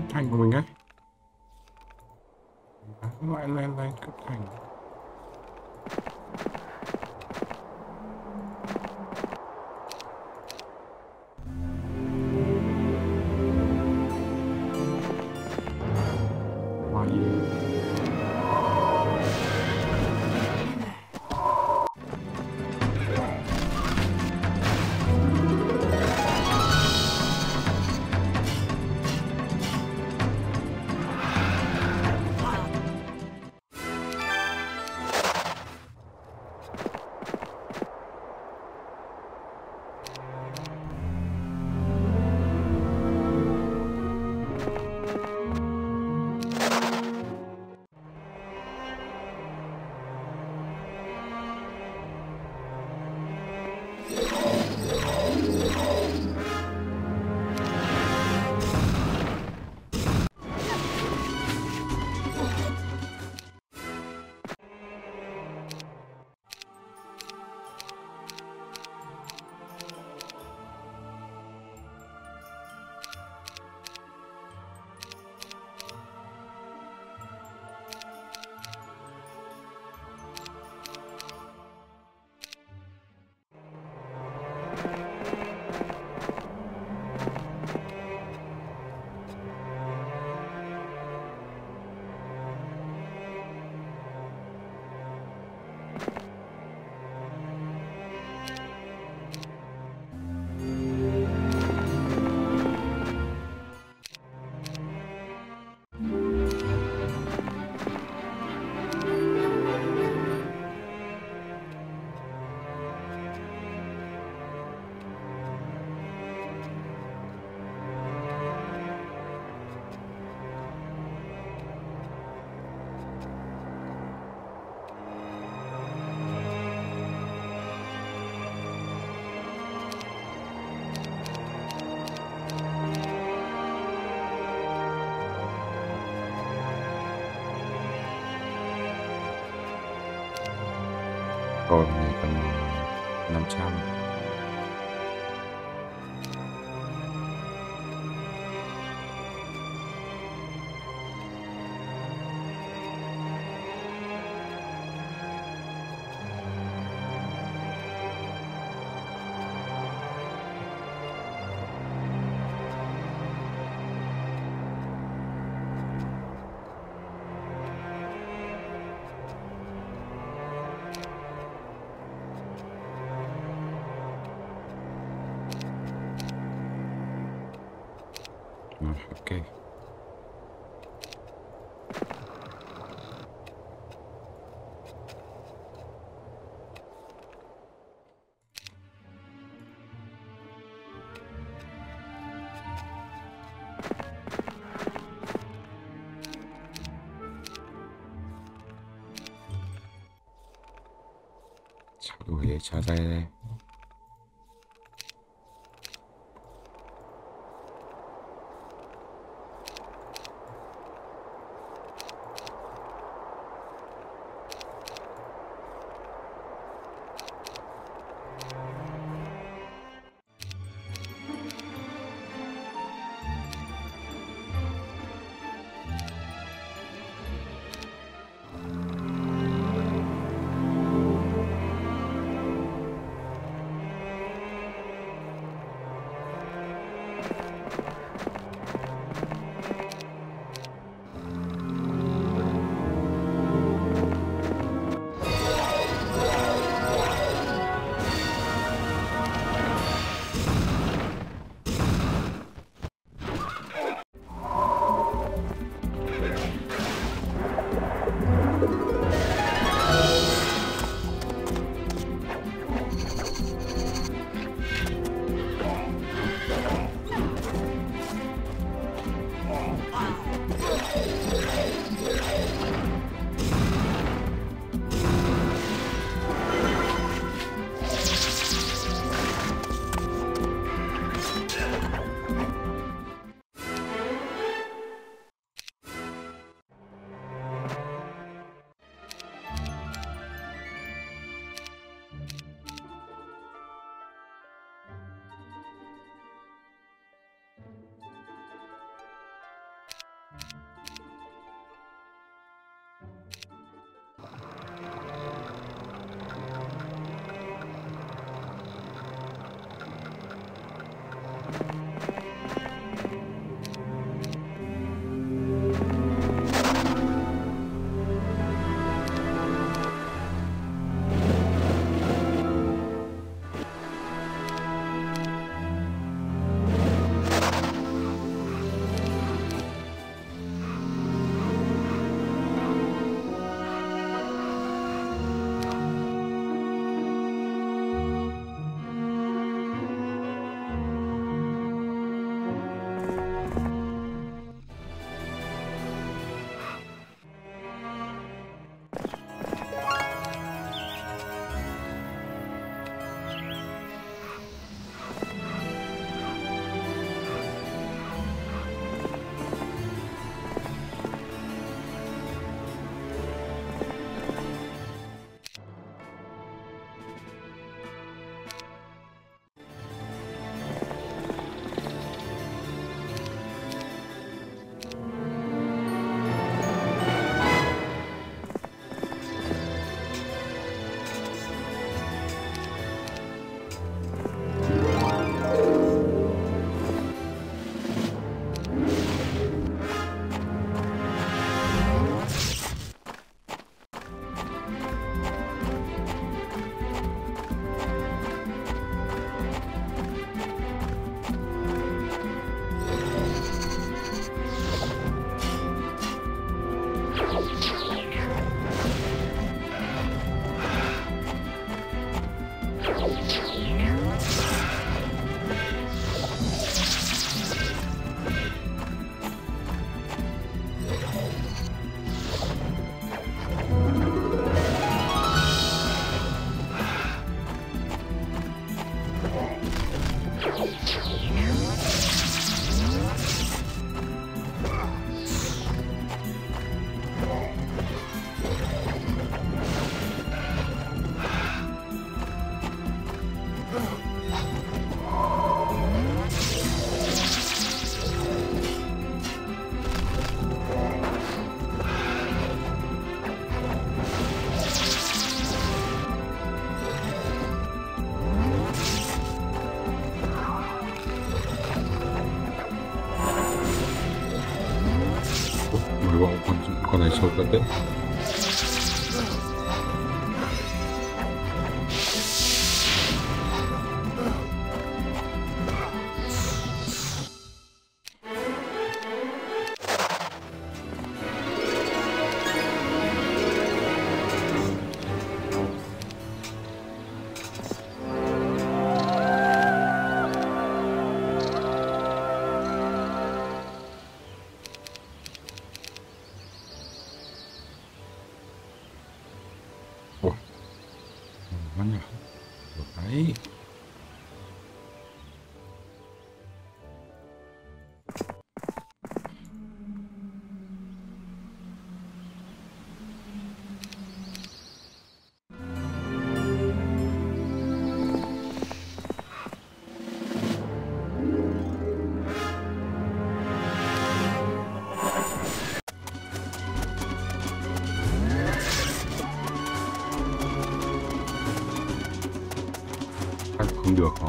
Cái thành của mình ấy Các loại lên đây. 小呆呆。Con này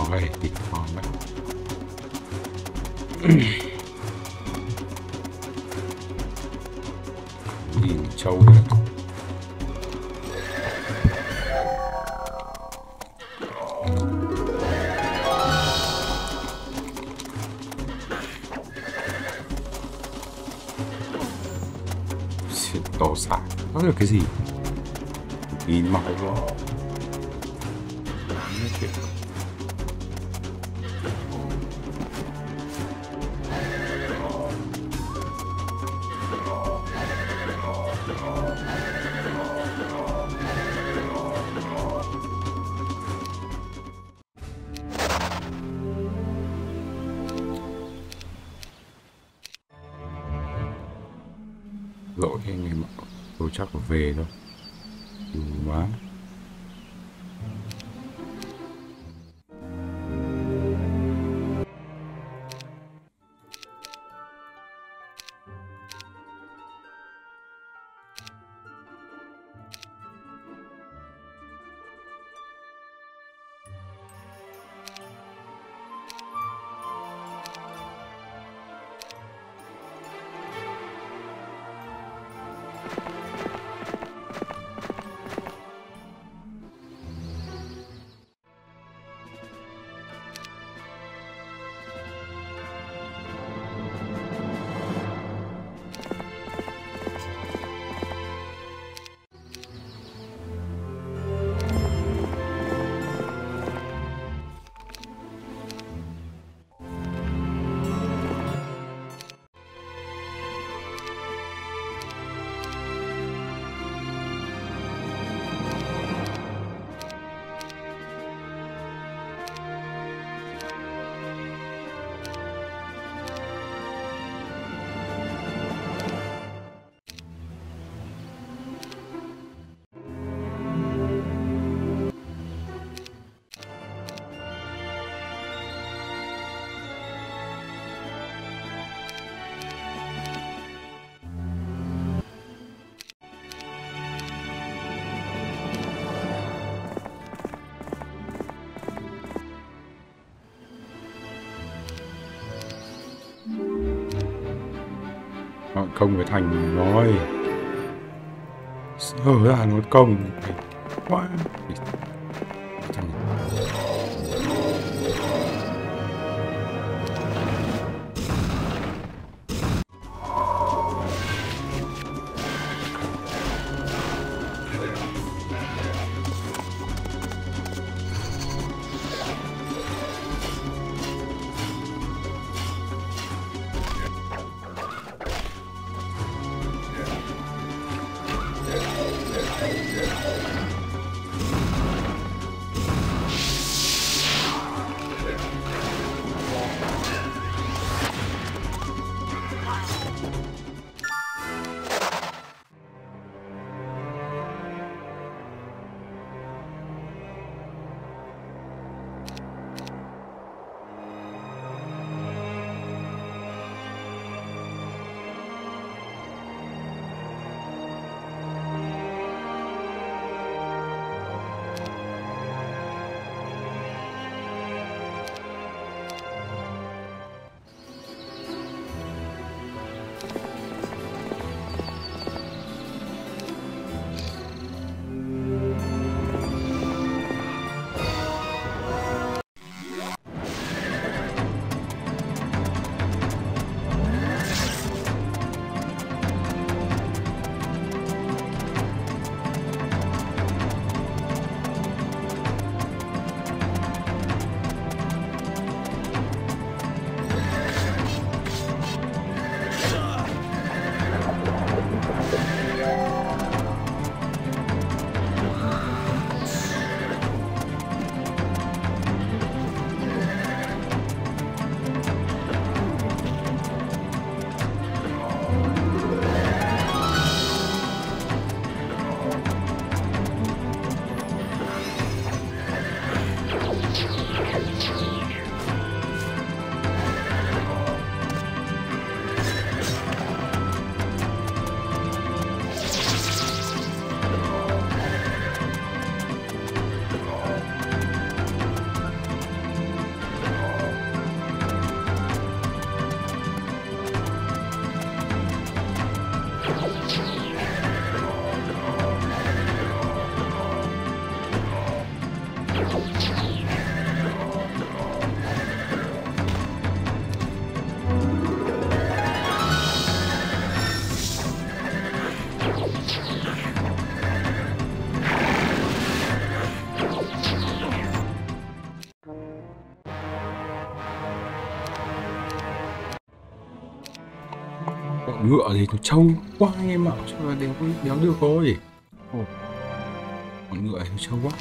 không được rồi thì ngon đấy. Gì trâu nữa tổ sản, nó là cái gì? Nhìn mỏi quá. Tôi công với thành rồi. Sơ ra nó công quá ngựa thì nó trông quá anh em ạ. Sao là đéo đéo được thôi. Ồ, con ngựa thì nó trông quá.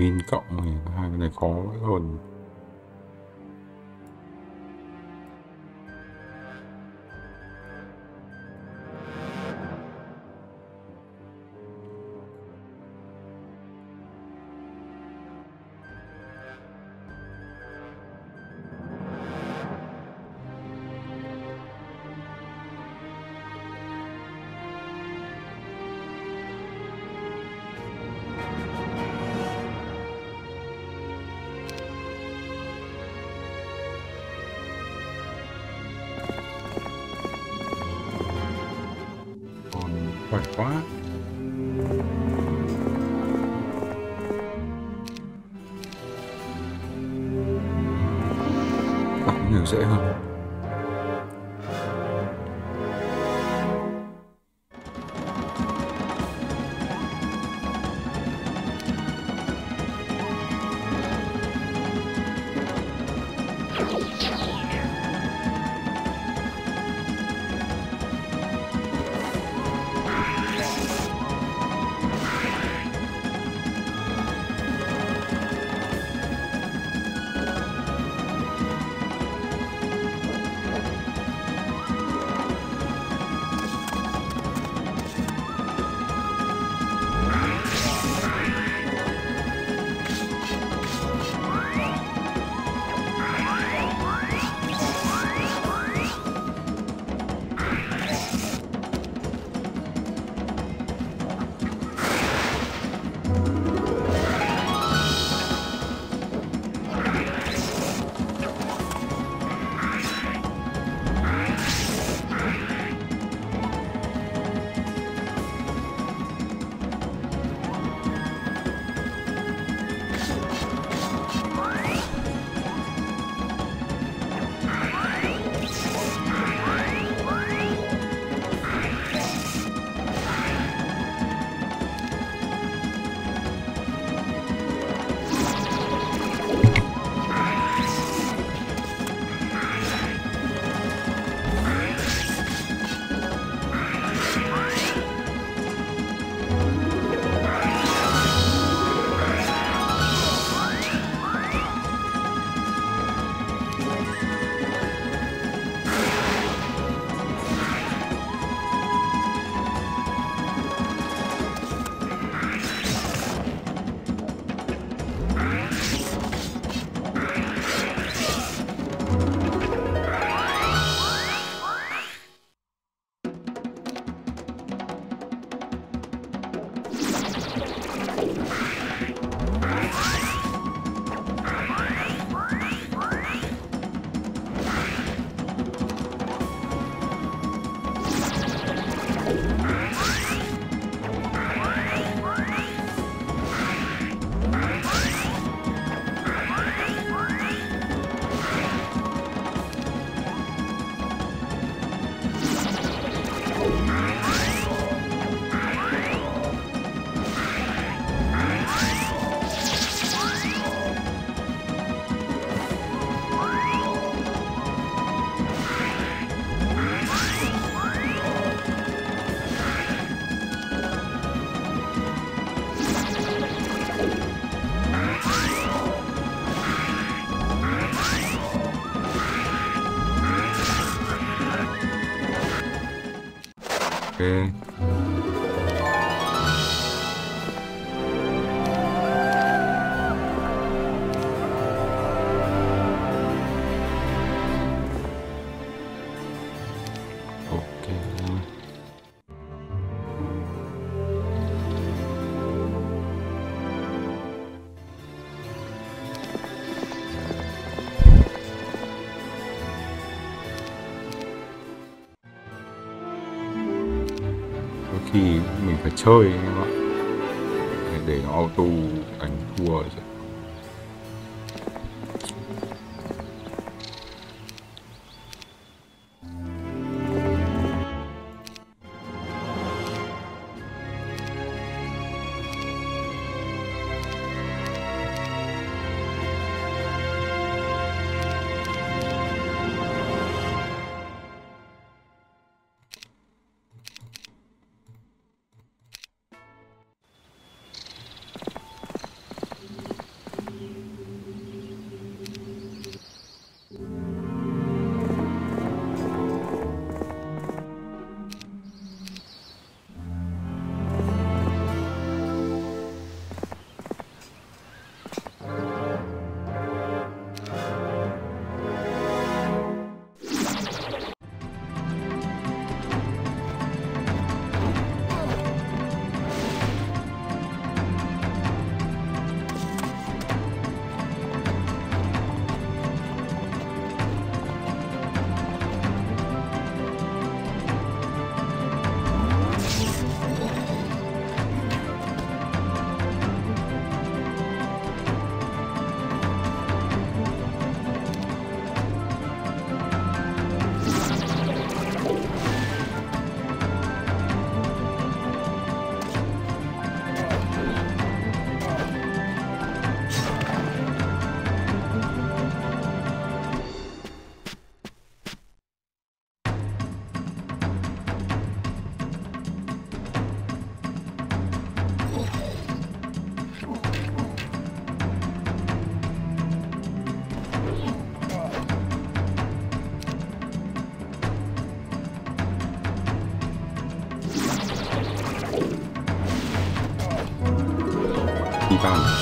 Win cộng thì hai cái này khó hơn phải chơi anh em ạ? Để nó auto đánh thua rồi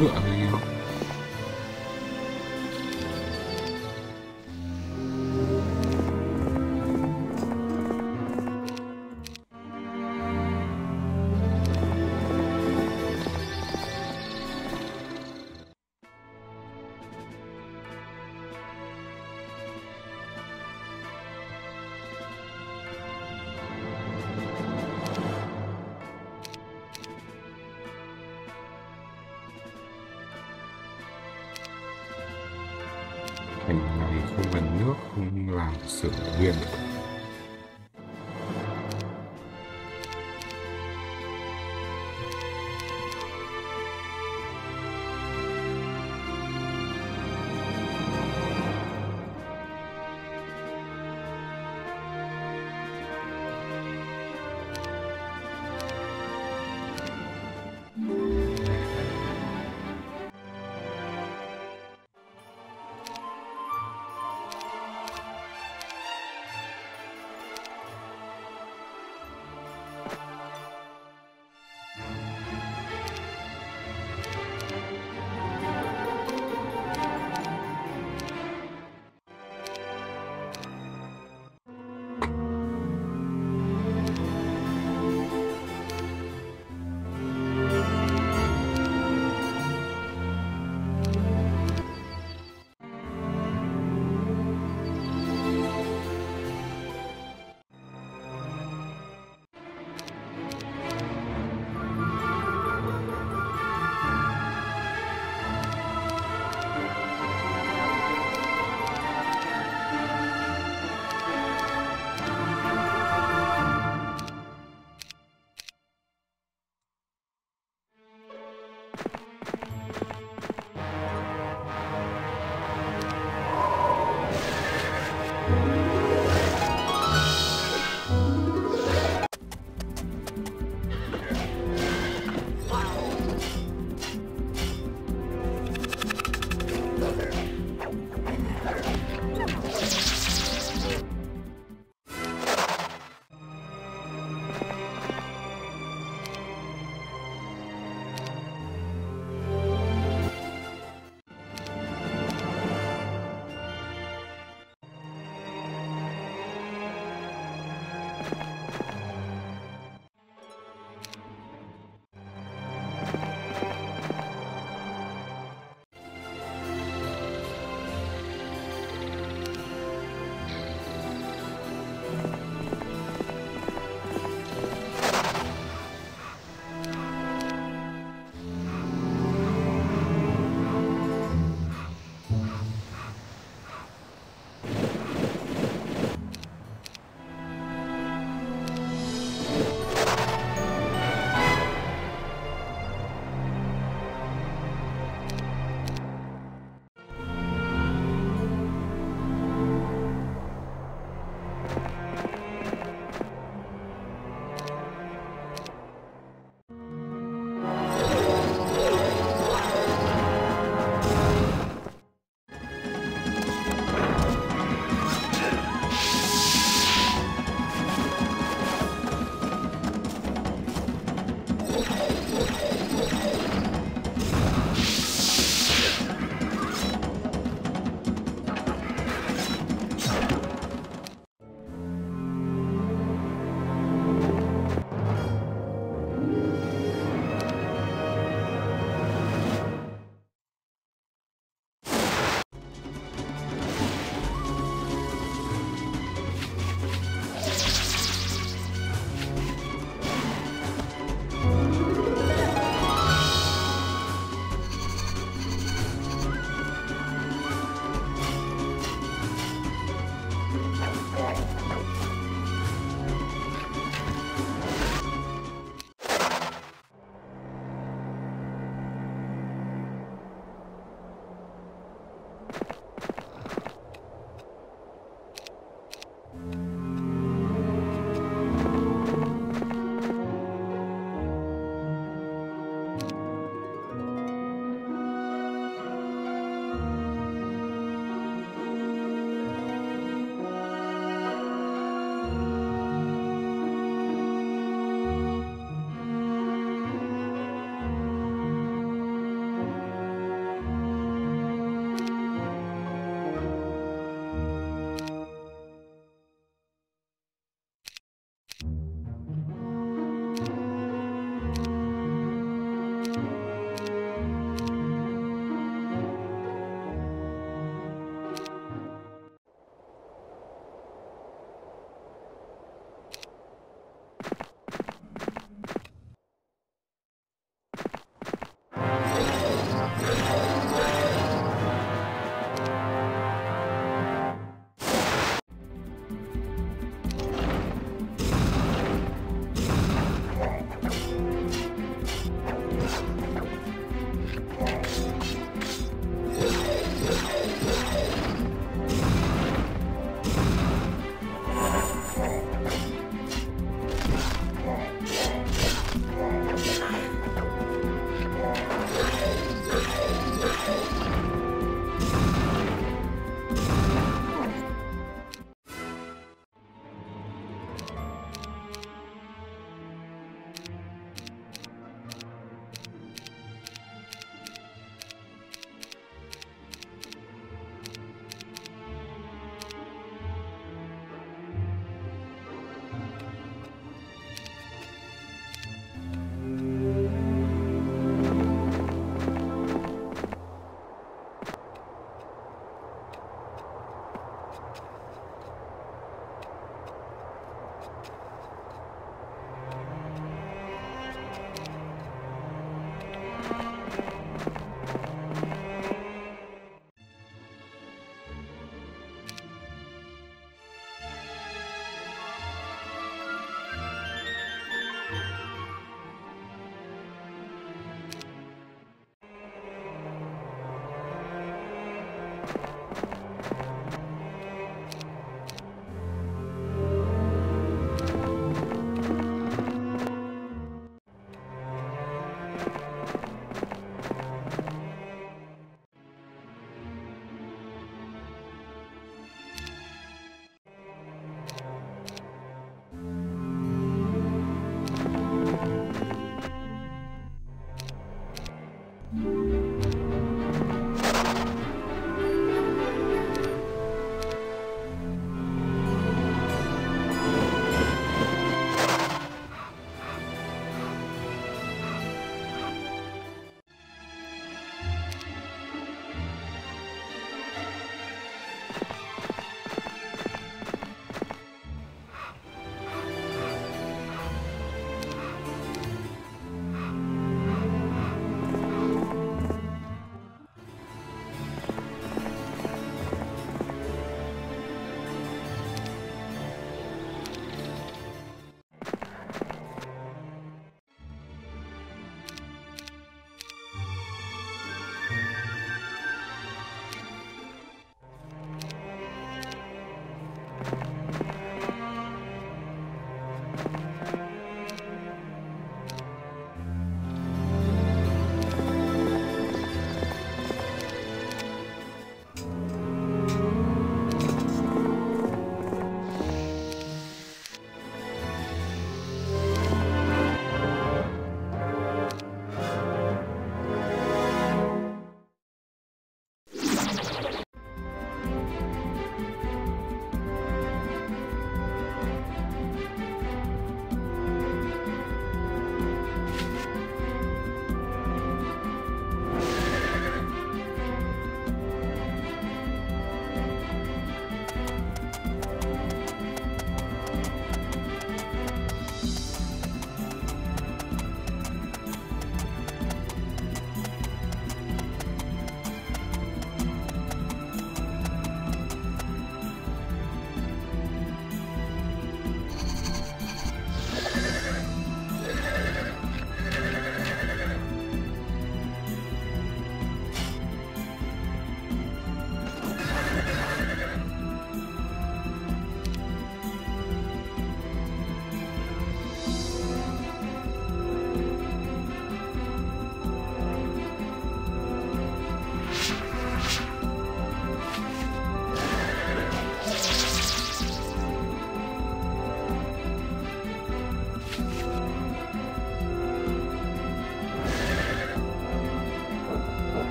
còn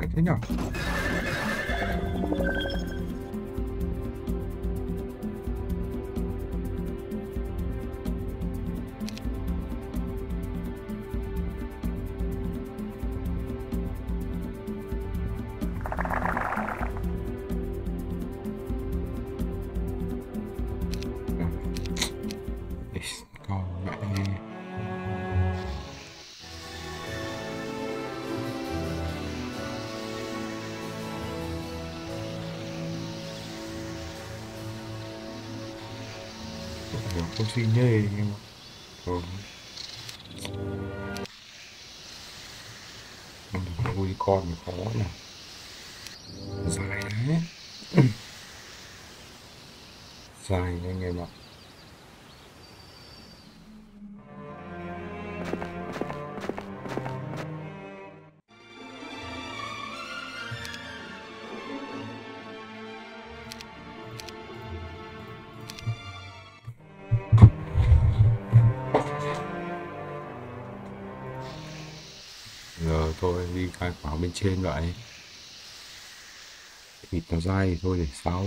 mày khỏe thế nhở Kiểu không suy nhê nhưng mà Thôi. Không được nuôi con thì khó nè Dài đấy. Dài anh em ạ. Khai báo bên trên vậy. Thịt nó dai thì thôi để sau.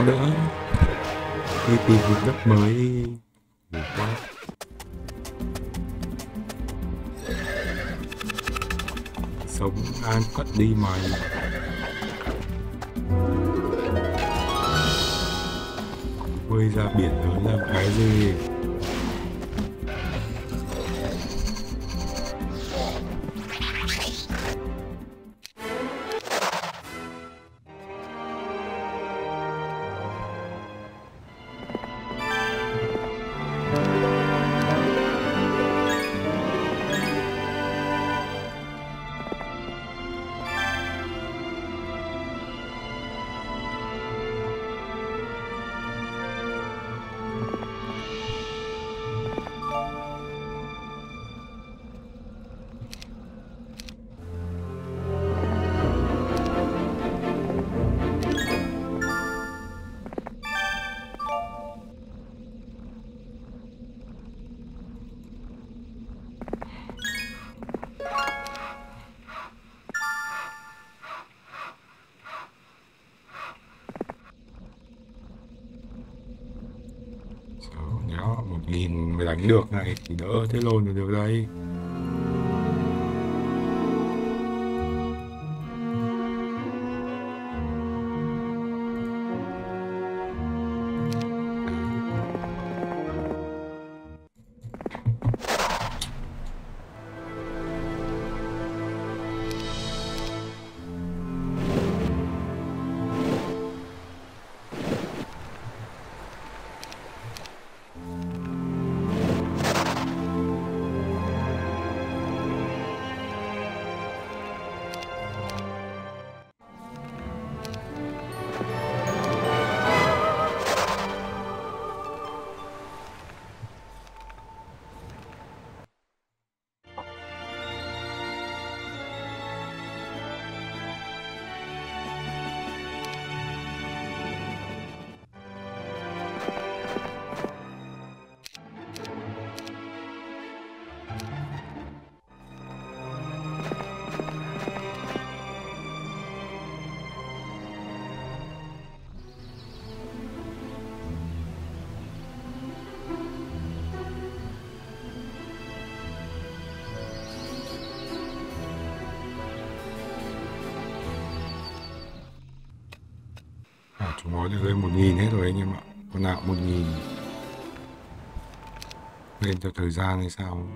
Có nữa. Đi tìm vùng đất mới đi. Nhiều quá. Sống an phận đi mày. Bơi ra biển lớn làm cái gì? Được này thì đỡ thế lồn được được đây. này rơi một nghìn hết rồi anh em ạ. Con nào một nghìn. Lên theo thời gian hay sao?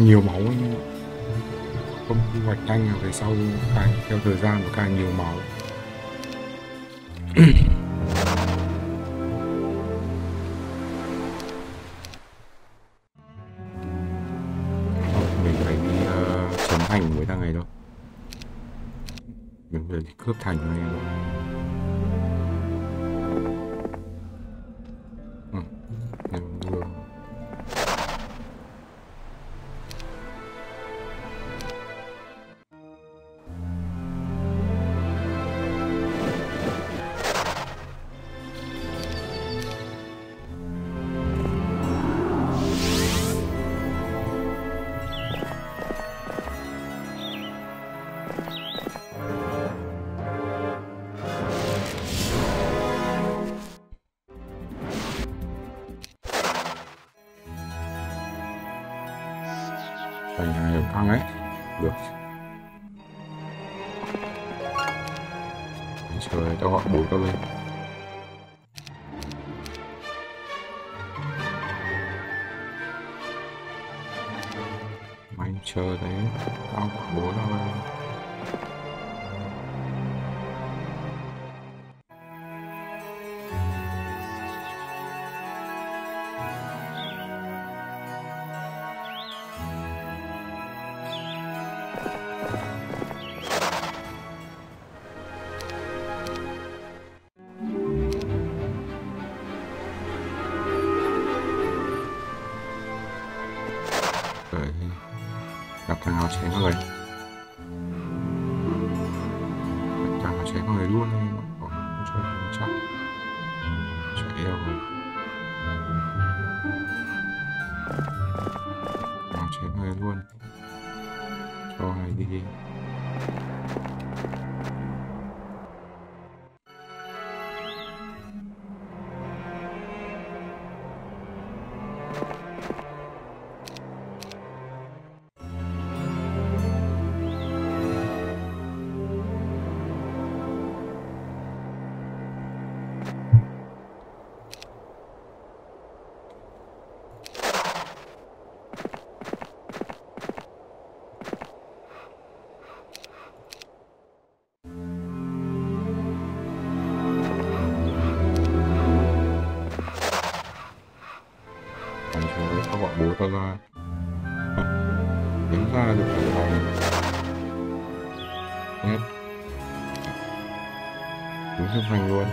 càng nhiều máu không hoạch nhanh à, về sau càng theo thời gian và càng nhiều máu. là đứng ra được cái vòng đúng chấp hành luôn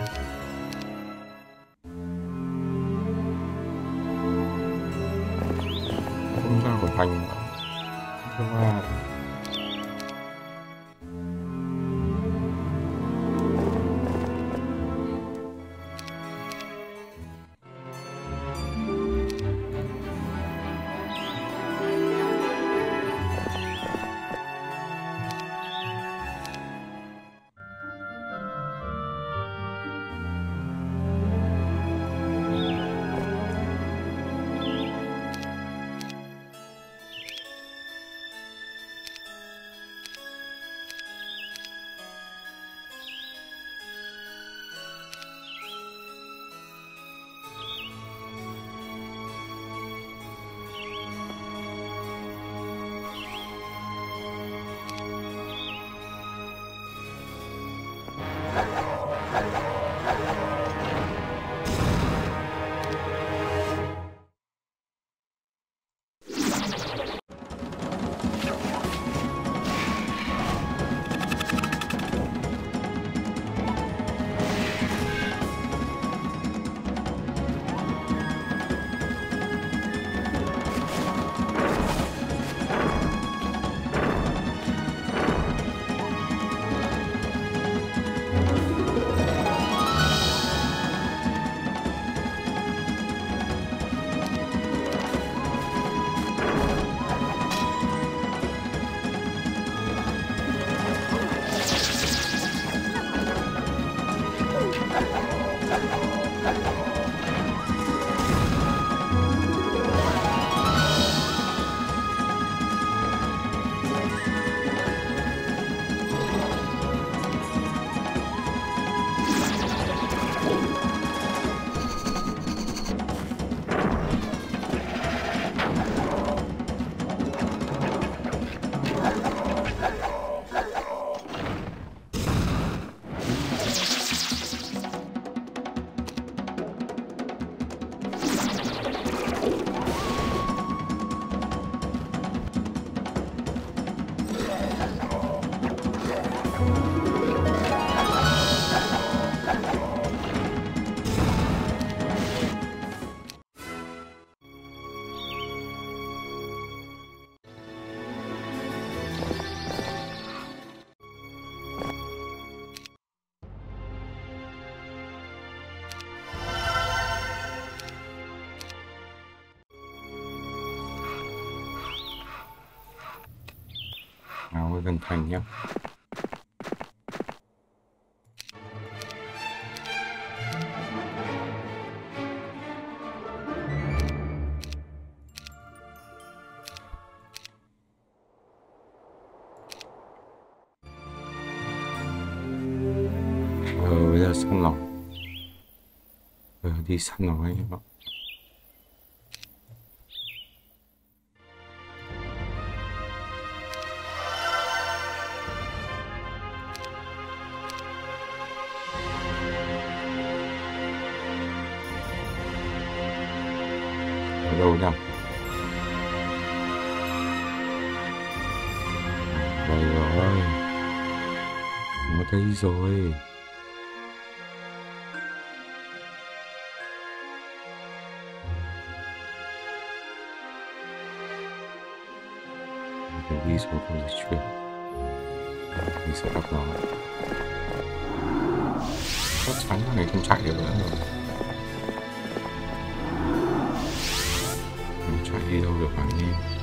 thành nhá ừ, ờ, bây giờ săn lọc ừ, đi săn lọc anh em ạ. Nó thấy rồi. Mình phải đi xuống phòng dịch chuyển. Mình sẽ gặp nó. Chắc chắn là mình không chạy được nữa rồi. Không chạy đi đâu được anh em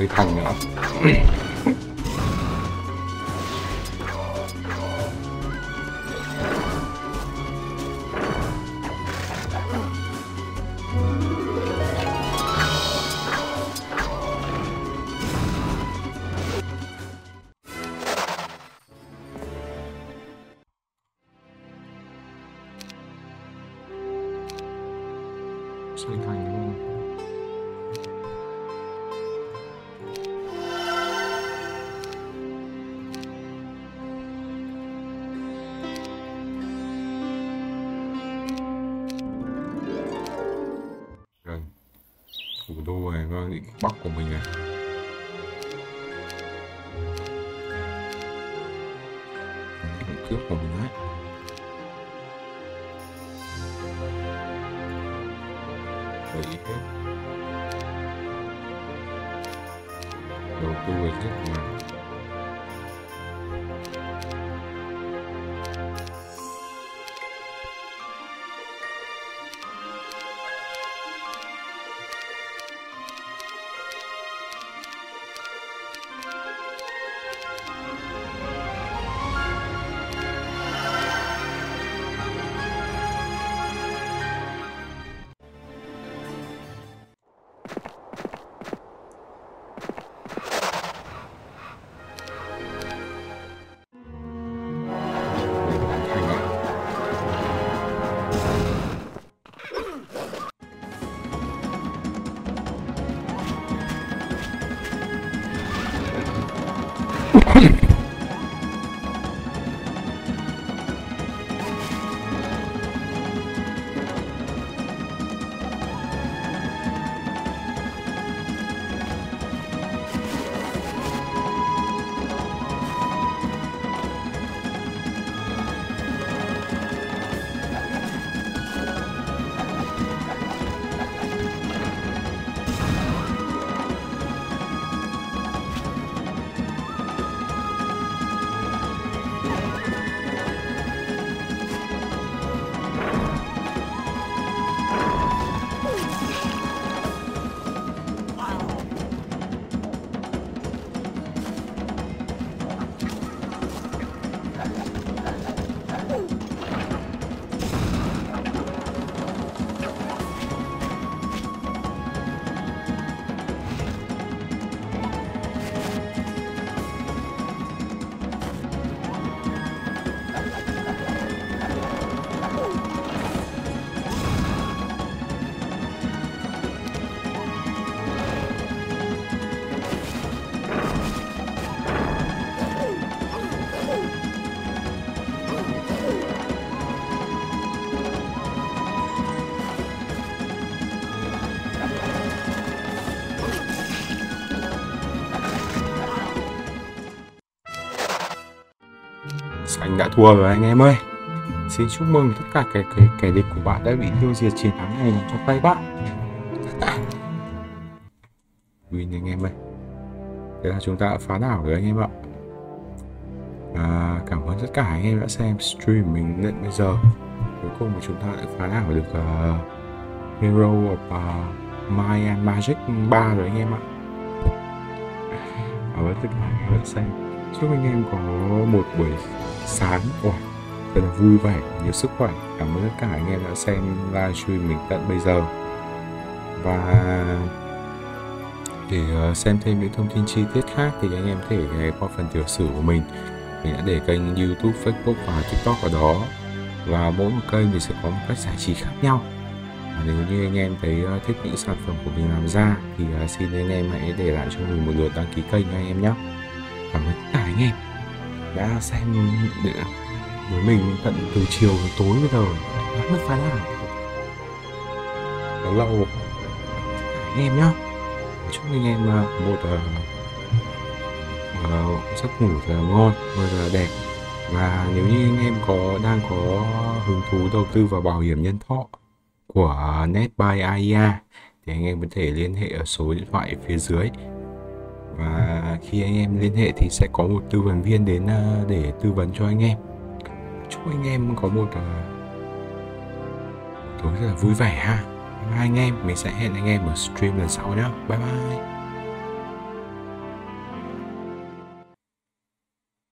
xây thành nữa xây định cướp của mình anh đã thua rồi anh em ơi. Xin chúc mừng tất cả kẻ kẻ, kẻ địch của bạn đã bị tiêu diệt chiến thắng này nằm trong tay bạn. Win anh em ơi. Thế là chúng ta đã phá đảo rồi anh em ạ. À, cảm ơn tất cả anh em đã xem stream mình đến bây giờ. Cuối cùng chúng ta đã phá đảo được uh, Hero of à, uh, My and Magic 3 rồi anh em ạ. Cảm ơn tất cả anh em đã xem. Chúc anh em có một buổi sáng. Wow, thật là vui vẻ nhiều sức khỏe. Cảm ơn tất cả anh em đã xem livestream mình tận bây giờ. Và để ờ, xem thêm những thông tin chi tiết khác thì anh em có thể ghé qua phần tiểu sử của mình. Mình đã để kênh youtube facebook và tiktok ở đó. Và mỗi một kênh thì sẽ có một cách giải trí khác nhau. Và nếu như anh em thấy ờ, thích những sản phẩm của mình làm ra thì ờ, xin anh em hãy để lại cho mình một lượt đăng ký kênh anh em nhé cảm ơn tất cả anh em đã xem với mình tận từ chiều đến tối bây giờ. Đã mất phá làm lâu. Anh em nhé chúc anh em ờ, một uh, uh, giấc ngủ thật là ngon thật là đẹp. Và nếu như anh em có đang có hứng thú đầu tư vào bảo hiểm nhân thọ của NetBuy AIA thì anh em có thể liên hệ ở số điện thoại phía dưới và khi anh em liên hệ thì sẽ có một tư vấn viên đến à, để tư vấn cho anh em. Chúc anh em có một à, tối rất là vui vẻ ha. Bye anh em. Mình sẽ hẹn anh em ở stream lần sau nhé bye bye.